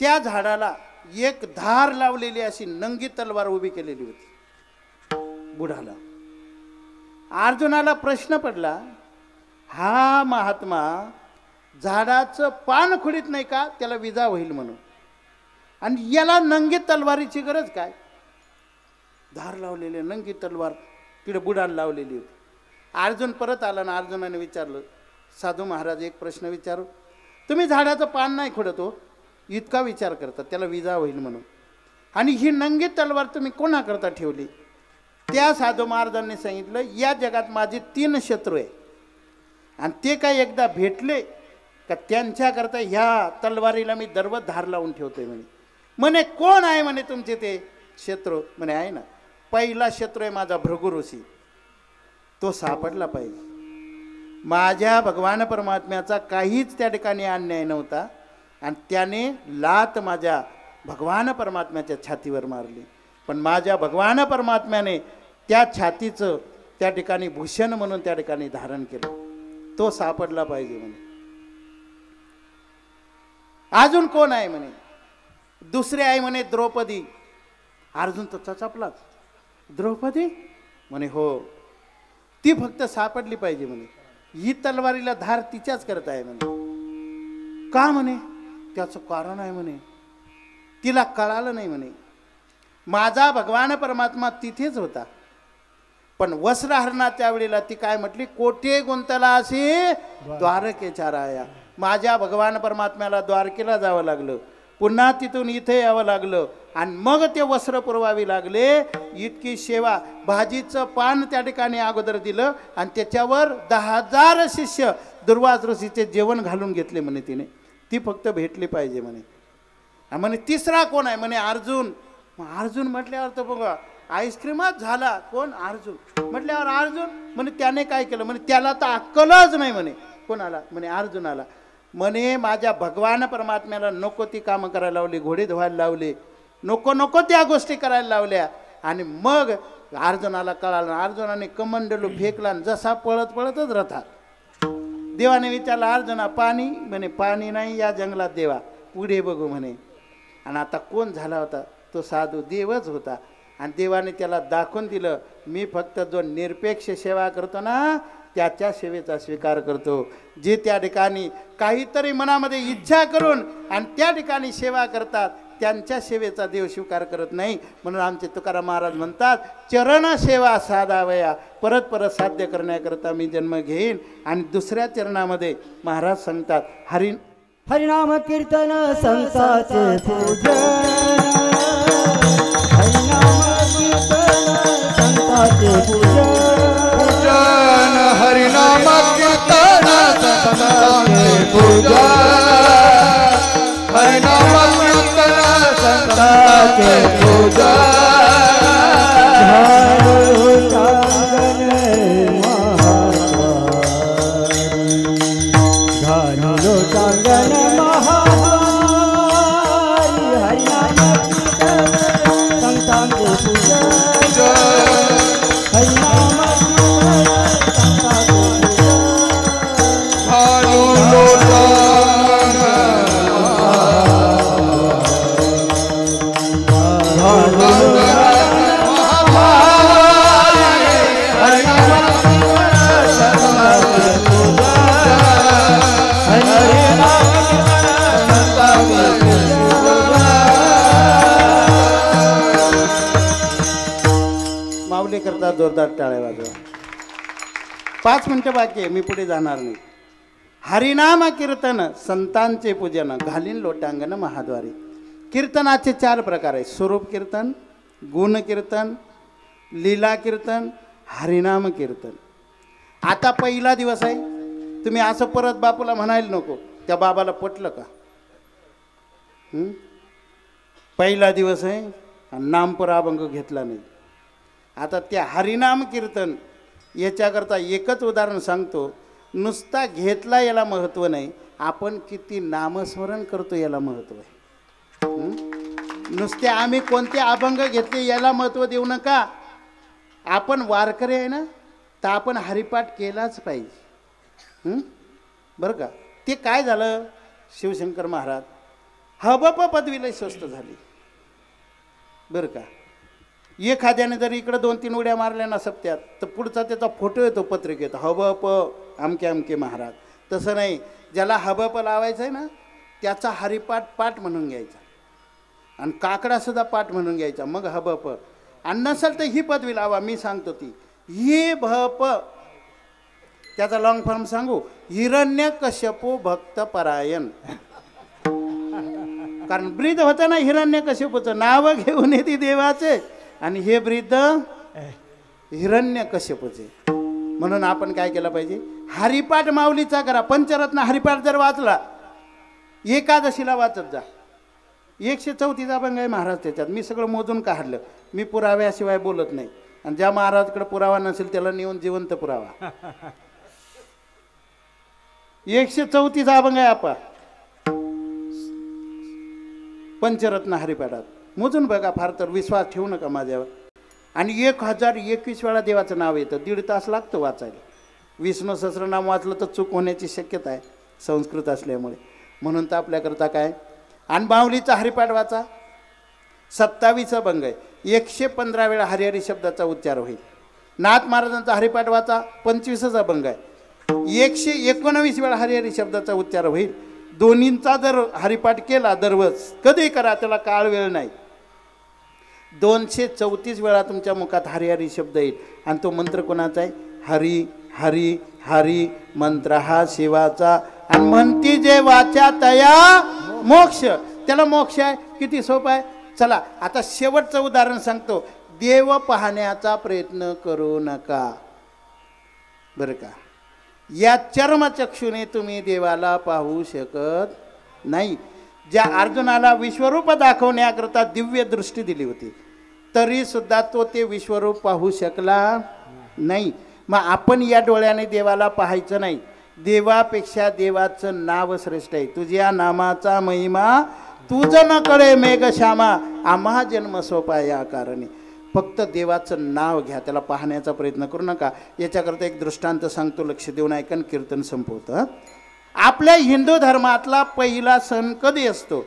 त्या झाडाला एक धार लावलेली अशी नंगी तलवार उभी केलेली होती. बुढाला. अर्जुनाला प्रश्न पडला हा महात्मा झाडाचं पान खुडीत नाही का? त्याला विजा होईल म्हणून. आणि याला नंगी तलवारीची गरज काय? धार लावलेले नंगी तलवार तिकडे बुडाला लावलेली होती. अर्जुन परत आला ना अर्जुनाने विचारलं साधू महाराज एक प्रश्न विचारू. तुम्ही झाडाचं पान नाही खुडत हो. इतका विचार करतात त्याला विजा होईल म्हणून. आणि ही नंगी तलवार तुम्ही कोणाकरता ठेवली? त्या साधू महाराजांनी सांगितलं या जगात माझे तीन शत्रू आहे. आणि ते काय एकदा भेटले का त्यांच्याकरता ह्या तलवारीला मी दर्व धार लावून ठेवतोय म्हणे. म्हणे कोण आहे म्हणे तुमचे ते शत्रू? म्हणे आहे ना पहिला शत्रू आहे माझा भृगु ऋषी. तो सापडला पाहिजे. माझ्या भगवान परमात्म्याचा काहीच त्या ठिकाणी अन्याय नव्हता. आणि त्याने लात माझ्या भगवान परमात्म्याच्या छातीवर मारली. पण माझ्या भगवान परमात्म्याने त्या छातीचं त्या ठिकाणी भूषण म्हणून त्या ठिकाणी धारण केलं. तो सापडला पाहिजे म्हणे. अजून कोण आहे म्हणे? दुसरे आहे म्हणे द्रौपदी. अर्जुन तर चपलाच द्रौपदी? म्हणे हो. ती फक्त सापडली पाहिजे म्हणे. ही तलवारीला धार तिच्याच करत आहे म्हणे. का म्हणे? त्याचं कारण आहे म्हणे. तिला कळालं नाही म्हणे. माझा भगवान परमात्मा तिथेच होता. पण वस्त्रहरणाच्या वेळेला ती काय म्हटली कोठे गुंतला असे? द्वारकेच्या राया. माझ्या भगवान परमात्म्याला द्वारकेला जावं लागलं. पुन्हा तिथून इथे यावं लागलं. आणि मग ते वस्त्र पुरवावी लागले. इतकी सेवा. भाजीचं पान त्या ठिकाणी अगोदर दिलं आणि त्याच्यावर दहा हजार शिष्य दुर्वास ऋषीचे जेवण घालून घेतले म्हणे तिने. ती फक्त भेटली पाहिजे म्हणे. म्हणे तिसरा कोण आहे? म्हणे अर्जुन. मग अर्जुन म्हटल्यावर तर बघा आईस्क्रीमच झाला. कोण? अर्जुन. म्हटल्यावर अर्जुन म्हणे त्याने काय केलं? म्हणे त्याला तर अक्कलच नाही म्हणे. कोण आला? म्हणे अर्जुनाला म्हणे माझ्या भगवान परमात्म्याला नको ती कामं करायला लावली घोडे धुवायला लावले. नको नको त्या गोष्टी करायला लावल्या. आणि मग अर्जुनाला कळालं. अर्जुनाने कमंडलू फेकला आणि जसा पळत पळतच राहतात देवाने विचारला अर्जुना पाणी? म्हणे पाणी नाही या जंगलात देवा पुढे बघू म्हणे. आणि आता कोण झाला होता? तो साधू देवच होता. आणि देवाने त्याला दाखवून दिलं मी फक्त जो निरपेक्ष सेवा करतो ना त्याच्या सेवेचा स्वीकार करतो. जे त्या ठिकाणी काहीतरी मनामध्ये इच्छा करून आणि त्या ठिकाणी सेवा करतात त्यांच्या सेवेचा देव स्वीकार करत नाही. म्हणून आमचे तुकाराम महाराज म्हणतात चरण सेवा साधावया परत परत साध्य करण्याकरता मी जन्म घेईन. आणि दुसऱ्या चरणामध्ये महाराज सांगतात हरी हरिनाम कीर्तन संताचे पूजन. हरिनाम कीर्तन पूजन. पूजन. हरिनाम संतांचे पूजन माऊली जोरदार टाळ्या वाजवा. पाच मिनटं बाकी आहे मी पुढे जाणार नाही. हरिनाम कीर्तन संतांचे पूजन घालीन लोटांगण महाद्वारी. कीर्तनाचे चार प्रकार आहेत स्वरूप कीर्तन गुण कीर्तन लीला कीर्तन हरिनाम कीर्तन. आता पहिला दिवस आहे. तुम्ही असं परत बापूला म्हणायला नको त्या बाबाला पटलं का? पहिला दिवस आहे आणि नामपर अभंग घेतला नाही. आता त्या हरिनाम कीर्तन याच्याकरता एकच उदाहरण सांगतो. नुसता घेतला याला महत्त्व नाही. आपण किती नामस्मरण करतो याला महत्त्व आहे. नुसते आम्ही कोणते अभंग घेतले याला महत्त्व देऊ नका. आपण वारकरी आहे ना तर आपण हरिपाठ केलाच पाहिजे. बरं का? ते काय झालं? शिवशंकर महाराज हबप पदवीला स्वस्त झाली. बरं का? एखाद्याने जर इकडं दोन तीन उड्या मारल्या ना सप्त्यात तर पुढचा त्याचा फोटो येतो पत्रिकेत हबप अमके अमके महाराज. तसं नाही ज्याला हबप लावायचं आहे ना त्याचा हरिपाठ पाठ म्हणून घ्यायचा. आणि काकडासुद्धा पाठ म्हणून घ्यायचा मग हबप. आणि नसेल तर ही पदवी लावा मी सांगतो ती. ही भप. त्याचा लॉंग फॉर्म सांगू. हिरण्य कश्यपो भक्त परायण. कारण ब्रीद होतं ना हिरण्य कश्यपूचं नाव घेऊन येते देवाचे. आणि हे ब्रीद हिरण्य कश्यपूचे म्हणून आपण काय केलं पाहिजे? हरिपाठ माऊलीचा करा. पंचरत्न हरिपाठ जर वाचला एकादशीला वाचत जा. एकशे चौतीचा अभंग आहे महाराज त्याच्यात. मी सगळं मोजून काढलं. मी पुराव्याशिवाय बोलत नाही. आणि ज्या महाराजकडे पुरावा नसेल त्याला नेऊन जिवंत पुरावा. एकशे चौतीचा अभंग आहे आपा. पंचरत्न हरिपाठात. मोजून बघा फार तर विश्वास ठेवू नका माझ्यावर. आणि एक हजार एकवीस वेळा देवाचं नाव येतं दीड तास लागतो वाचायला. विष्णू सहस्रनाम वाचलं तर चूक होण्याची शक्यता आहे संस्कृत असल्यामुळे. म्हणून तर आपल्याकरता काय? आणि बाहुलीचा हरिपाठ वाचा. सत्तावीस भंग आहे. एकशे पंधरा वेळा हरिहरी शब्दाचा उच्चार होईल. नाथ महाराजांचा हरिपाठ वाचा पंचवीसच भंग आहे. एकशे एकोणवीस वेळा हरिहरी शब्दाचा उच्चार होईल. दोन्हींचा जर हरिपाठ केला दररोज कधी करा त्याला काळ वेळ नाही. दोनशे चौतीस वेळा तुमच्या मुखात हरिहरी शब्द येईल. आणि तो मंत्र कोणाचा आहे? हरी हरी हरी मंत्र हा शिवाचा. आणि म्हणती जे वाचा तया मोक्ष. त्याला मोक्ष आहे? किती सोपं आहे? चला आता शेवटचं उदाहरण सांगतो. देव पाहण्याचा प्रयत्न करू नका. बरं का? या चर्मचक्षुने तुम्ही देवाला पाहू शकत नाही. ज्या अर्जुनाला विश्वरूप दाखवण्याकरता दिव्य दृष्टी दिली होती तरी सुद्धा तो ते विश्वरूप पाहू शकला नाही. मग आपण या डोळ्याने देवाला पाहायचं नाही. देवापेक्षा देवाचं नाव श्रेष्ठ आहे. तुझ्या नामाचा महिमा तुझं न कळे मेघश्यामा आम्हा जन्म सोपा या कारणे. फक्त देवाचं नाव घ्या त्याला पाहण्याचा प्रयत्न करू नका. याच्याकरता एक दृष्टांत सांगतो लक्ष देऊन ऐकन कीर्तन संपवतं आपल्या हिंदू धर्मातला पहिला सण कधी असतो?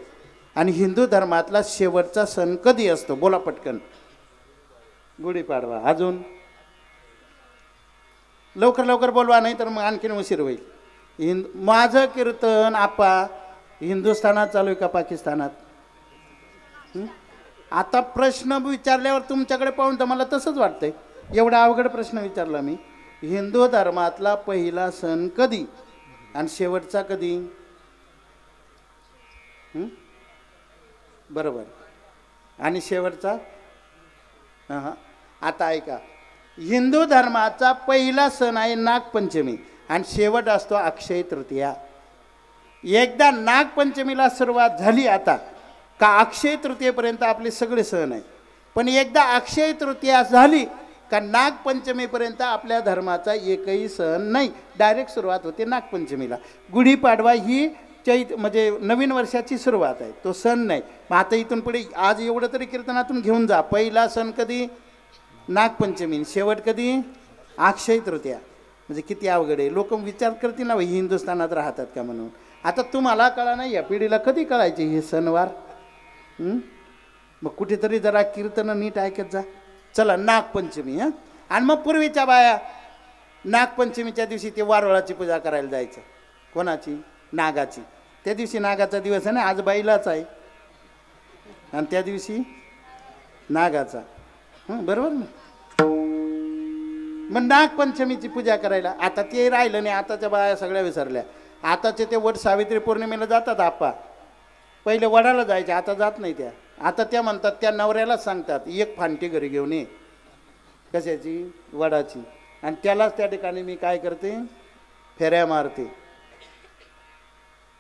आणि हिंदू धर्मातला शेवटचा सण कधी असतो? बोला पटकन. गुढीपाडवा अजून? लवकर लवकर बोलवा नाही तर मग आणखीन उशीर होईल. हिंद माझं कीर्तन आपा हिंदुस्थानात चालू आहे का पाकिस्तानात? आता प्रश्न विचारल्यावर तुमच्याकडे पाहून तर मला तसंच वाटतंय. एवढा अवघड प्रश्न विचारला मी. हिंदू धर्मातला पहिला सण कधी? आणि शेवटचा कधी? बरोबर. आणि शेवटचा? हां हां आता ऐका. हिंदू धर्माचा पहिला सण आहे नागपंचमी. आणि शेवट असतो अक्षय तृतीया. एकदा नागपंचमीला सुरुवात झाली आता. का अक्षय तृतीयेपर्यंत आपले सगळे सण आहे पण एकदा अक्षय तृतीया झाली कारण नागपंचमीपर्यंत आपल्या धर्माचा एकही सण नाही. डायरेक्ट सुरुवात होते नागपंचमीला. गुढीपाडवा ही चैत म्हणजे नवीन वर्षाची सुरुवात आहे. तो सण नाही. मग आता इथून पुढे आज एवढं तरी कीर्तनातून घेऊन जा. पहिला सण कधी? नागपंचमी. शेवट कधी? अक्षय तृतीया. म्हणजे किती अवघड आहे. लोक विचार करतील ना "हे हिंदुस्थानात राहतात का म्हणून? आता तुम्हाला कळा नाही या पिढीला कधी कळायचे हे सणवार? मग कुठेतरी जरा कीर्तन नीट ऐकत जा. चला नागपंचमी हां? आणि मग पूर्वीच्या बाया नागपंचमीच्या दिवशी ते वारुळाची पूजा करायला जायचं. कोणाची? नागाची. त्या दिवशी नागाचा दिवस आहे ना आज बाईलाच आहे. आणि त्या दिवशी नागाचा. बरोबर ना? मग नागपंचमीची पूजा करायला आता ते राहिलं नाही आताच्या बाया सगळ्या विसरल्या. आताचे ते वट सावित्री पौर्णिमेला जातात आप्पा. पहिले वडाला जायचे आता जात नाही त्या. आता त्या म्हणतात त्या नवऱ्यालाच सांगतात एक फांटी घरी घेऊन ये. कशाची? वडाची. आणि त्यालाच त्या ठिकाणी मी काय करते? फेऱ्या मारते.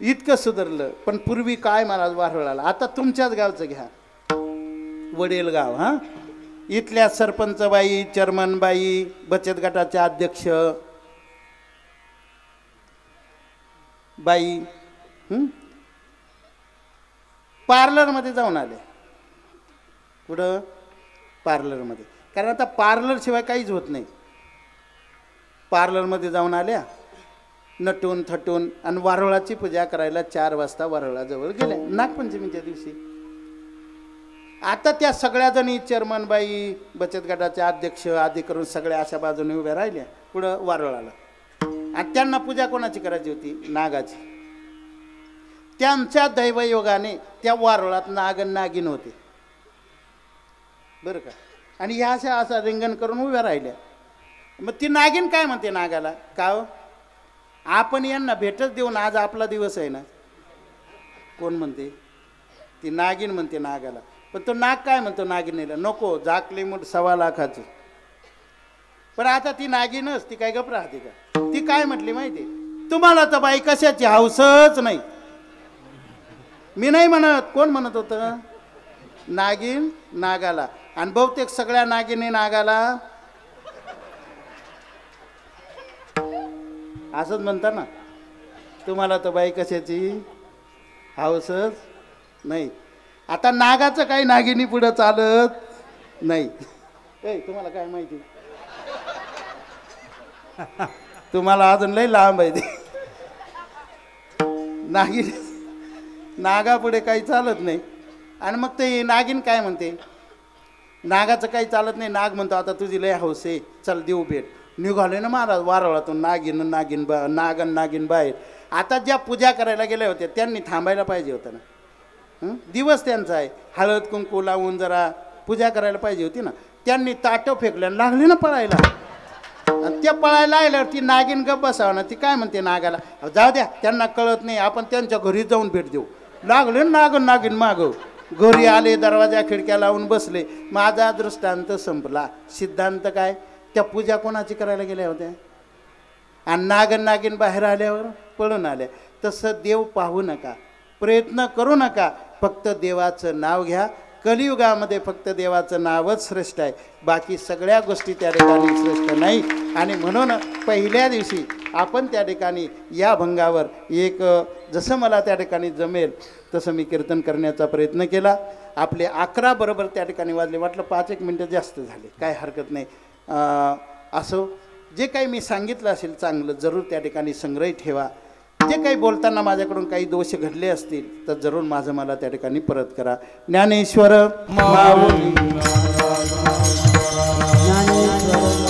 इतकं सुधारलं. पण पूर्वी काय मला वारळाला आता तुमच्याच गावचं घ्या. वडील गाव हां? इथल्या सरपंचबाई चेअरमनबाई बचत गटाचे अध्यक्ष. बाई पार्लरमध्ये जाऊन आले. कुठं? पार्लरमध्ये. कारण आता पार्लरशिवाय काहीच होत नाही. पार्लरमध्ये जाऊन आल्या नटून थटून आणि वारुळाची पूजा करायला चार वाजता वारुळाजवळ गेल्या. नागपंचमीच्या दिवशी. आता त्या सगळ्या जणी चेअरमनबाई बचत गटाचे अध्यक्ष आदी करून सगळ्या अशा बाजूने उभ्या राहिल्या. पुढं वारोळाला. आणि त्यांना पूजा कोणाची करायची होती? नागाची. त्यांच्या दैवयोगाने त्या वारळात नागन नागिन होते. बरं का? आणि ह्या अशा असा रिंगण करून उभ्या राहिल्या. मग ती नागिन काय म्हणते नागाला? का हो? आपण यांना भेटच देऊन आज आपला दिवस आहे ना? कोण म्हणते? ती नागिन म्हणते नागाला. पण तो नाग काय म्हणतो नागिनीला? नको झाकली मूठ सव्वा लाखाची. पण आता ती नागिनच ती काय गप राहते का? ती काय म्हटली माहिती तुम्हाला तर बाई कशाची हौसच नाही. मी नाही म्हणत. कोण म्हणत होतं? नागिन नागाला. आणि बहुतेक सगळ्या नागिनी नागाला. असंच म्हणता ना. तुम्हाला तर बाई कशाची? हाऊसच? नाही. आता नागाचं काही नागिनी पुढं चालत नाही. ए तुम्हाला काय माहिती? तुम्हाला अजून लई लांब आहे ते. नागिनी नागापुढे काही चालत नाही. आणि मग ते नागिन काय म्हणते? नागाचं काही चालत नाही. नाग म्हणतो आता तुझी लय हौस आहे. चल देऊ भेट. निघाले ना महाराज वारळातून नागिन नागिन बा नागन नागिन बाहेर. आता ज्या पूजा करायला गेल्या होत्या त्यांनी थांबायला पाहिजे होतं ना. दिवस त्यांचा आहे. हळद कुंकू लावून जरा पूजा करायला पाहिजे होती ना. त्यांनी ताटं फेकल्या आणि लागली ना पळायला. आणि त्या पळायला आल्यावर ती नागिन गप बसावं ना. ती काय म्हणते नागाला जाऊ द्या त्यांना कळत नाही. आपण त्यांच्या घरी जाऊन भेट देऊ. लागले ना नागन नागिन मागं. घरी आले दरवाजा खिडक्या लावून बसले. माझा दृष्टांत संपला. सिद्धांत काय? त्या पूजा कोणाची करायला गेल्या होत्या? आणि नागन नागिन बाहेर आल्यावर पळून आल्या. तसं देव पाहू नका. प्रयत्न करू नका. फक्त देवाचं नाव घ्या. कलियुगामध्ये फक्त देवाचं नावच श्रेष्ठ आहे. बाकी सगळ्या गोष्टी त्या ठिकाणी श्रेष्ठ नाही. आणि म्हणून पहिल्या दिवशी आपण त्या ठिकाणी या भंगावर एक जसं मला त्या ठिकाणी जमेल तसं मी कीर्तन करण्याचा प्रयत्न केला. आपले अकरा बरोबर त्या ठिकाणी वाजले. वाटलं पाच एक मिनटं जास्त झाले. काय हरकत नाही. असो. जे काही मी सांगितलं असेल चांगलं जरूर त्या ठिकाणी संग्रही ठेवा. जे काही बोलताना माझ्याकडून काही दोष घडले असतील तर जरूर माझं मला त्या ठिकाणी परत करा. ज्ञानेश्वर माऊली. ज्ञानेश्वर.